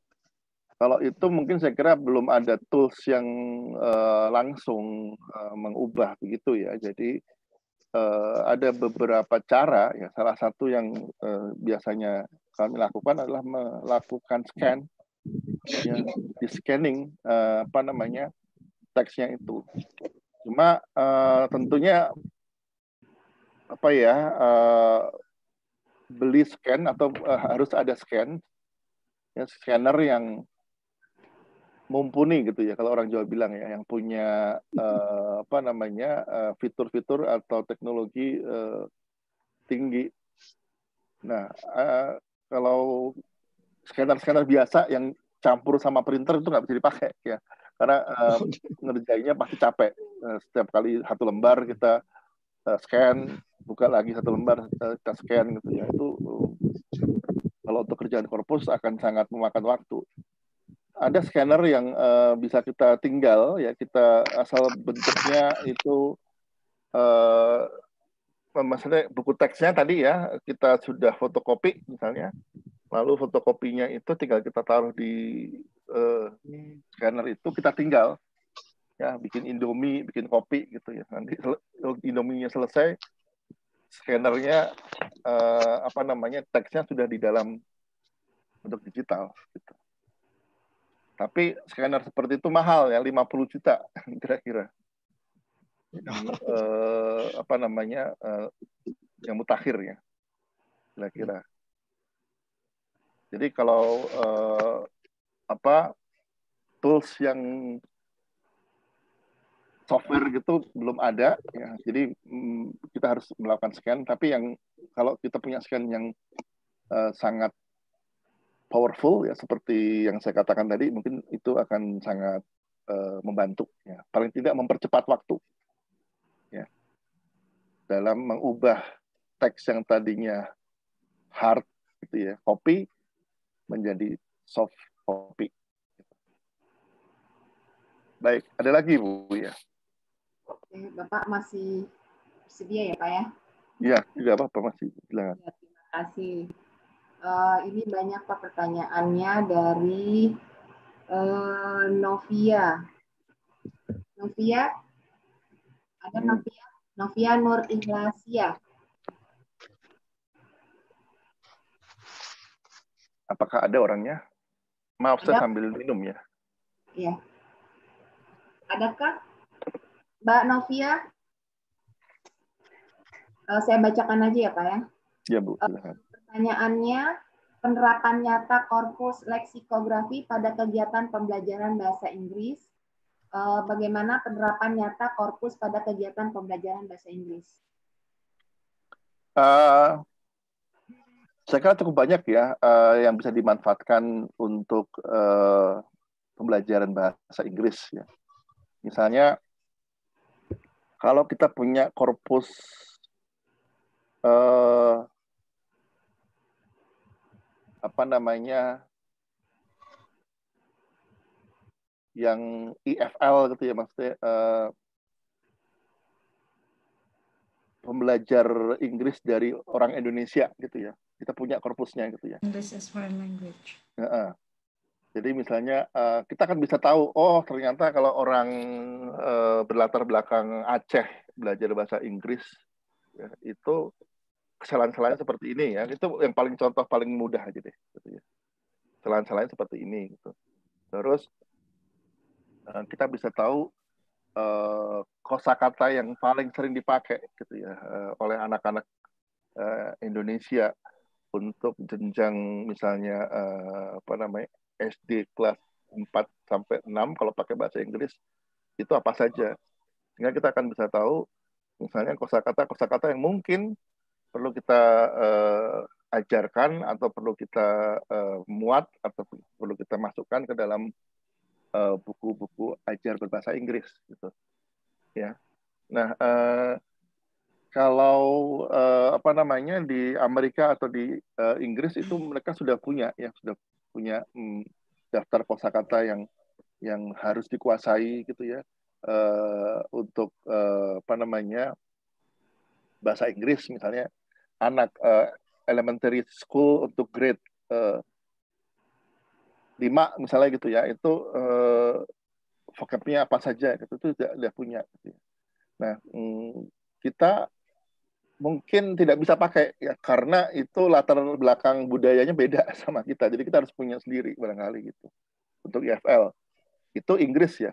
Kalau itu mungkin saya kira belum ada tools yang uh, langsung uh, mengubah begitu ya. Jadi uh, ada beberapa cara ya. Salah satu yang uh, biasanya kami lakukan adalah melakukan scan, ya, di scanning uh, apa namanya teksnya itu. Cuma uh, tentunya apa ya uh, beli scan atau uh, harus ada scan ya scanner yang mumpuni gitu ya kalau orang Jawa bilang ya yang punya uh, apa namanya fitur-fitur uh, atau teknologi uh, tinggi. Nah uh, kalau scanner-scanner biasa yang campur sama printer itu nggak bisa dipakai ya karena uh, ngerjainnya pasti capek. Uh, setiap kali satu lembar kita uh, scan, buka lagi satu lembar kita scan gitu ya itu uh, kalau untuk kerjaan korpus akan sangat memakan waktu ada scanner yang uh, bisa kita tinggal ya kita asal bentuknya itu uh, maksudnya buku teksnya tadi ya kita sudah fotokopi misalnya. Lalu fotokopinya itu tinggal kita taruh di uh, scanner itu kita tinggal. Ya bikin indomie bikin kopi gitu ya. Nanti indominya selesai scannernya uh, apa namanya teksnya sudah di dalam bentuk digital gitu. Tapi scanner seperti itu mahal ya, 50 juta *laughs* kira-kira. uh, apa namanya uh, yang mutakhir ya, kira-kira. Jadi kalau uh, apa tools yang software gitu belum ada ya jadi mm, kita harus melakukan scan tapi yang kalau kita punya scan yang uh, sangat powerful ya seperti yang saya katakan tadi mungkin itu akan sangat uh, membantu ya paling tidak mempercepat waktu ya dalam mengubah teks yang tadinya hard gitu ya copy menjadi soft copy baik ada lagi bu ya Oke, Bapak masih bersedia ya Pak ya? Iya, tidak apa-apa masih. Silakan. Ya, terima kasih uh, ini banyak Pak pertanyaannya dari uh, Novia. Novia, ada Novia? Novia Nur Ihlasia. Apakah ada orangnya? Maaf, ada? saya sambil minum ya. Iya. Adakah Mbak Novia? Uh, saya bacakan aja ya Pak ya. Ya Bu, silakan. Uh, Pertanyaannya, penerapan nyata korpus leksikografi pada kegiatan pembelajaran bahasa Inggris. Eh, bagaimana penerapan nyata korpus pada kegiatan pembelajaran bahasa Inggris? Uh, saya kira cukup banyak ya uh, yang bisa dimanfaatkan untuk uh, pembelajaran bahasa Inggris. Ya. Misalnya, kalau kita punya korpus uh, apa namanya yang IFL gitu ya maksudnya uh, pembelajar Inggris dari orang Indonesia gitu ya. Kita punya korpusnya gitu ya. English as foreign language. Uh -uh. jadi misalnya uh, kita kan bisa tahu oh ternyata kalau orang uh, berlatar belakang Aceh belajar bahasa Inggris ya, itu kesalahan-kesalahan seperti ini ya. Itu yang paling contoh paling mudah aja deh gitu ya. Kesalahan-kesalahan seperti ini gitu. Terus uh, kita bisa tahu uh, kosakata yang paling sering dipakai gitu ya uh, oleh anak-anak Indonesia untuk jenjang misalnya apa namanya SD kelas 4 sampai 6 kalau pakai bahasa Inggris itu apa saja. Sehingga kita akan bisa tahu misalnya kosakata kosakata yang mungkin perlu kita uh, ajarkan atau perlu kita uh, muat atau perlu kita masukkan ke dalam buku-buku uh, ajar berbahasa Inggris gitu. Ya. Nah uh, kalau uh, apa namanya di Amerika atau di uh, Inggris itu mereka sudah punya ya sudah punya um, daftar kosakata yang yang harus dikuasai gitu ya. Uh, untuk uh, apa namanya bahasa Inggris misalnya anak uh, elementary school untuk grade uh, 5 misalnya gitu ya itu uh, vocabnya apa saja gitu. Itu tidak dia punya gitu ya. nah mm, kita mungkin tidak bisa pakai ya karena itu latar belakang budayanya beda *laughs* sama kita. Jadi kita harus punya sendiri barangkali gitu. Untuk IFL itu Inggris ya.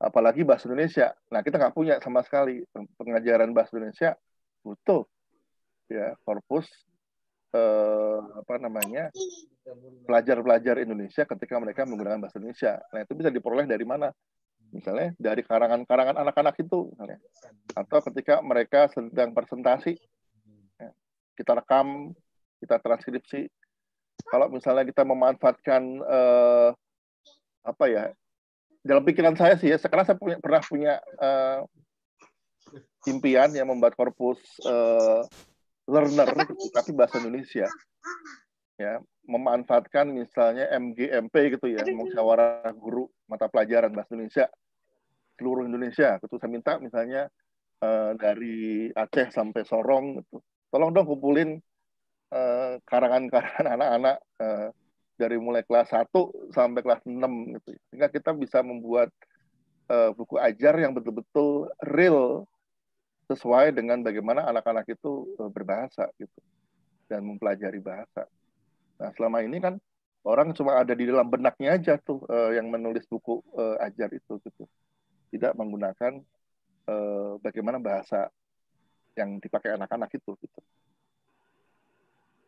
Apalagi bahasa Indonesia. Nah kita nggak punya sama sekali. Pengajaran bahasa Indonesia butuh ya korpus eh, apa namanya pelajar-pelajar Indonesia ketika mereka menggunakan bahasa Indonesia. Nah itu bisa diperoleh dari mana? Misalnya dari karangan-karangan anak-anak itu, misalnya. atau ketika mereka sedang presentasi, ya, kita rekam, kita transkripsi. Kalau misalnya kita memanfaatkan eh, apa ya? Dalam pikiran saya sih ya, sekarang saya punya, pernah punya eh, impian yang membuat korpus eh, learner tapi bahasa Indonesia. Ya memanfaatkan misalnya MGMP gitu ya musyawarah guru mata pelajaran bahasa Indonesia seluruh Indonesia gitu. Saya minta misalnya uh, dari Aceh sampai Sorong gitu. Tolong dong kumpulin uh, karangan-karangan *laughs* anak-anak uh, dari mulai kelas 1 sampai kelas 6 gitu sehingga kita bisa membuat uh, buku ajar yang betul-betul real sesuai dengan bagaimana anak-anak itu eh, berbahasa gitu dan mempelajari bahasa. Nah selama ini kan orang cuma ada di dalam benaknya aja tuh uh, yang menulis buku uh, ajar itu gitu, tidak menggunakan uh, bagaimana bahasa yang dipakai anak-anak itu gitu.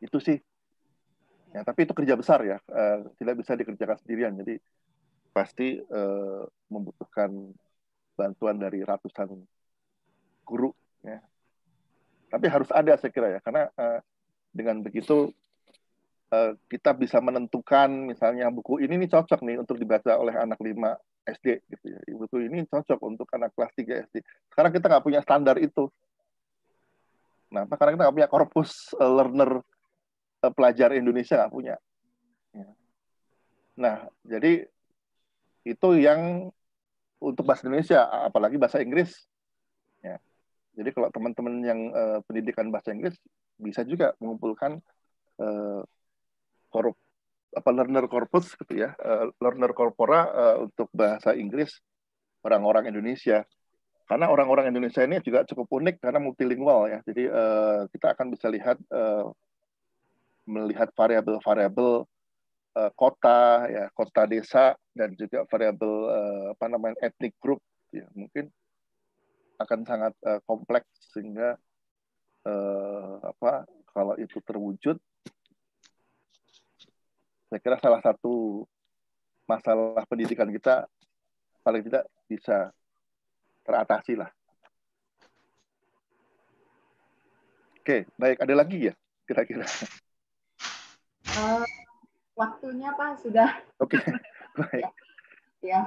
Itu sih. Ya, tapi itu kerja besar ya, uh, tidak bisa dikerjakan sendirian. Jadi pasti uh, membutuhkan bantuan dari ratusan guru ya. Tapi harus ada saya kira ya karena uh, dengan begitu uh, kita bisa menentukan misalnya buku ini nih cocok nih untuk dibaca oleh anak 5 SD gitu ya. Buku ini cocok untuk anak kelas 3 SD. Sekarang kita nggak punya standar itu. Nah, karena kita nggak punya korpus uh, learner uh, pelajar Indonesia nggak punya. Ya. Nah, jadi itu yang untuk bahasa Indonesia, apalagi bahasa Inggris. Jadi kalau teman-teman yang uh, pendidikan bahasa Inggris bisa juga mengumpulkan uh, korup apa learner corpus gitu ya, uh, learner corpora uh, untuk bahasa Inggris orang-orang Indonesia. Karena orang-orang Indonesia ini juga cukup unik karena multilingual ya. Jadi uh, kita akan bisa lihat uh, melihat variabel-variabel uh, kota ya, kota desa dan juga variabel uh, apa namanya ethnic group ya. Mungkin akan sangat uh, kompleks sehingga uh, apa kalau itu terwujud saya kira salah satu masalah pendidikan kita paling tidak bisa teratasi lah. Oke, baik. Ada lagi ya kira-kira? Uh, waktunya Pak sudah. Oke, *laughs* baik. ya. ya.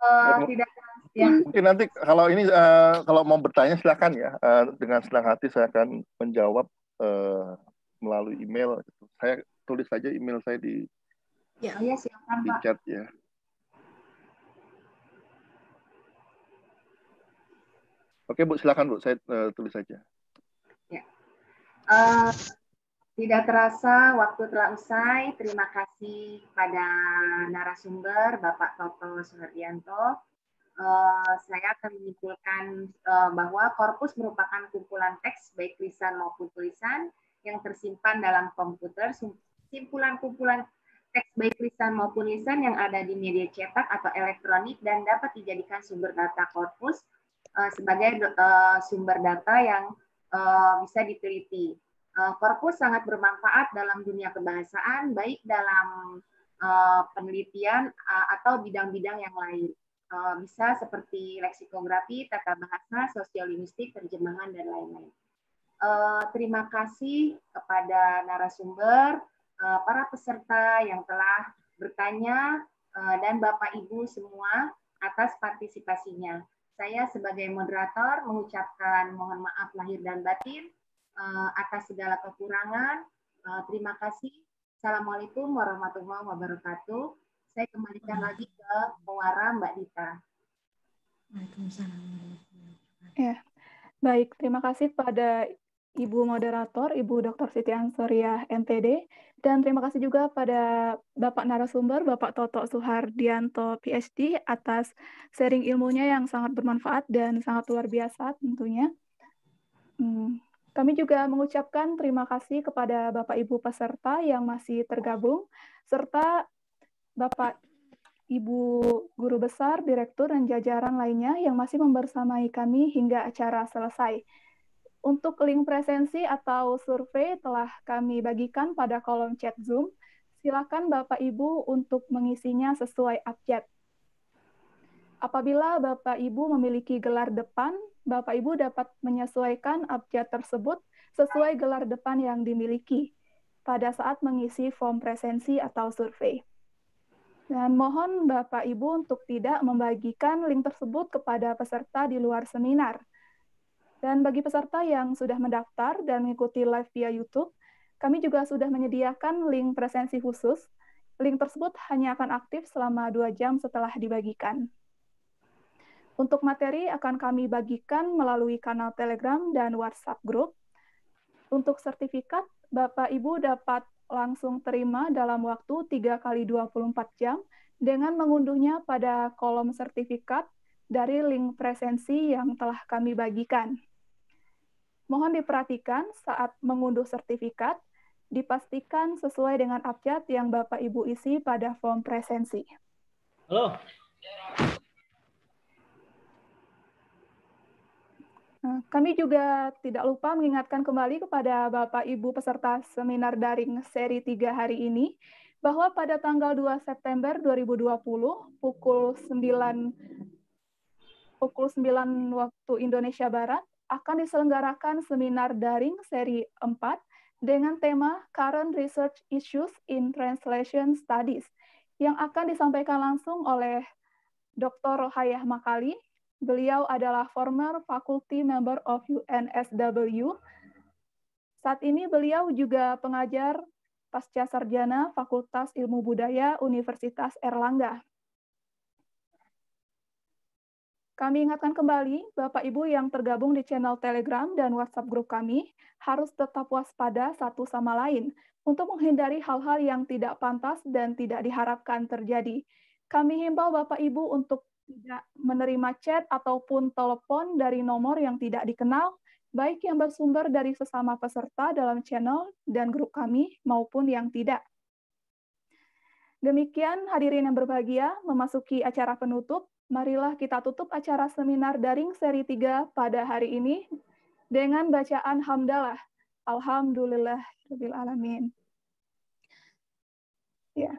Uh, tidak Ya. Mungkin nanti kalau ini uh, kalau mau bertanya silakan ya. Uh, dengan senang hati saya akan menjawab uh, melalui email. Saya tulis saja email saya di ya, ya silakan di Pak. chat ya. Oke Bu, silakan Bu. Saya uh, tulis saja. Ya. Uh, tidak terasa waktu telah usai. Terima kasih pada narasumber Bapak Toto Suhardianto uh, saya akan menyimpulkan uh, bahwa korpus merupakan kumpulan teks baik lisan maupun tulisan yang tersimpan dalam komputer. Simpulan kumpulan teks baik lisan maupun lisan yang ada di media cetak atau elektronik dan dapat dijadikan sumber data korpus uh, sebagai sumber data yang bisa diteliti. Korpus sangat bermanfaat dalam dunia kebahasaan, baik dalam penelitian atau bidang-bidang yang lain. Eh, bisa seperti leksikografi, tata bahasa, sosiolinguistik, terjemahan, dan lain-lain. Eh, terima kasih kepada narasumber, eh, para peserta yang telah bertanya, dan Bapak Ibu semua atas partisipasinya. Saya sebagai moderator mengucapkan mohon maaf lahir dan batin atas segala kekurangan. Terima kasih. Assalamualaikum warahmatullahi wabarakatuh. Saya kembalikan lagi ke Muara Mbak Dita. Ya, baik. Terima kasih pada Ibu Moderator, Ibu Dr. Siti Ansoriah, MPD, dan terima kasih juga pada Bapak narasumber, Bapak Toto Suhardianto, PhD, atas sharing ilmunya yang sangat bermanfaat dan sangat luar biasa tentunya. Hmm. Kami juga mengucapkan terima kasih kepada Bapak Ibu peserta yang masih tergabung, serta Bapak Ibu Guru Besar, Direktur, dan jajaran lainnya yang masih membersamai kami hingga acara selesai. Untuk link presensi atau survei telah kami bagikan pada kolom chat Zoom. Silakan Bapak Ibu untuk mengisinya sesuai abjad. Apabila Bapak Ibu memiliki gelar depan, Bapak Ibu dapat menyesuaikan abjad tersebut sesuai gelar depan yang dimiliki pada saat mengisi form presensi atau survei. Dan mohon Bapak Ibu untuk tidak membagikan link tersebut kepada peserta di luar seminar. Dan bagi peserta yang sudah mendaftar dan mengikuti live via YouTube, kami juga sudah menyediakan link presensi khusus. Link tersebut hanya akan aktif selama dua jam setelah dibagikan. Untuk materi akan kami bagikan melalui kanal Telegram dan WhatsApp Group. Untuk sertifikat, Bapak Ibu dapat langsung terima dalam waktu 3 kali 24 jam dengan mengunduhnya pada kolom sertifikat dari link presensi yang telah kami bagikan. Mohon diperhatikan saat mengunduh sertifikat, dipastikan sesuai dengan abjad yang Bapak Ibu isi pada form presensi. Halo. Kami juga tidak lupa mengingatkan kembali kepada Bapak Ibu peserta seminar daring seri 3 hari ini bahwa pada tanggal 2 September 2020 pukul 9 pukul 9 waktu Indonesia Barat akan diselenggarakan seminar daring seri 4 dengan tema Current Research Issues in Translation Studies yang akan disampaikan langsung oleh Dr. Rohayah Makali, Beliau adalah former faculty member of UNSW. Saat ini beliau juga pengajar pasca sarjana Fakultas Ilmu Budaya Universitas Erlangga. Kami ingatkan kembali, Bapak Ibu yang tergabung di channel Telegram dan WhatsApp grup kami harus tetap waspada satu sama lain untuk menghindari hal-hal yang tidak pantas dan tidak diharapkan terjadi. Kami himbau Bapak Ibu untuk tidak menerima chat ataupun telepon dari nomor yang tidak dikenal, baik yang bersumber dari sesama peserta dalam channel dan grup kami maupun yang tidak. Demikian hadirin yang berbahagia, memasuki acara penutup, marilah kita tutup acara seminar daring seri 3 pada hari ini dengan bacaan hamdalah. Alhamdulillah alamin. Ya.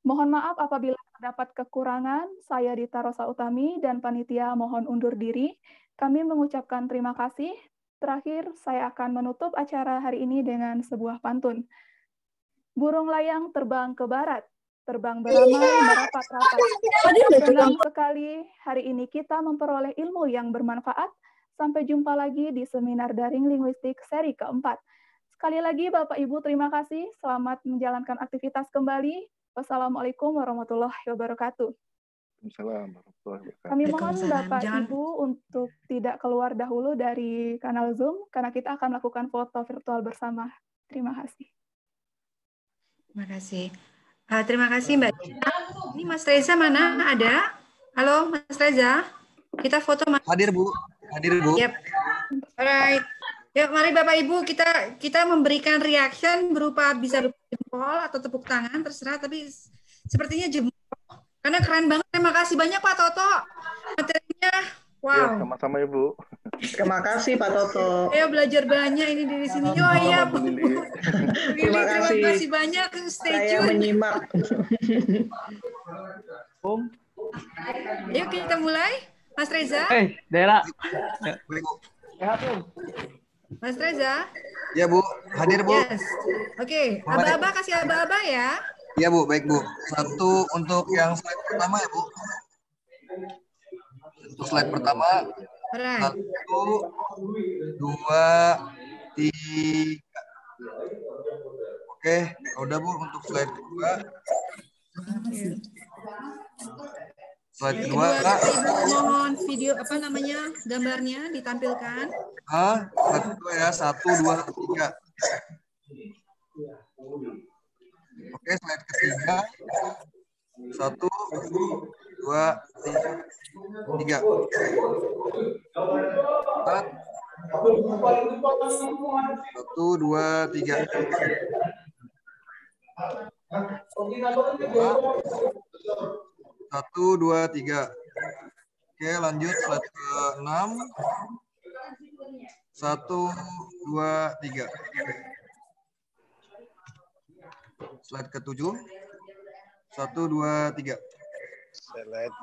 Mohon maaf apabila terdapat kekurangan, saya Dita Rosa Utami dan panitia mohon undur diri. Kami mengucapkan terima kasih. Terakhir, saya akan menutup acara hari ini dengan sebuah pantun. Burung layang terbang ke barat, terbang beramai merapat-rapat. Senang sekali hari ini kita memperoleh ilmu yang bermanfaat. Sampai jumpa lagi di seminar daring linguistik seri keempat. Sekali lagi Bapak Ibu terima kasih. Selamat menjalankan aktivitas kembali. Wassalamualaikum warahmatullahi wabarakatuh. Kami mohon Bapak Jangan... Ibu untuk tidak keluar dahulu dari kanal Zoom karena kita akan melakukan foto virtual bersama. Terima kasih. Terima kasih. Uh, terima kasih Mbak. Ini Mas Reza mana? Ada? Halo Mas Reza. Kita foto Mas. Hadir Bu. Hadir Bu. Yep. Alright. Ya, mari Bapak Ibu kita kita memberikan reaction berupa bisa berupa jempol atau tepuk tangan terserah tapi sepertinya jempol karena keren banget. Terima kasih banyak Pak Toto. Materinya wow. Ya, sama-sama Ibu. Terima kasih Pak Toto. Ayo belajar banyak ini di sini. Yo ya. terima kasih. Terima kasih banyak. Stay Saya tune. menyimak. Om. Yuk kita mulai. Mas Reza. Eh, Dela. Mas Reza. Ya Bu, hadir Bu. Yes. Oke, aba-aba kasih aba-aba ya. Ya Bu, baik Bu. Satu untuk yang slide pertama ya Bu. Untuk slide pertama. Alright. Satu, dua, tiga. Oke, udah Bu untuk slide kedua. Slide kedua, kedua, Kak. Ibu mohon video apa namanya gambarnya ditampilkan. Ah, slide kedua ya. Satu, dua, tiga. Oke, slide ketiga. Satu, dua, tiga. tiga. Empat. Satu, dua, tiga. Dua. Satu, dua, tiga. Oke, lanjut slide ke enam. Satu, dua, tiga. Slide ke tujuh. Satu, dua, tiga. Slide.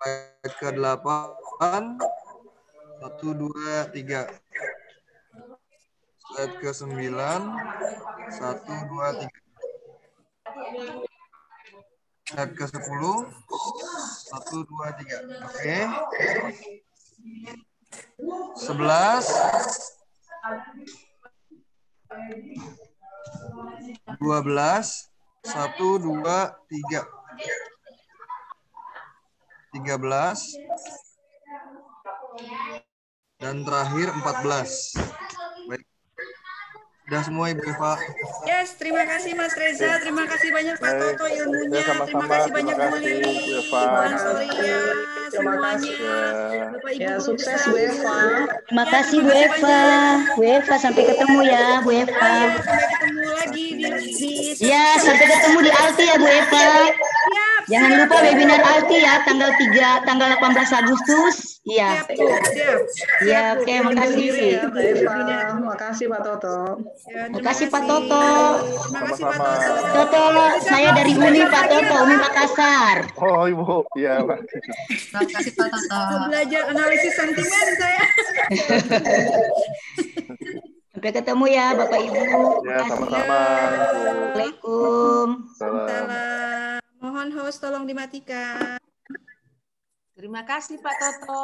Slide ke delapan. Satu, dua, tiga. Slide ke sembilan. Satu, dua, tiga. Slide ke sepuluh. Satu, dua, tiga. Oke. Sebelas. Dua belas. Satu, dua, tiga. Tiga belas. Dan terakhir empat belas. Baik. Sudah semua Ibu Eva. Yes, terima kasih Mas Reza, terima kasih banyak Pak. Toto ilmunya, Ya, sama-sama. terima kasih banyak Terima Bu kasih, Lili, Bu Eva. Bu Ansoria, Terima semuanya, Ya. Bapak Ibu Ya, sukses. Bu Eva. Terima kasih Bu Eva. Bu Eva sampai ketemu ya Bu Eva. Ya, sampai ketemu lagi di, di Ya sampai ketemu di Alti ya Bu Eva. Jangan siap. lupa webinar Alti ya tanggal 3 tanggal 18 Agustus. Iya. Ya Bu. oke makasih. diri ya, Mbak Eva. Makasih Pak Toto. Ya, terima Makasih Pak kasih. Toto. Terima kasih Pak Sama-sama. Toto. Toto, saya dari Uni Pak Toto, Uni Makassar. Oh Ibu, iya Pak. Terima kasih Pak Toto. Belajar analisis sentimen saya. *laughs* Sampai ketemu ya Bapak Ibu. Ya, Makasih. sama-sama. Assalamualaikum. Salam. Salam. Mohon host tolong dimatikan. Terima kasih Pak Toto.